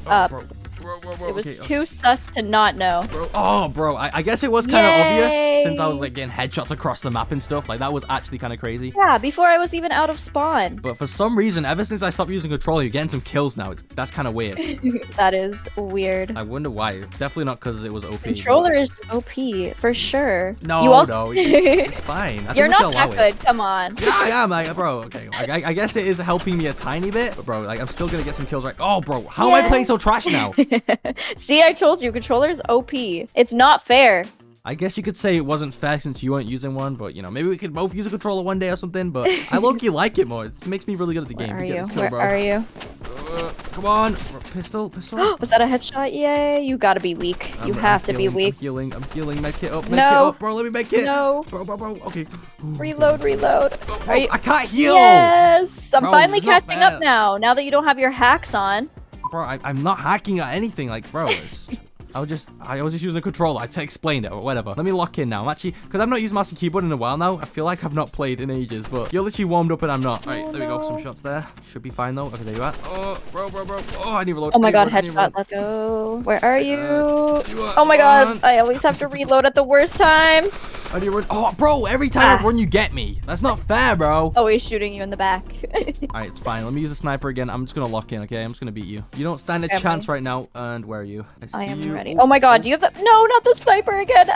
Oh, up. bro. It was okay, too sus to not know. Bro, oh, bro, I, I guess it was kind of obvious since I was like getting headshots across the map and stuff. Like that was actually kind of crazy. Yeah, before I was even out of spawn. But for some reason, ever since I stopped using controller, you're getting some kills now. It's that's kind of weird. that is weird. I wonder why. It's definitely not because it was OP. Controller is OP for sure. No, you also- no, it's fine. I You're not that it. good. Come on. Yeah, I am, like, bro. Okay, like, I, I guess it is helping me a tiny bit, but bro, like, I'm still gonna get some kills. Right? Oh, bro, how am I playing so trash now? See, I told you, controller's OP. It's not fair. I guess you could say it wasn't fair since you weren't using one, but you know, maybe we could both use a controller one day or something. But I low-key like it more. It makes me really good at the game. Where are get you? kill, Where bro. are you? Uh, come on, pistol, pistol. Was that a headshot? Yay! You gotta be weak. You I'm- have I'm to be weak. I'm healing. I'm healing. Medkit up. Medkit No. up, bro. Let me make it. No. Bro, bro, bro. Okay. Reload, reload. Are you? I can't heal. Yes! I'm Bro, finally catching up now. Now that you don't have your hacks on. Bro, I, I'm not hacking or anything. Like, bro, it's, I was just, I was just using a controller. I t- explained it or whatever. Let me lock in now. I'm actually, because I've not used mouse and keyboard in a while now. I feel like I've not played in ages, but you're literally warmed up and I'm not. All right, Oh, there we go. Some shots there. Should be fine though. Okay, there you are. Oh, bro, bro, bro. Oh, I need to reload. Oh my god, reload, headshot. Let's go. Where are you? you are- Oh my god, I always have to reload at the worst times. I need run. Oh, bro, every time I Ah. run, you get me. That's not fair, bro. Always shooting you in the back. All right, it's fine. Let me use a sniper again. I'm just gonna lock in. Okay, I'm just gonna beat you. You don't stand a Okay, chance right now. And where are you? I, I am you. ready. Oh, Oh my god, do you have the- No, not the sniper again.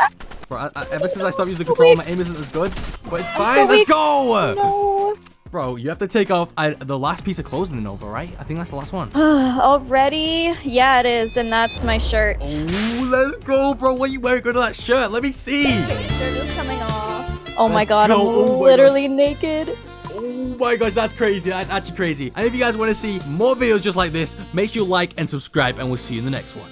Bro, I, I, ever since I stopped using the controller, my aim isn't as good. But it's fine. Let's go. No. Bro, you have to take off uh, the last piece of clothes in the Nova, right? I think that's the last one. Already? Yeah, it is, and that's my shirt. Oh, let's go, bro. What are you wearing under that shirt? Let me see. Shirt is coming off. Oh my god, go. I'm Oh literally naked. Oh my gosh, that's crazy. That's actually crazy. And if you guys want to see more videos just like this, make sure you like and subscribe, and we'll see you in the next one.